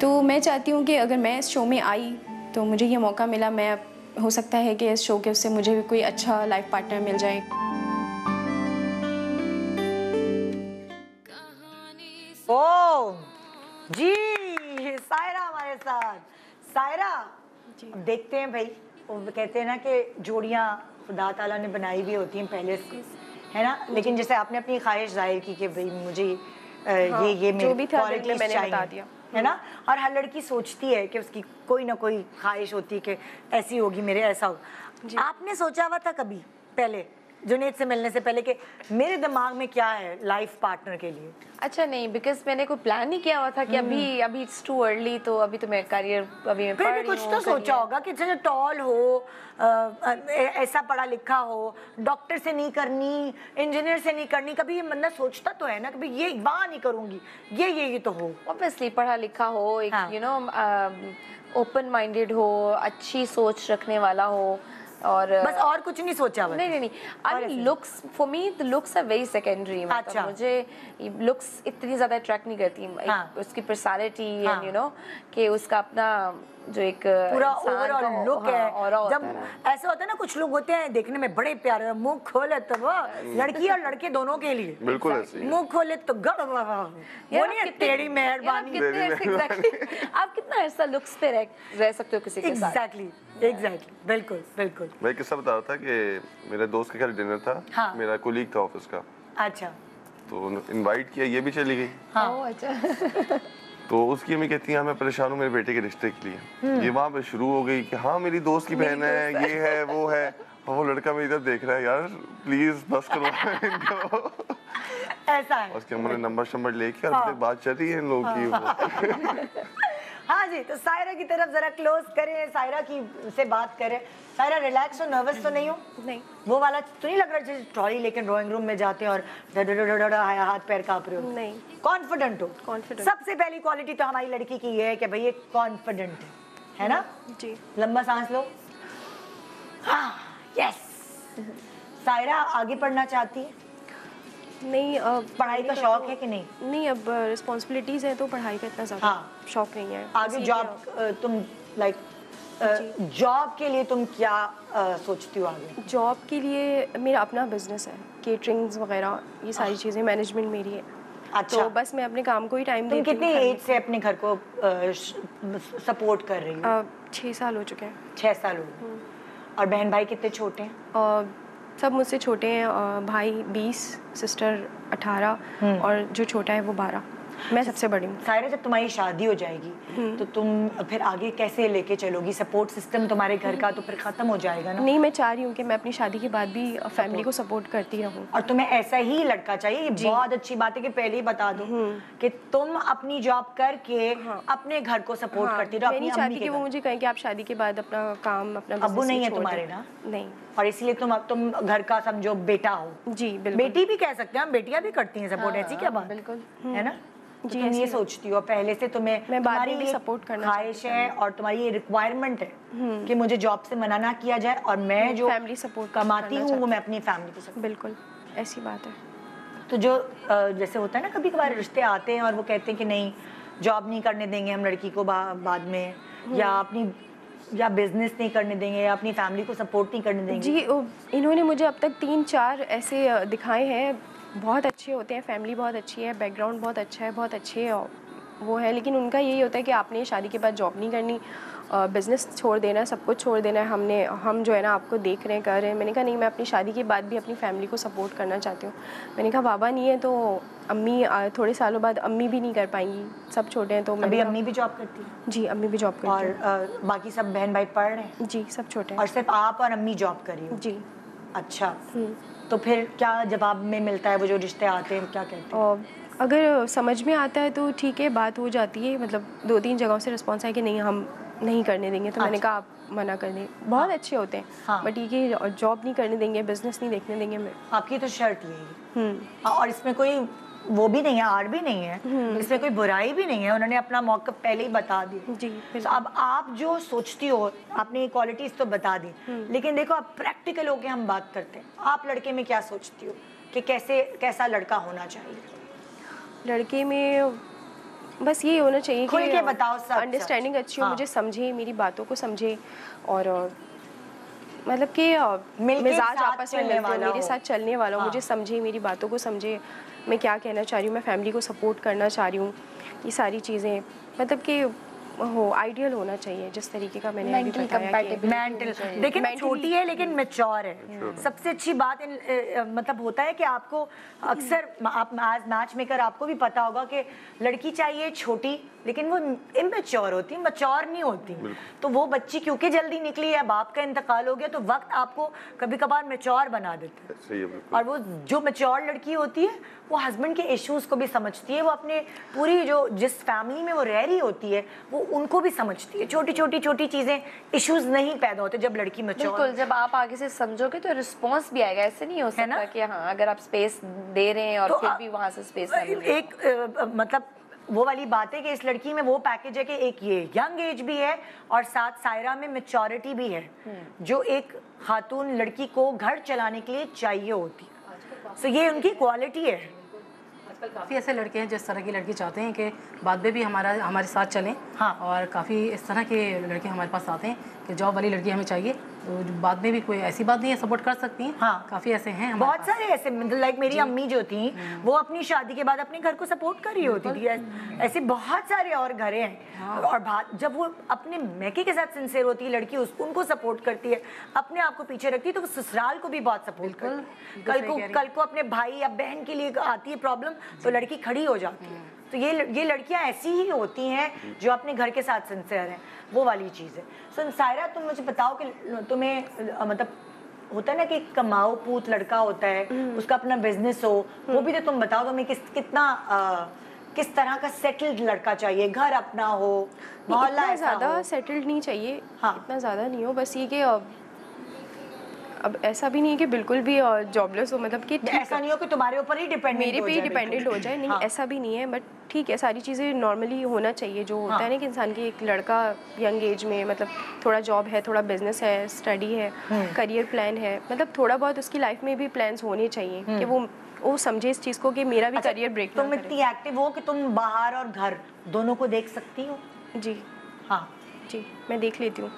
तो मैं चाहती हूँ कि अगर मैं इस शो में आई तो मुझे ये मौका मिला, मैं, हो सकता है कि इस शो के उससे मुझे भी कोई अच्छा लाइफ पार्टनर मिल जाए। ओ जी सायरा हमारे साथ। सायरा देखते हैं भाई। वो कहते हैं ना कि जोड़ियाँ खुदा ताला ने बनाई भी होती हैं पहले से है ना? लेकिन जैसे आपने अपनी ख्वाहिश ज़ाहिर की कि भाई मुझे अ, ये ये मेरे भी था मैंने बता दिया। है ना? और हर लड़की सोचती है कि उसकी कोई ना कोई ख्वाहिश होती है कि ऐसी होगी मेरे ऐसा होगा आपने सोचा हुआ था कभी पहले? जुनेद से मिलने से पहले कि मेरे दिमाग में क्या है लाइफ पार्टनर के लिए? अच्छा नहीं बिकॉज़ मैंने कोई प्लान नहीं किया हुआ था कि अभी अभी इट्स टू अर्ली तो अभी तो मैं करियर अभी मैं फिर भी कुछ तो सोचा होगा कि जो टॉल हो ऐसा पढ़ा लिखा हो डॉक्टर से नहीं करनी इंजीनियर से नहीं करनी कभी ये बंदा सोचता तो है ना कभी ये वहाँ नहीं करूँगी ये ये ये तो हो। ऑब्वियसली पढ़ा लिखा हो एक। यू नो ओपन माइंडेड हो अच्छी सोच रखने वाला हो और बस और कुछ नहीं सोचा नहीं नहीं नहीं। I looks for me the looks are very secondary मुझे लुक्स इतनी ज़्यादा अट्रैक्ट नहीं करती। हाँ। उसकी पर्सनालिटी। एंड यू नो कि उसका अपना जो एक पूरा ओवरऑल लुक हाँ, है होता जब है। ऐसा होता है ना कुछ लोग होते हैं देखने में बड़े प्यारे मुँह खोले तो वो लड़की और लड़के दोनों के लिए। बिल्कुल ऐसे ही है। मुँह खोले तो गड़ वो नहीं आप है तेरी मेहरबानी। आप कितना ऐसा लुक्स पे रह, रह सकते हो किसी के साथ? एग्जैक्टली एग्जैक्टली बिल्कुल बिल्कुल। मैं किस्सा बता रहा था कि मेरे दोस्त के घर डिनर था। हाँ। मेरा कुलीग था ऑफ़िस का। अच्छा। तो इनवाइट किया ये भी चली गई। हाँ। अच्छा। तो उसकी अम्मी कहती है मैं परेशान हूँ मेरे बेटे के रिश्ते के लिए। ये वहाँ पे शुरू हो गई कि हाँ मेरी दोस्त की बहन है ये है वो है। और वो लड़का मेरी तरफ़ देख रहा है यार प्लीज़ बस करो इनको। ऐसा है। उसके हमने नंबर शंबर लेके और हाँ। बात चल रही है इन लोगों की। वो हाँ जी तो सायरा की तरफ़ जरा क्लोज करें सायरा की से बात करें। सायरा रिलैक्स हो नर्वस तो नहीं हो? नहीं। वो वाला तो नहीं लग रहा जैसे ट्रॉली लेके ड्राइंग रूम में जाते हैं और हाथ पैर काँप रहे हो। नहीं। कॉन्फिडेंट हो? Confident. सबसे पहली क्वालिटी तो हमारी लड़की की ये है कि भाई ये कॉन्फिडेंट है। है ना? जी। लंबा सांस लो। हाँ यस सायरा आगे पढ़ना चाहती है। नहीं अब पढ़ाई का शौक है कि नहीं? नहीं अब रिस्पॉन्सिबिलिटीज़ है तो पढ़ाई का इतना ज़्यादा हाँ। शौक नहीं है। आगे जॉब तुम लाइक जॉब के लिए तुम क्या सोचती हो आगे? जॉब के लिए मेरा अपना बिज़नेस है केटरिंग्स वगैरह ये सारी चीज़ें मैनेजमेंट मेरी है। अच्छा। तो बस मैं अपने काम को ही टाइम देती कितनी एज से अपने घर को सपोर्ट कर रही हो? छः साल हो चुके हैं। छह साल हो और बहन भाई कितने छोटे हैं? सब मुझसे छोटे हैं भाई बीस सिस्टर अठारह और जो छोटा है वो बारह। मैं सबसे बड़ी हूँ। सायरा जब तुम्हारी शादी हो जाएगी तो तुम फिर आगे कैसे लेके चलोगी? सपोर्ट सिस्टम तुम्हारे घर का तो फिर खत्म हो जाएगा ना? नहीं मैं चाह रही हूँ कि मैं अपनी शादी के बाद भी फैमिली को सपोर्ट करती रहूँ। और तुम्हें ऐसा ही लड़का चाहिए ये बहुत अच्छी बात है कि पहले ही बता दो कि तुम अपनी जॉब करके अपने घर को सपोर्ट करती रहो अपनी अम्मी के वो मुझे कहें कि आप शादी के बाद अपना काम अपना business नहीं है तुम्हारे ना? नहीं। और इसलिए तुम अब तुम घर का समझो बेटा हो। जी बिल्कुल। बेटी भी कह सकते हैं हम बेटियाँ भी करती हैं सपोर्ट ऐसी क्या बात? बिल्कुल। है ना? तो जी, तुम ये सोचती हो पहले से तुम्हें मैं तुम्हारी भी ये support करना ख्वाहिश है। और तुम्हारी ये रिक्वायरमेंट है कि मुझे जॉब से मना ना किया जाए और मैं जो Family support कमाती हूँ वो मैं अपनी फैमिली को support बिल्कुल ऐसी बात है। तो जो जैसे होता है ना कभी कभार रिश्ते आते हैं और वो कहते हैं कि नहीं जॉब नहीं करने देंगे हम लड़की को बाद में या अपनी या बिज़नेस नहीं करने देंगे या अपनी फैमिली को सपोर्ट नहीं करने देंगे। जी इन्होंने मुझे अब तक तीन चार ऐसे दिखाए हैं। बहुत अच्छे होते हैं फैमिली बहुत अच्छी है बैकग्राउंड बहुत अच्छा है बहुत अच्छे अ, वो है। लेकिन उनका यही होता है कि आपने शादी के बाद जॉब नहीं करनी बिज़नेस छोड़ देना है सब कुछ छोड़ देना है। हमने हम जो है ना आपको देख रहे हैं कर रहे हैं। मैंने कहा नहीं मैं अपनी शादी के बाद भी अपनी फैमिली को सपोर्ट करना चाहती हूँ। मैंने कहा बाबा नहीं है तो अम्मी थोड़े सालों बाद अम्मी भी नहीं कर पाएँगी। सब छोटे हैं तो अभी अम्मी भी जॉब करती है? जी अम्मी भी जॉब करती और हैं। अ, बाकी सब बहन भाई पढ़ रहे हैं? जी सब छोटे हैं। और सिर्फ़ आप और अम्मी जॉब कर रही हो? जी। अच्छा। तो फिर क्या जवाब में मिलता है वो जो रिश्ते आते हैं क्या कहते हैं? अगर समझ में आता है तो ठीक है बात हो जाती है। मतलब दो तीन जगहों से रिस्पॉन्स आया कि नहीं हम नहीं करने देंगे। तो मैंने कहा आप मना कर दें। बहुत अच्छे होते हैं। हाँ। बट ये कि जॉब नहीं करने देंगे बिज़नेस नहीं देखने देंगे मैं आपकी तो शर्त यही हम्म। और इसमें कोई वो भी नहीं है आर भी नहीं है। इसमें कोई बुराई भी नहीं है उन्होंने अपना मौका पहले ही बता दिया। जी तो अब आप जो सोचती हो आपने क्वालिटीज तो बता दी लेकिन देखो आप प्रैक्टिकल होके हम बात करते हैं। आप लड़के में क्या सोचती हो कि कैसे कैसा लड़का होना चाहिए? लड़के में बस ये होना चाहिए खुल के बताओ सच, अंडरस्टैंडिंग अच्छी हो हाँ। मुझे समझे मेरी बातों को समझे और मतलब कि मिजाज आपस में मिलते वाला मेरे साथ चलने वाला हाँ। मुझे समझे मेरी बातों को समझे। मैं क्या कहना चाह रही हूँ, मैं फैमिली को सपोर्ट करना चाह रही हूँ, ये सारी चीज़ें मतलब कि हो आइडियल होना चाहिए जिस तरीके का मैंने अभी बताया कि मेंटल देखिए Mentally- छोटी है लेकिन मेच्योर है। सबसे अच्छी बात इन मतलब होता है कि आपको अक्सर आप आज मैच मेकर आपको भी पता होगा कि लड़की चाहिए छोटी लेकिन वो इमेच्योर होती है मच्योर नहीं होती। तो वो बच्ची क्योंकि जल्दी निकली है बाप का इंतकाल हो गया तो वक्त आपको कभी कभार मेच्योर बना देता है। सही है बिल्कुल। और वो जो मेच्योर लड़की होती है वो हस्बैंड के इश्यूज़ को भी समझती है वो अपने पूरी जो जिस फैमिली में वो रह रही होती है वो उनको भी समझती है। छोटी छोटी छोटी चीज़ें इश्यूज़ नहीं पैदा होते जब लड़की बिल्कुल जब आप आगे से समझोगे तो रिस्पॉन्स भी आएगा। ऐसे नहीं हो ना? सकता कि हाँ अगर आप स्पेस दे रहे हैं और तो फिर भी वहाँ से स्पेस एक मतलब वो वाली बात है कि इस लड़की में वो पैकेज है कि एक ये यंग एज भी है और साथ सायरा में मेचोरिटी भी है जो एक खातून लड़की को घर चलाने के लिए चाहिए होती है। सो ये उनकी क्वालिटी है। काफ़ी ऐसे लड़के हैं जिस तरह की लड़की चाहते हैं कि बाद में भी हमारा हमारे साथ चलें। हाँ। और काफ़ी इस तरह के लड़के हमारे पास आते हैं कि जॉब वाली लड़की हमें चाहिए। तो बाद में भी कोई ऐसी बात नहीं है सपोर्ट कर सकती हैं। हाँ। काफ़ी ऐसे हैं बहुत सारे ऐसे लाइक मेरी अम्मी जो थी वो अपनी शादी के बाद अपने घर को सपोर्ट कर रही होती थी। ऐसे बहुत सारे और घर हैं। और बात जब वो अपने मैके के साथ सिंसेर होती है लड़की उस उनको सपोर्ट करती है अपने आप को पीछे रखती है तो वो ससुराल को भी बहुत सपोर्ट करती है। कल को कल को अपने भाई या बहन के लिए आती है प्रॉब्लम तो लड़की खड़ी हो जाती है। तो ये ये लड़कियाँ ऐसी ही होती हैं जो अपने घर के साथ सिंसेयर हैं। वो वाली चीज़ है। सो so, सायरा तुम मुझे बताओ कि तुम्हें मतलब होता है ना कि कमाओ पूत लड़का होता है उसका अपना बिज़नेस हो वो भी तो तुम बताओ तुम्हें किस कितना अ, किस तरह का सेटल्ड लड़का चाहिए घर अपना हो मोहल्ला ज़्यादा सेटल्ड नहीं चाहिए हाँ। इतना ज़्यादा नहीं हो बस ये कि अब ऐसा भी नहीं है कि बिल्कुल भी जॉबलेस हो मतलब कि ऐसा नहीं हो कि तुम्हारे ऊपर ही डिपेंडेंट मेरे पे ही डिपेंडेंट हो जाए नहीं हाँ। ऐसा भी नहीं है बट ठीक है सारी चीज़ें नॉर्मली होना चाहिए जो होता हाँ। है ना कि इंसान की एक लड़का यंग एज में मतलब थोड़ा जॉब है थोड़ा बिज़नेस है स्टडी है हम्म। करियर प्लान है मतलब थोड़ा बहुत उसकी लाइफ में भी प्लान्स होने चाहिए कि वो वो समझे इस चीज़ को कि मेरा भी करियर ब्रेक हम्म। अच्छा, तुम इतनी एक्टिव हो कि तुम बाहर और घर दोनों को देख सकती हो जी हाँ जी मैं देख लेती हूँ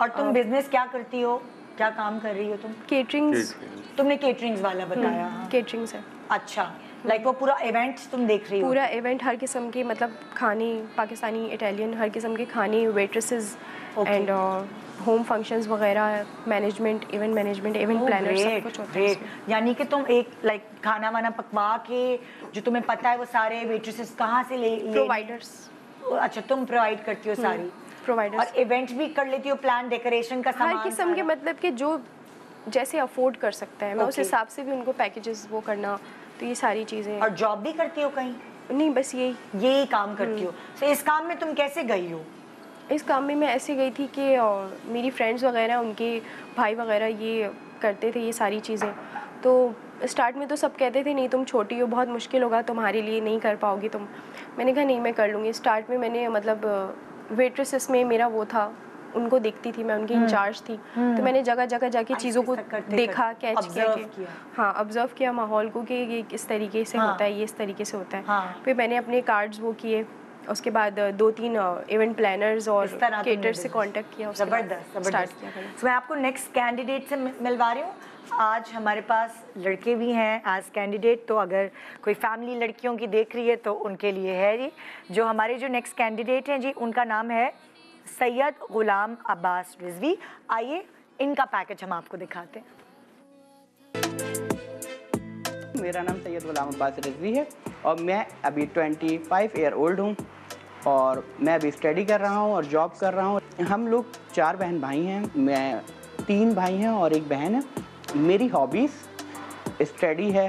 और तुम बिज़नेस क्या करती हो क्या काम कर रही हो तुम? केटरिंग्स तुमने केटरिंग्स वाला बताया हाँ। केटरिंग्स है। अच्छा लाइक वो पूरा इवेंट्स तुम देख रही हो? पूरा इवेंट हर किस्म के मतलब खाने पाकिस्तानी इटालियन हर किस्म के खाने वेट्रेसेस एंड होम फ़ंक्शंस वगैरह management event management event planner सब कुछ होता है यानी कि तुम एक लाइक खाना वाना पकवा के जो तुम्हें पता है वो सारे वेट्रेसेस कहाँ से ले ले प्रोवाइडर्स अच्छा तुम प्रोवाइड करती हो सारी। प्रोवाइडर्स और इवेंट्स भी कर लेती हो प्लान डेकोरेशन का हर किस्म के मतलब कि जो जैसे अफोर्ड कर सकता है मैं उस हिसाब से भी उनको पैकेजेस वो करना तो ये सारी चीज़ें और जॉब भी करती हो कहीं? नहीं बस यही। यही काम करती। हो। तो इस काम में तुम कैसे गई हो? इस काम में मैं ऐसे गई थी कि मेरी फ्रेंड्स वगैरह उनके भाई वगैरह ये करते थे ये सारी चीज़ें। तो स्टार्ट में तो सब कहते थे नहीं तुम छोटी हो बहुत मुश्किल होगा तुम्हारे लिए नहीं कर पाओगी तुम। मैंने कहा नहीं मैं कर लूँगी। स्टार्ट में मैंने मतलब वेट्रेसेस में मेरा वो था उनको देखती थी मैं उनकी इंचार्ज थी। तो मैंने जगह जगह जाके चीज़ों को देखा कैच किया। हाँ ऑब्ज़र्व किया माहौल को कि ये किस तरीके से हाँ। होता है ये इस तरीके से होता है। हाँ। फिर मैंने अपने कार्ड्स वो किए उसके बाद दो तीन इवेंट प्लानर्स और केटर से कांटेक्ट किया ज़बरदस्त स्टार्ट किया मैंने। मैं आपको नेक्स्ट कैंडिडेट से मिलवा रही हूँ। आज हमारे पास लड़के भी हैं एज कैंडिडेट तो अगर कोई फैमिली लड़कियों की देख रही है तो उनके लिए है जी जो हमारे जो नेक्स्ट कैंडिडेट हैं जी, उनका नाम है सैयद गुलाम अब्बास रिजवी। आइए, इनका पैकेज हम आपको दिखाते हैं। मेरा नाम सैयद गुलाम अब्बास रिजवी है और मैं अभी 25 ईयर ओल्ड हूँ और मैं अभी स्टडी कर रहा हूँ और जॉब कर रहा हूँ। हम लोग चार बहन भाई हैं, मैं तीन भाई हैं और एक बहन है। मेरी हॉबीज़ स्टडी है।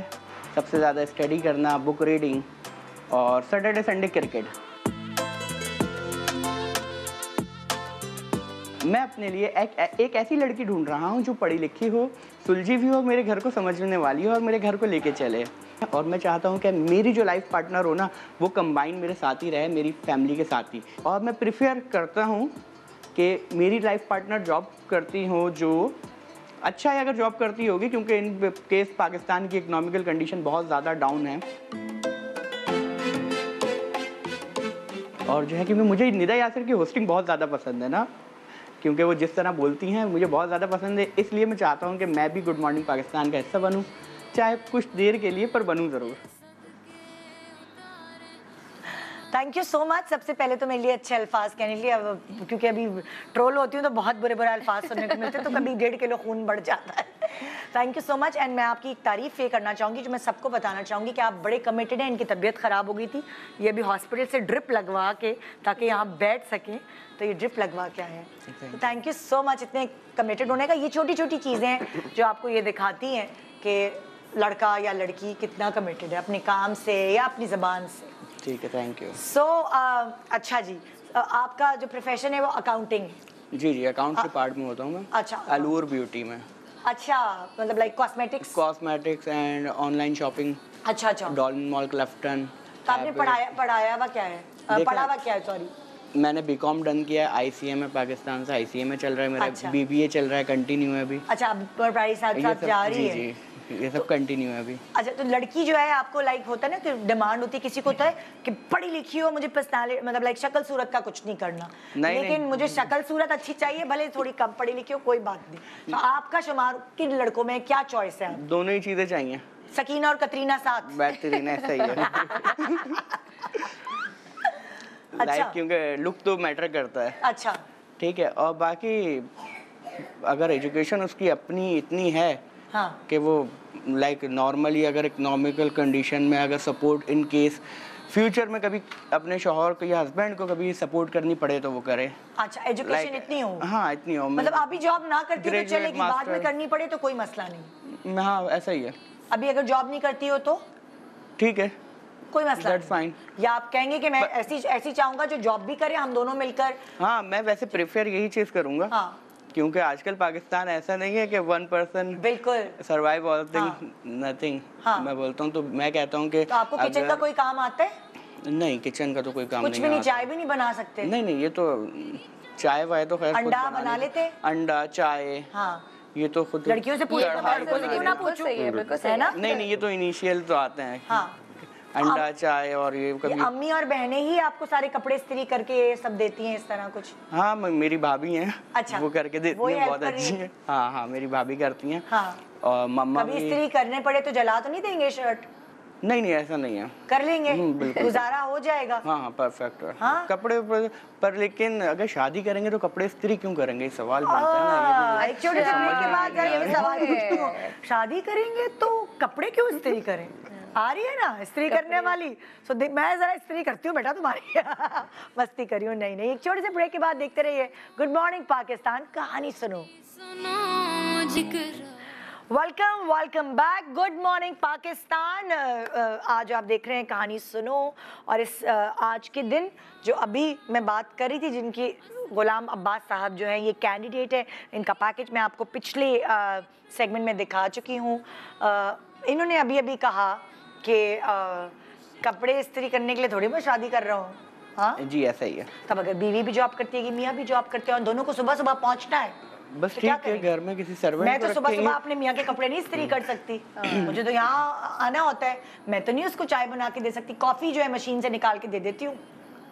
सबसे ज़्यादा स्टडी करना बुक रीडिंग और सैटरडे संडे क्रिकेट मैं अपने लिए एक, एक ऐसी लड़की ढूंढ रहा हूँ जो पढ़ी लिखी हो सुलझी भी हो मेरे घर को समझने वाली हो और मेरे घर को लेके चले। और मैं चाहता हूँ कि मेरी जो लाइफ पार्टनर हो ना वो कंबाइन मेरे साथ ही रहे मेरी फैमिली के साथ ही। और मैं प्रिफेयर करता हूँ कि मेरी लाइफ पार्टनर जॉब करती हो जो अच्छा है अगर जॉब करती होगी, क्योंकि इन केस पाकिस्तान की इकोनॉमिकल कंडीशन बहुत ज़्यादा डाउन है। और जो है क्योंकि मुझे निदा यासर की होस्टिंग बहुत ज़्यादा पसंद है ना, क्योंकि वो जिस तरह बोलती हैं, मुझे बहुत ज़्यादा पसंद है। इसलिए मैं चाहता हूँ कि मैं भी गुड मॉर्निंग पाकिस्तान का हिस्सा बनूँ, चाहे कुछ देर के लिए, पर बनूँ ज़रूर। थैंक यू सो मच सबसे पहले तो मेरे लिए अच्छे अल्फाज कहने के लिए अब क्योंकि अभी ट्रोल होती हूँ तो बहुत बुरे बुरे अल्फाज सुनने को मिलते हैं तो कभी डेढ़ किलो खून बढ़ जाता है। Thank you so much and मैं आपकी एक तारीफ़ ये करना चाहूँगी जो मैं सबको बताना चाहूँगी कि आप बड़े कमिटेड हैं इनकी तबीयत ख़राब हो गई थी। ये अभी हॉस्पिटल से ड्रिप लगवा के ताकि यहाँ बैठ सकें तो ये ड्रिप लगवा के आए हैं। थैंक यू सो मच इतने कमिटेड होने का ये छोटी छोटी चीज़ें हैं जो आपको ये दिखाती हैं कि लड़का या लड़की कितना कमिटेड है अपने काम से या अपनी ज़बान से। ठीक है थैंक यू सो अच्छा जी अ, आपका जो प्रोफेशन है वो अकाउंटिंग जी जी अकाउंट डिपार्ट में होता हूँ मैं। अच्छा। अलूर ब्यूटी में। अच्छा मतलब like cosmetics cosmetics and online shopping अच्छा अच्छा। डॉल्फिन मॉल क्लफ्टन तो आपने पढ़ाया पढ़ाया हुआ क्या है? अ, पढ़ा हुआ क्या है सॉरी मैंने बीकॉम डन किया है आईसीए में पाकिस्तान से आईसीए में चल रहा है मेरा। अच्छा। बीबीए चल रहा है कंटिन्यू है अभी। अच्छा पढ़ाई साथ साथ जा रही है। ये सब कंटिन्यू है अभी। अच्छा तो लड़की जो है आपको लाइक होता है ना कि डिमांड होती है किसी को होता है कि पढ़ी लिखी हो मुझे पर्सनालिटी मतलब लाइक शक्ल सूरत का कुछ नहीं करना। नहीं, लेकिन नहीं। मुझे शक्ल सूरत अच्छी चाहिए भले थोड़ी कम पढ़ी लिखी हो कोई बात नहीं। तो आपका शुमार किन लड़कों में क्या चॉइस है? दोनों ही चीज़ें चाहिए। सकीना और कतरीना साथ। बेहतरीन ऐसा ही है। अच्छा। लाइक क्योंकि लुक तो मैटर करता है। अच्छा। ठीक है और बाकी अगर एजुकेशन उसकी अपनी इतनी है हाँ। कि वो लाइक नॉर्मली अगर इकोनॉमिकल कंडीशन में अगर सपोर्ट इन केस फ्यूचर में कभी अपने शोहर को या हस्बैंड को कभी सपोर्ट करनी पड़े तो वो करे। अच्छा एजुकेशन like, इतनी हो। हाँ इतनी हो। मतलब अभी जॉब ना करती हो तो चलेगी बाद में करनी पड़े तो कोई मसला नहीं। हाँ ऐसा ही है। अभी अगर जॉब नहीं करती हो तो? ठीक है। कोई मसला That's नहीं। या आप कहेंगे कि मैं ऐसी ऐसी चाहूँगा जो जॉब भी करे हम दोनों मिलकर हाँ मैं वैसे प्रेफर यही चीज़ करूँगा। हाँ। क्योंकि आजकल पाकिस्तान ऐसा नहीं है कि वन पर्सन बिल्कुल। सर्वाइव ऑल थिंग नथिंग हाँ। मैं बोलता हूँ तो मैं कहता हूँ कि तो आपको किचन का कोई काम आता है? नहीं किचन का तो कोई काम कुछ नहीं भी नहीं चाय भी नहीं बना सकते? नहीं नहीं ये तो चाय वाय तो खैर अंडा बना लेते। लेते? अंडा चाय हाँ। ये तो खुद लड़कियों से पूछ ना पूछूँ? है ना? नहीं नहीं ये तो इनिशियल तो आते हैं। हाँ। अंडा चाय और ये ये कभी अम्मी और बहनें ही आपको सारे कपड़े स्त्री करके ये सब देती हैं इस तरह कुछ? हाँ मेरी भाभी हैं। अच्छा। वो करके देती वो ही हैं बहुत अच्छी हैं। हैं। हाँ हाँ मेरी भाभी करती हैं। हाँ। और मम्मा कभी भी इस्त्री करने पड़े तो जला तो नहीं देंगे शर्ट? नहीं नहीं ऐसा नहीं है। कर लेंगे? हम्म, गुजारा हो जाएगा। हाँ हाँ परफेक्ट है। हाँ? कपड़े पर, पर लेकिन अगर शादी करेंगे तो कपड़े स्त्री क्यों करेंगे? सवाल बनता है ना ये आ, एक छोटे के बाद है। सवाल शादी करेंगे तो कपड़े क्यों स्त्री करें? आ रही है ना? इस्त्री करने वाली। सो दे- मैं जरा स्त्री करती हूँ बेटा तुम्हारी। मस्ती करी हूँ। नहीं नहीं एक छोटे से ब्रेक के बाद देखते रहिए। गुड मॉर्निंग पाकिस्तान कहानी सुनो। Welcome welcome back good morning Pakistan आज आप देख रहे हैं कहानी सुनो। और इस आज के दिन जो अभी मैं बात कर रही थी जिनकी गुलाम अब्बास साहब जो हैं ये कैंडिडेट है इनका पैकेज मैं आपको पिछले सेगमेंट में दिखा चुकी हूँ। अ, इन्होंने अभी अभी कहा कि कपड़े इस्त्री करने के लिए थोड़ी मैं शादी कर रहा हूँ। हाँ? जी ऐसा ही है। तब अगर बीवी भी जॉब करती है कि मियाँ भी जॉब करते हैं और दोनों को सुबह सुबह पहुँचना है बस तो क्या है घर में किसी सर्वेंट मैं तो सुबह सुबह अपने मियाँ के कपड़े नहीं इस्त्री कर सकती। मुझे तो यहाँ आना होता है। मैं तो नहीं उसको चाय बना के दे सकती। कॉफ़ी जो है मशीन से निकाल के दे देती हूँ।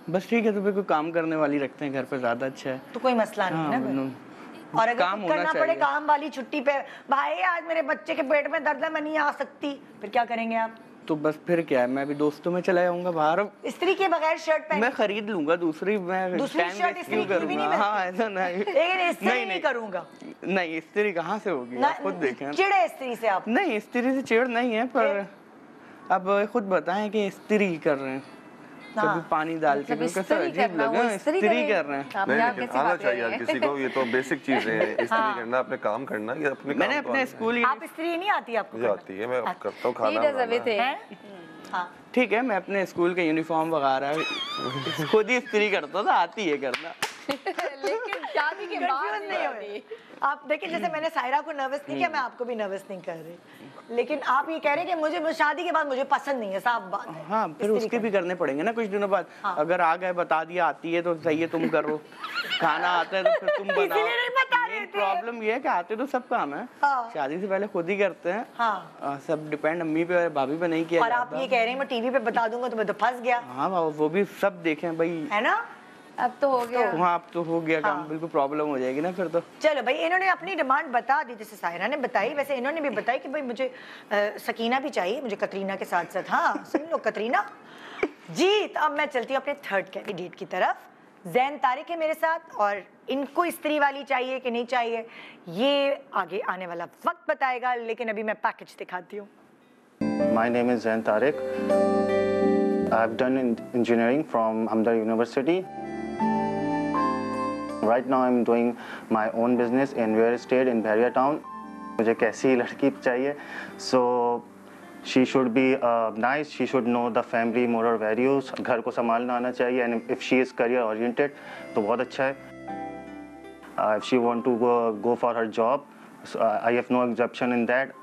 बस ठीक है तो फिर कोई काम करने वाली रखते हैं घर पे ज़्यादा अच्छा है। तो कोई मसला नहीं हाँ, है ना और अगर काम करना पड़े काम वाली छुट्टी पे भाई आज मेरे बच्चे के पेट में दर्द है मैं नहीं आ सकती। फिर क्या करेंगे आप? तो बस फिर क्या है मैं अभी दोस्तों में चला जाऊँगा बाहर। स्त्री के बगैर शर्ट पहन मैं खरीद लूँगा दूसरी मैं दूसरी शर्ट स्त्री की भी नहीं? हाँ ऐसा नहीं। लेकिन स्त्री नहीं करूँगा। नहीं स्त्री कहाँ से होगी? आप खुद देखें। चिड़े स्त्री से आप। नहीं स्त्री से चिड़ नहीं है पर अब खुद बताएँ कि स्त्री कर रहे हैं। कभी पानी डाल के कैसा अजीब करना, इस्त्री इस्त्री कर रहे हैं आप नहीं लेकिन आना चाहिए यार किसी को ये तो बेसिक चीज़ें हैं इस्त्री हाँ। करना अपने काम करना ये अपने मैंने अपने स्कूल आप इस्त्री नहीं आती आपको मुझे आती है मैं करता हूँ खाना He does बनाना। everything. हैं? हाँ ठीक है मैं अपने स्कूल के यूनिफॉर्म वगैरह खुद ही स्त्री करता था आती है करना लेकिन शादी के बाद नहीं हुए आप देखिए जैसे मैंने सायरा को नर्वस नहीं किया मैं आपको भी नर्वस नहीं कर रही। लेकिन आप ये कह रहे हैं कि मुझे शादी के बाद मुझे पसंद नहीं है साफ़ बात है। हाँ फिर उसके भी करने पड़ेंगे ना कुछ दिनों बाद। हाँ। अगर आ गए बता दिया आती है तो सही है तुम करो। खाना आता है तो फिर तुम बनाओ। प्रॉब्लम ये है कि आते तो सब काम है। हाँ। शादी से पहले खुद ही करते हैं। हाँ। आ, सब डिपेंड अम्मी पे और भाभी पे नहीं किया और आप ये कह रहे हैं मैं टीवी पे बता दूँगा तो मैं तो फंस गया। हाँ वो भी सब देखे भाई। है ना? अब तो हो गया वहाँ अब तो हो गया काम हाँ। बिल्कुल प्रॉब्लम हो जाएगी ना फिर तो चलो भाई इन्होंने अपनी डिमांड बता दी जैसे सायरा ने बताई वैसे इन्होंने भी बताई कि भाई मुझे अ, सकीना भी चाहिए मुझे कतरीना के साथ साथ हाँ सुन लो कतरीना जी तो अब मैं चलती हूँ अपने थर्ड कैंडिडेट की तरफ़ जैन तारिक है मेरे साथ और इनको स्त्री वाली चाहिए कि नहीं चाहिए ये आगे आने वाला वक्त बताएगा लेकिन अभी मैं पैकेज दिखाती हूँ My name is Zain Tariq. I've done en- engineering from Hamdar University. Right now I am doing my own business in where state in Bahria town मुझे कैसी लड़की चाहिए? So she should be nice she should know the family more और values घर को संभालना आना चाहिए. And if she is career oriented तो बहुत अच्छा है. If she want to go for her job I have no exception in that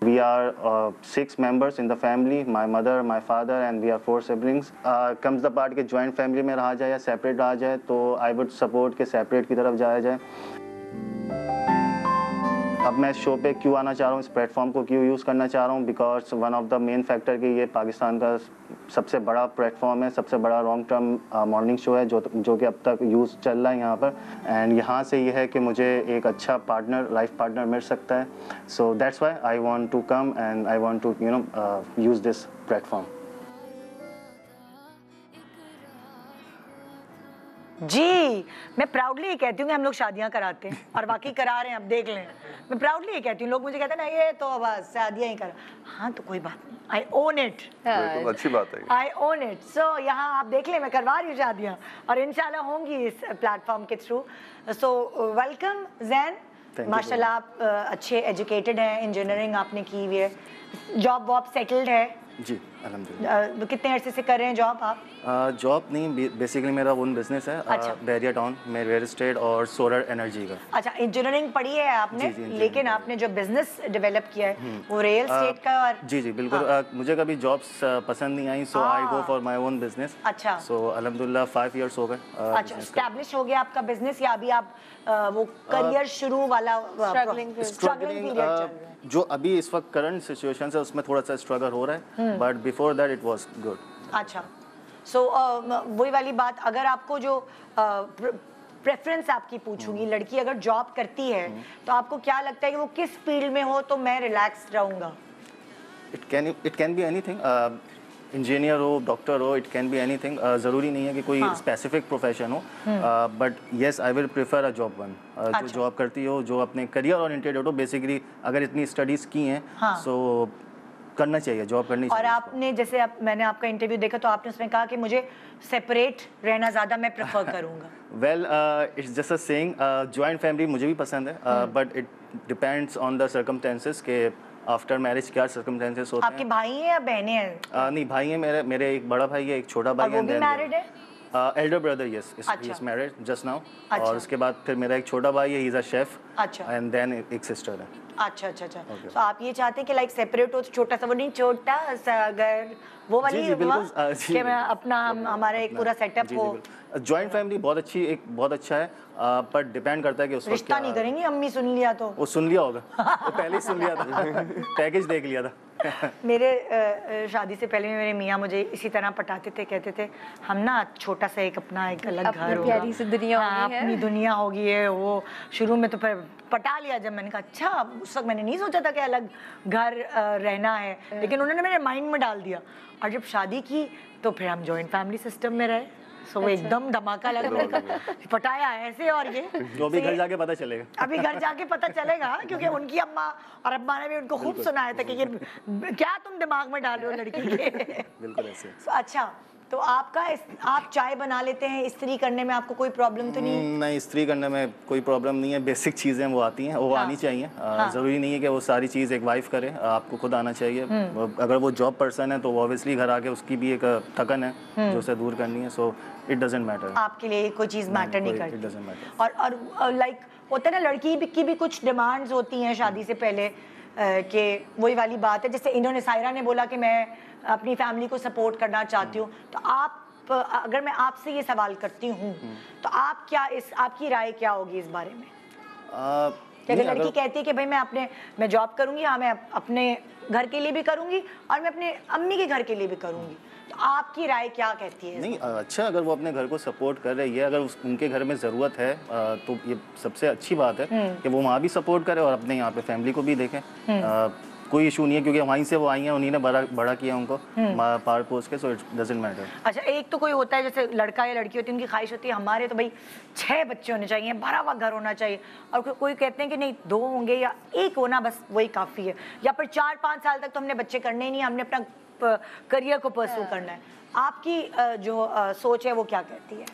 We are uh, six members in the family, my mother, my father and we are four siblings. Uh, comes the part कि joint family में रहा जाए या separate रहा जाए तो I would support कि separate की तरफ़ जाया जाए अब मैं शो पे क्यों आना चाह रहा हूँ? इस प्लेटफॉर्म को क्यों यूज़ करना चाह रहा हूँ? Because one of the main factor कि ये पाकिस्तान का सबसे बड़ा प्लेटफॉर्म है, सबसे बड़ा लॉन्ग टर्म मॉर्निंग शो है, जो जो कि अब तक यूज़ चल रहा है यहाँ पर। एंड यहाँ से ये है कि मुझे एक अच्छा पार्टनर लाइफ पार्टनर मिल सकता है। So that's why I want to come and I want to you know use this platform जी मैं प्राउडली ये कहती हूँ कि हम लोग शादियाँ कराते हैं और बाकी करा रहे हैं अब देख लें। मैं प्राउडली ये कहती हूँ लोग मुझे कहते हैं ना ये तो बस शादियाँ ही करा। हाँ तो कोई बात नहीं। आई ओन इट अच्छी बात है आई ओन इट सो यहाँ आप देख लें मैं करवा रही हूँ शादियाँ और इंशाल्लाह होंगी इस प्लेटफॉर्म के थ्रू सो वेलकम जैन माशाल्लाह आप अच्छे एजुकेटेड हैं इंजीनियरिंग आपने की हुई है। जॉब वॉब सेटल्ड है। जी। अलहमदिल्ला कितने अरसे से कर रहे हैं जॉब आप? जॉब नहीं बेसिकली मेरा ओन बिज़नेस है अच्छा। बैरिया टाउन में रियल एस्टेट और सोलर एनर्जी का। अच्छा इंजीनियरिंग पढ़ी है आपने? जी, जी, लेकिन आपने जो बिज़नेस डेवलप किया है वो रियल स्टेट का और जी जी बिल्कुल। हाँ। मुझे कभी जॉब्स पसंद नहीं आई so I go. For my own business अच्छा। सो अल्हम्दुलिल्लाह फाइव इयर्स हो गए अच्छा business हो गया आपका बिज़नेस या अभी आप वो करियर शुरू वाला स्ट्रगलिंग जो अभी इस वक्त करंट सिचुएशन है उसमें थोड़ा सा स्ट्रगल हो रहा हम्म। है but before that it was good अच्छा सो वही वाली बात अगर आपको जो प्रेफरेंस आपकी पूछूँगी हम्म। लड़की अगर जॉब करती है तो आपको क्या लगता है कि वो किस फ़ील्ड में हो तो मैं रिलैक्स रहूँगा it can it can be anything engineer हो डॉक्टर हो इट कैन बी एनीथिंग ज़रूरी नहीं है कि कोई हाँ। स्पेसिफिक प्रोफेशन हो। But yes I will prefer a job one जो अच्छा। जॉब करती हो जो अपने करियर ओरिएंटेड हो बेसिकली अगर इतनी स्टडीज़ की हैं सो हाँ। सो करना चाहिए जॉब करनी और आपने जैसे आप मैंने आपका इंटरव्यू देखा तो आपने उसमें कहा कि मुझे सेपरेट रहना ज़्यादा मैं प्रेफर करूँगा। Well it's just a saying joint family मुझे भी पसंद है। But it depends on the circumstances के आफ्टर मैरिज क्या सर्कमस्टेंसेस होते आपके हैं। भाई हैं या बहनें हैं? Uh, नहीं भाई हैं मेरे मेरे एक बड़ा भाई है एक छोटा भाई भाई वो है भी मैरिड है? एल्डर ब्रदर यस अच्छा। Is married just now. और उसके बाद फिर मेरा एक छोटा भाई है ही इज़ अ शेफ अच्छा एंड देन एक सिस्टर है। अच्छा अच्छा अच्छा तो आप ये चाहते हैं कि लाइक सेपरेट हो तो छोटा सा वो नहीं छोटा सा घर वो वाली जी, हुआ? अ, जी, कि मैं अपना हम हमारा एक पूरा सेटअप हो। जॉइंट फैमिली बहुत अच्छी एक बहुत अच्छा है। पर डिपेंड करता है कि उस रिश्ता नहीं करेंगी अम्मी सुन लिया तो। वो सुन लिया होगा। वो पहले ही सुन लिया था। पैकेज देख लिया था। मेरे शादी से पहले मेरे मियाँ मुझे इसी तरह पटाते थे कहते थे हम ना छोटा सा एक अपना एक अलग घर होगा। प्यारी सी दुनिया हाँ, होगी अपनी दुनिया होगी है वो शुरू में तो फिर पटा लिया जब मैंने कहा अच्छा उस वक्त मैंने नहीं सोचा था कि अलग घर रहना है। लेकिन उन्होंने मेरे माइंड में डाल दिया। और जब शादी की तो फिर हम जॉइंट फैमिली सिस्टम में रहे। सो वो एकदम धमाका लगा मैंने कहा, पटाया ऐसे और ये। जो अभी घर जाके पता चलेगा। अभी घर जाके पता चलेगा क्योंकि उनकी अम्मा और अब्बा ने भी उनको खूब सुनाया था कि ये क्या तुम दिमाग में डाल रहे हो लड़की के? बिल्कुल ऐसे। So, अच्छा तो आपका इस, आप चाय बना लेते हैं इस्त्री करने में आपको कोई प्रॉब्लम तो नहीं? नहीं स्त्री करने में कोई प्रॉब्लम नहीं है। बेसिक चीज़ें वो आती हैं वो हाँ। आनी चाहिए। हाँ। ज़रूरी नहीं है कि वो सारी चीज़ एक वाइफ करे आपको खुद आना चाहिए। हम्म। अगर वो जॉब पर्सन है तो वो ऑब्वियसली घर आके उसकी भी एक थकन है हम्म। जो उसे दूर करनी है। सो इट डजेंट मैटर आपके लिए कोई चीज़ मैटर नहीं करती। और और लाइक होता है ना लड़की भी- की भी कुछ डिमांड्स होती हैं शादी से पहले कि वही वाली बात है। जैसे इन्होंने सायरा ने बोला कि मैं अपनी फैमिली को सपोर्ट करना चाहती हूँ। तो आप अगर मैं आपसे ये सवाल करती हूँ तो आप क्या इस आपकी राय क्या होगी इस बारे में? कि अगर लड़की कहती है कि भाई मैं अपने मैं जॉब करूँगी हाँ मैं अपने घर के लिए भी करूँगी और मैं अपने अम्मी के घर के लिए भी करूँगी। आपकी राय क्या कहती है नहीं अच्छा अगर वो अपने घर को सपोर्ट कर रही है अगर उस, उनके घर में ज़रूरत है तो ये सबसे अच्छी बात है हम्म। कि वो वहाँ भी सपोर्ट करे और अपने यहाँ पे फैमिली को भी देखें। कोई इशू नहीं है क्योंकि वहीं से वो आई हैं उन्हीं ने बड़ा बड़ा किया उनको हम्म। पार पोस्ट के सो इट डजेंट मैटर अच्छा एक तो कोई होता है जैसे लड़का या लड़की होती है उनकी ख्वाहिश होती है हमारे तो भाई छह बच्चे होने चाहिए भरा हुआ घर होना चाहिए और को- कोई कहते हैं कि नहीं दो होंगे या एक होना बस वही काफ़ी है। या फिर चार पाँच साल तक तो हमने बच्चे करने ही नहीं हमने अपना करियर को परस्यू करना है। आपकी जो सोच है वो क्या कहती है?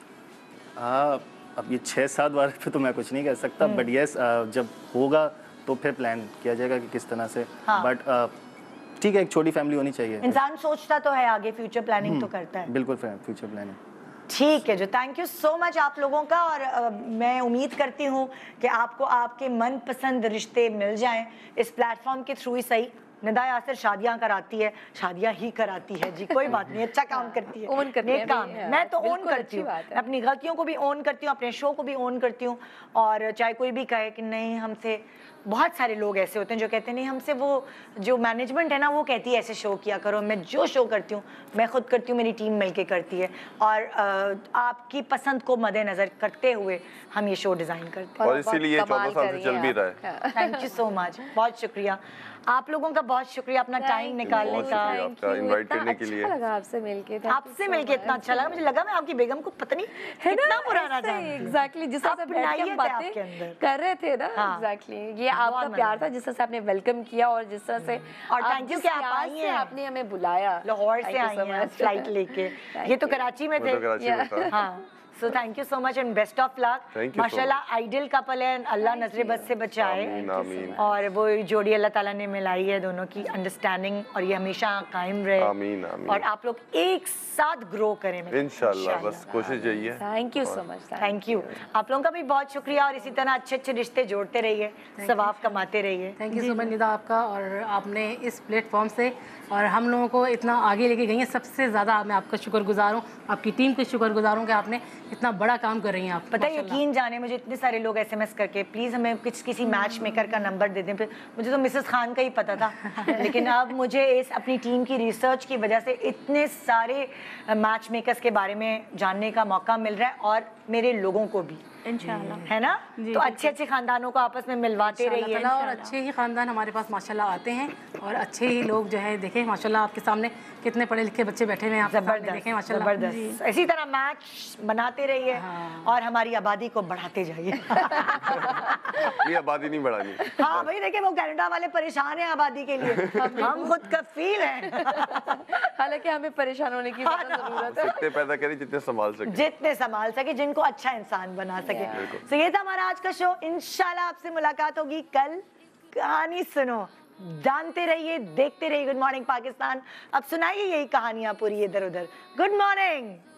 हाँ अब ये छः सात बार पे तो मैं कुछ नहीं कह सकता हम्म। बट यस जब होगा तो फिर प्लान किया जाएगा कि किस तरह से। हाँ। बट ठीक है एक छोटी फैमिली होनी चाहिए। इंसान सोचता तो है आगे फ्यूचर प्लानिंग तो हम्म, करता है। बिल्कुल फ्यूचर प्लानिंग ठीक है जो थैंक यू सो मच आप लोगों का और अ, मैं उम्मीद करती हूँ कि आपको आपके मनपसंद रिश्ते मिल जाएँ। इस प्लेटफॉर्म के थ्रू ही सही। निदा यासर शादियाँ कराती है शादियाँ ही कराती है। जी कोई बात नहीं अच्छा काम करती है। ओन करती है, काम है हाँ, मैं तो ओन करती हूँ। है। अपनी गलतियों को भी ओन करती हूँ अपने शो को भी ओन करती हूँ। और चाहे कोई भी कहे कि नहीं हमसे बहुत सारे लोग ऐसे होते हैं जो कहते हैं नहीं हमसे वो जो मैनेजमेंट है ना वो कहती है ऐसे शो किया करो। मैं जो शो करती हूँ मैं खुद करती हूँ मेरी टीम मिलके करती है। और आपकी पसंद को मद्देनज़र करते हुए हम ये शो डिज़ाइन करते हैं। और इसीलिए चौदह साल से चल भी रहा है। थैंक यू सो मच बहुत शुक्रिया। आप लोगों का बहुत शुक्रिया अपना टाइम निकालने का। आपका इनवाइट करने के लिए। अच्छा लगा आपसे मिलके। आपसे मिलके इतना अच्छा लगा। मुझे लगा मैं आपकी बेगम को पता नहीं कितना पुराना जानती एग्जैक्टली जिस तरह से बैठ के है बातें कर रहे थे ना? हाँ। एग्जैक्टली ये आपका प्यार था जिस तरह से आपने वेलकम किया और जिस तरह से और आप thank you जिस कि आप आई हैं। आपने हमें बुलाया। लाहौर से आई हैं फ़्लाइट लेके। ये तो कराची में थे तो कराची में था। हाँ। So thank you so much and best of luck माशाल्लाह आइडियल कपल है अल्लाह नज़र बस से बचाए. और वो जोड़ी अल्लाह ताला ने मिलाई है दोनों की अंडरस्टैंडिंग और ये हमेशा कायम रहे. आमीन, आमीन। और आप लोग एक साथ ग्रो करें मेरे- इंशाल्लाह बस कोशिश यही है thank you so much thank you आप लोगों का भी बहुत शुक्रिया और इसी तरह अच्छे अच्छे रिश्ते जोड़ते रहिए सवाब कमाते रहिए. Thank you so much Nida आपका और आपने इस प्लेटफॉर्म से और हम लोगों को इतना आगे लेके गई हैं। सबसे ज़्यादा मैं आपका शुक्रगुजार हूँ आपकी टीम को शुक्रगुजार हूँ कि आपने इतना बड़ा काम कर रही हैं आप। पता है यकीन जाने मुझे इतने सारे लोग एसएमएस करके प्लीज़ हमें किस किसी मैच मेकर का नंबर दे दें। फिर मुझे तो मिसेस खान का ही पता था। लेकिन अब मुझे इस अपनी टीम की रिसर्च की वजह से इतने सारे मैच मेकर्स के बारे में जानने का मौका मिल रहा है और मेरे लोगों को भी। इंशाल्लाह। है ना? तो अच्छे अच्छे खानदानों को आपस में मिलवाते रहिए और अच्छे ही ख़ानदान हमारे पास माशाल्लाह आते हैं और अच्छे ही लोग जो है देखें माशाल्लाह आपके सामने कितने पढ़े लिखे बच्चे बैठे हुए हैं देखें ज़बरदस्त माशाल्लाह। ज़बरदस्त। इसी तरह मैच बनाते रहिए और हमारी आबादी को बढ़ाते जाइए। ये आबादी नहीं बढ़ानी। हाँ भाई देखिए वो कैनेडा वाले परेशान हैं आबादी के लिए। हम खुद कफील हैं। हालाँकि हमें परेशान होने की हाँ ज़रूरत है। जितने पैदा करें जितने संभाल सके। जितने संभाल सके जिनको अच्छा इंसान बना सके। तो ये था हमारा आज का शो इनशाला आपसे मुलाकात होगी। कल कहानी सुनो। जानते रहिए देखते रहिए। Good morning Pakistan. अब सुनाइए यही कहानियाँ पूरी इधर उधर गुड मॉर्निंग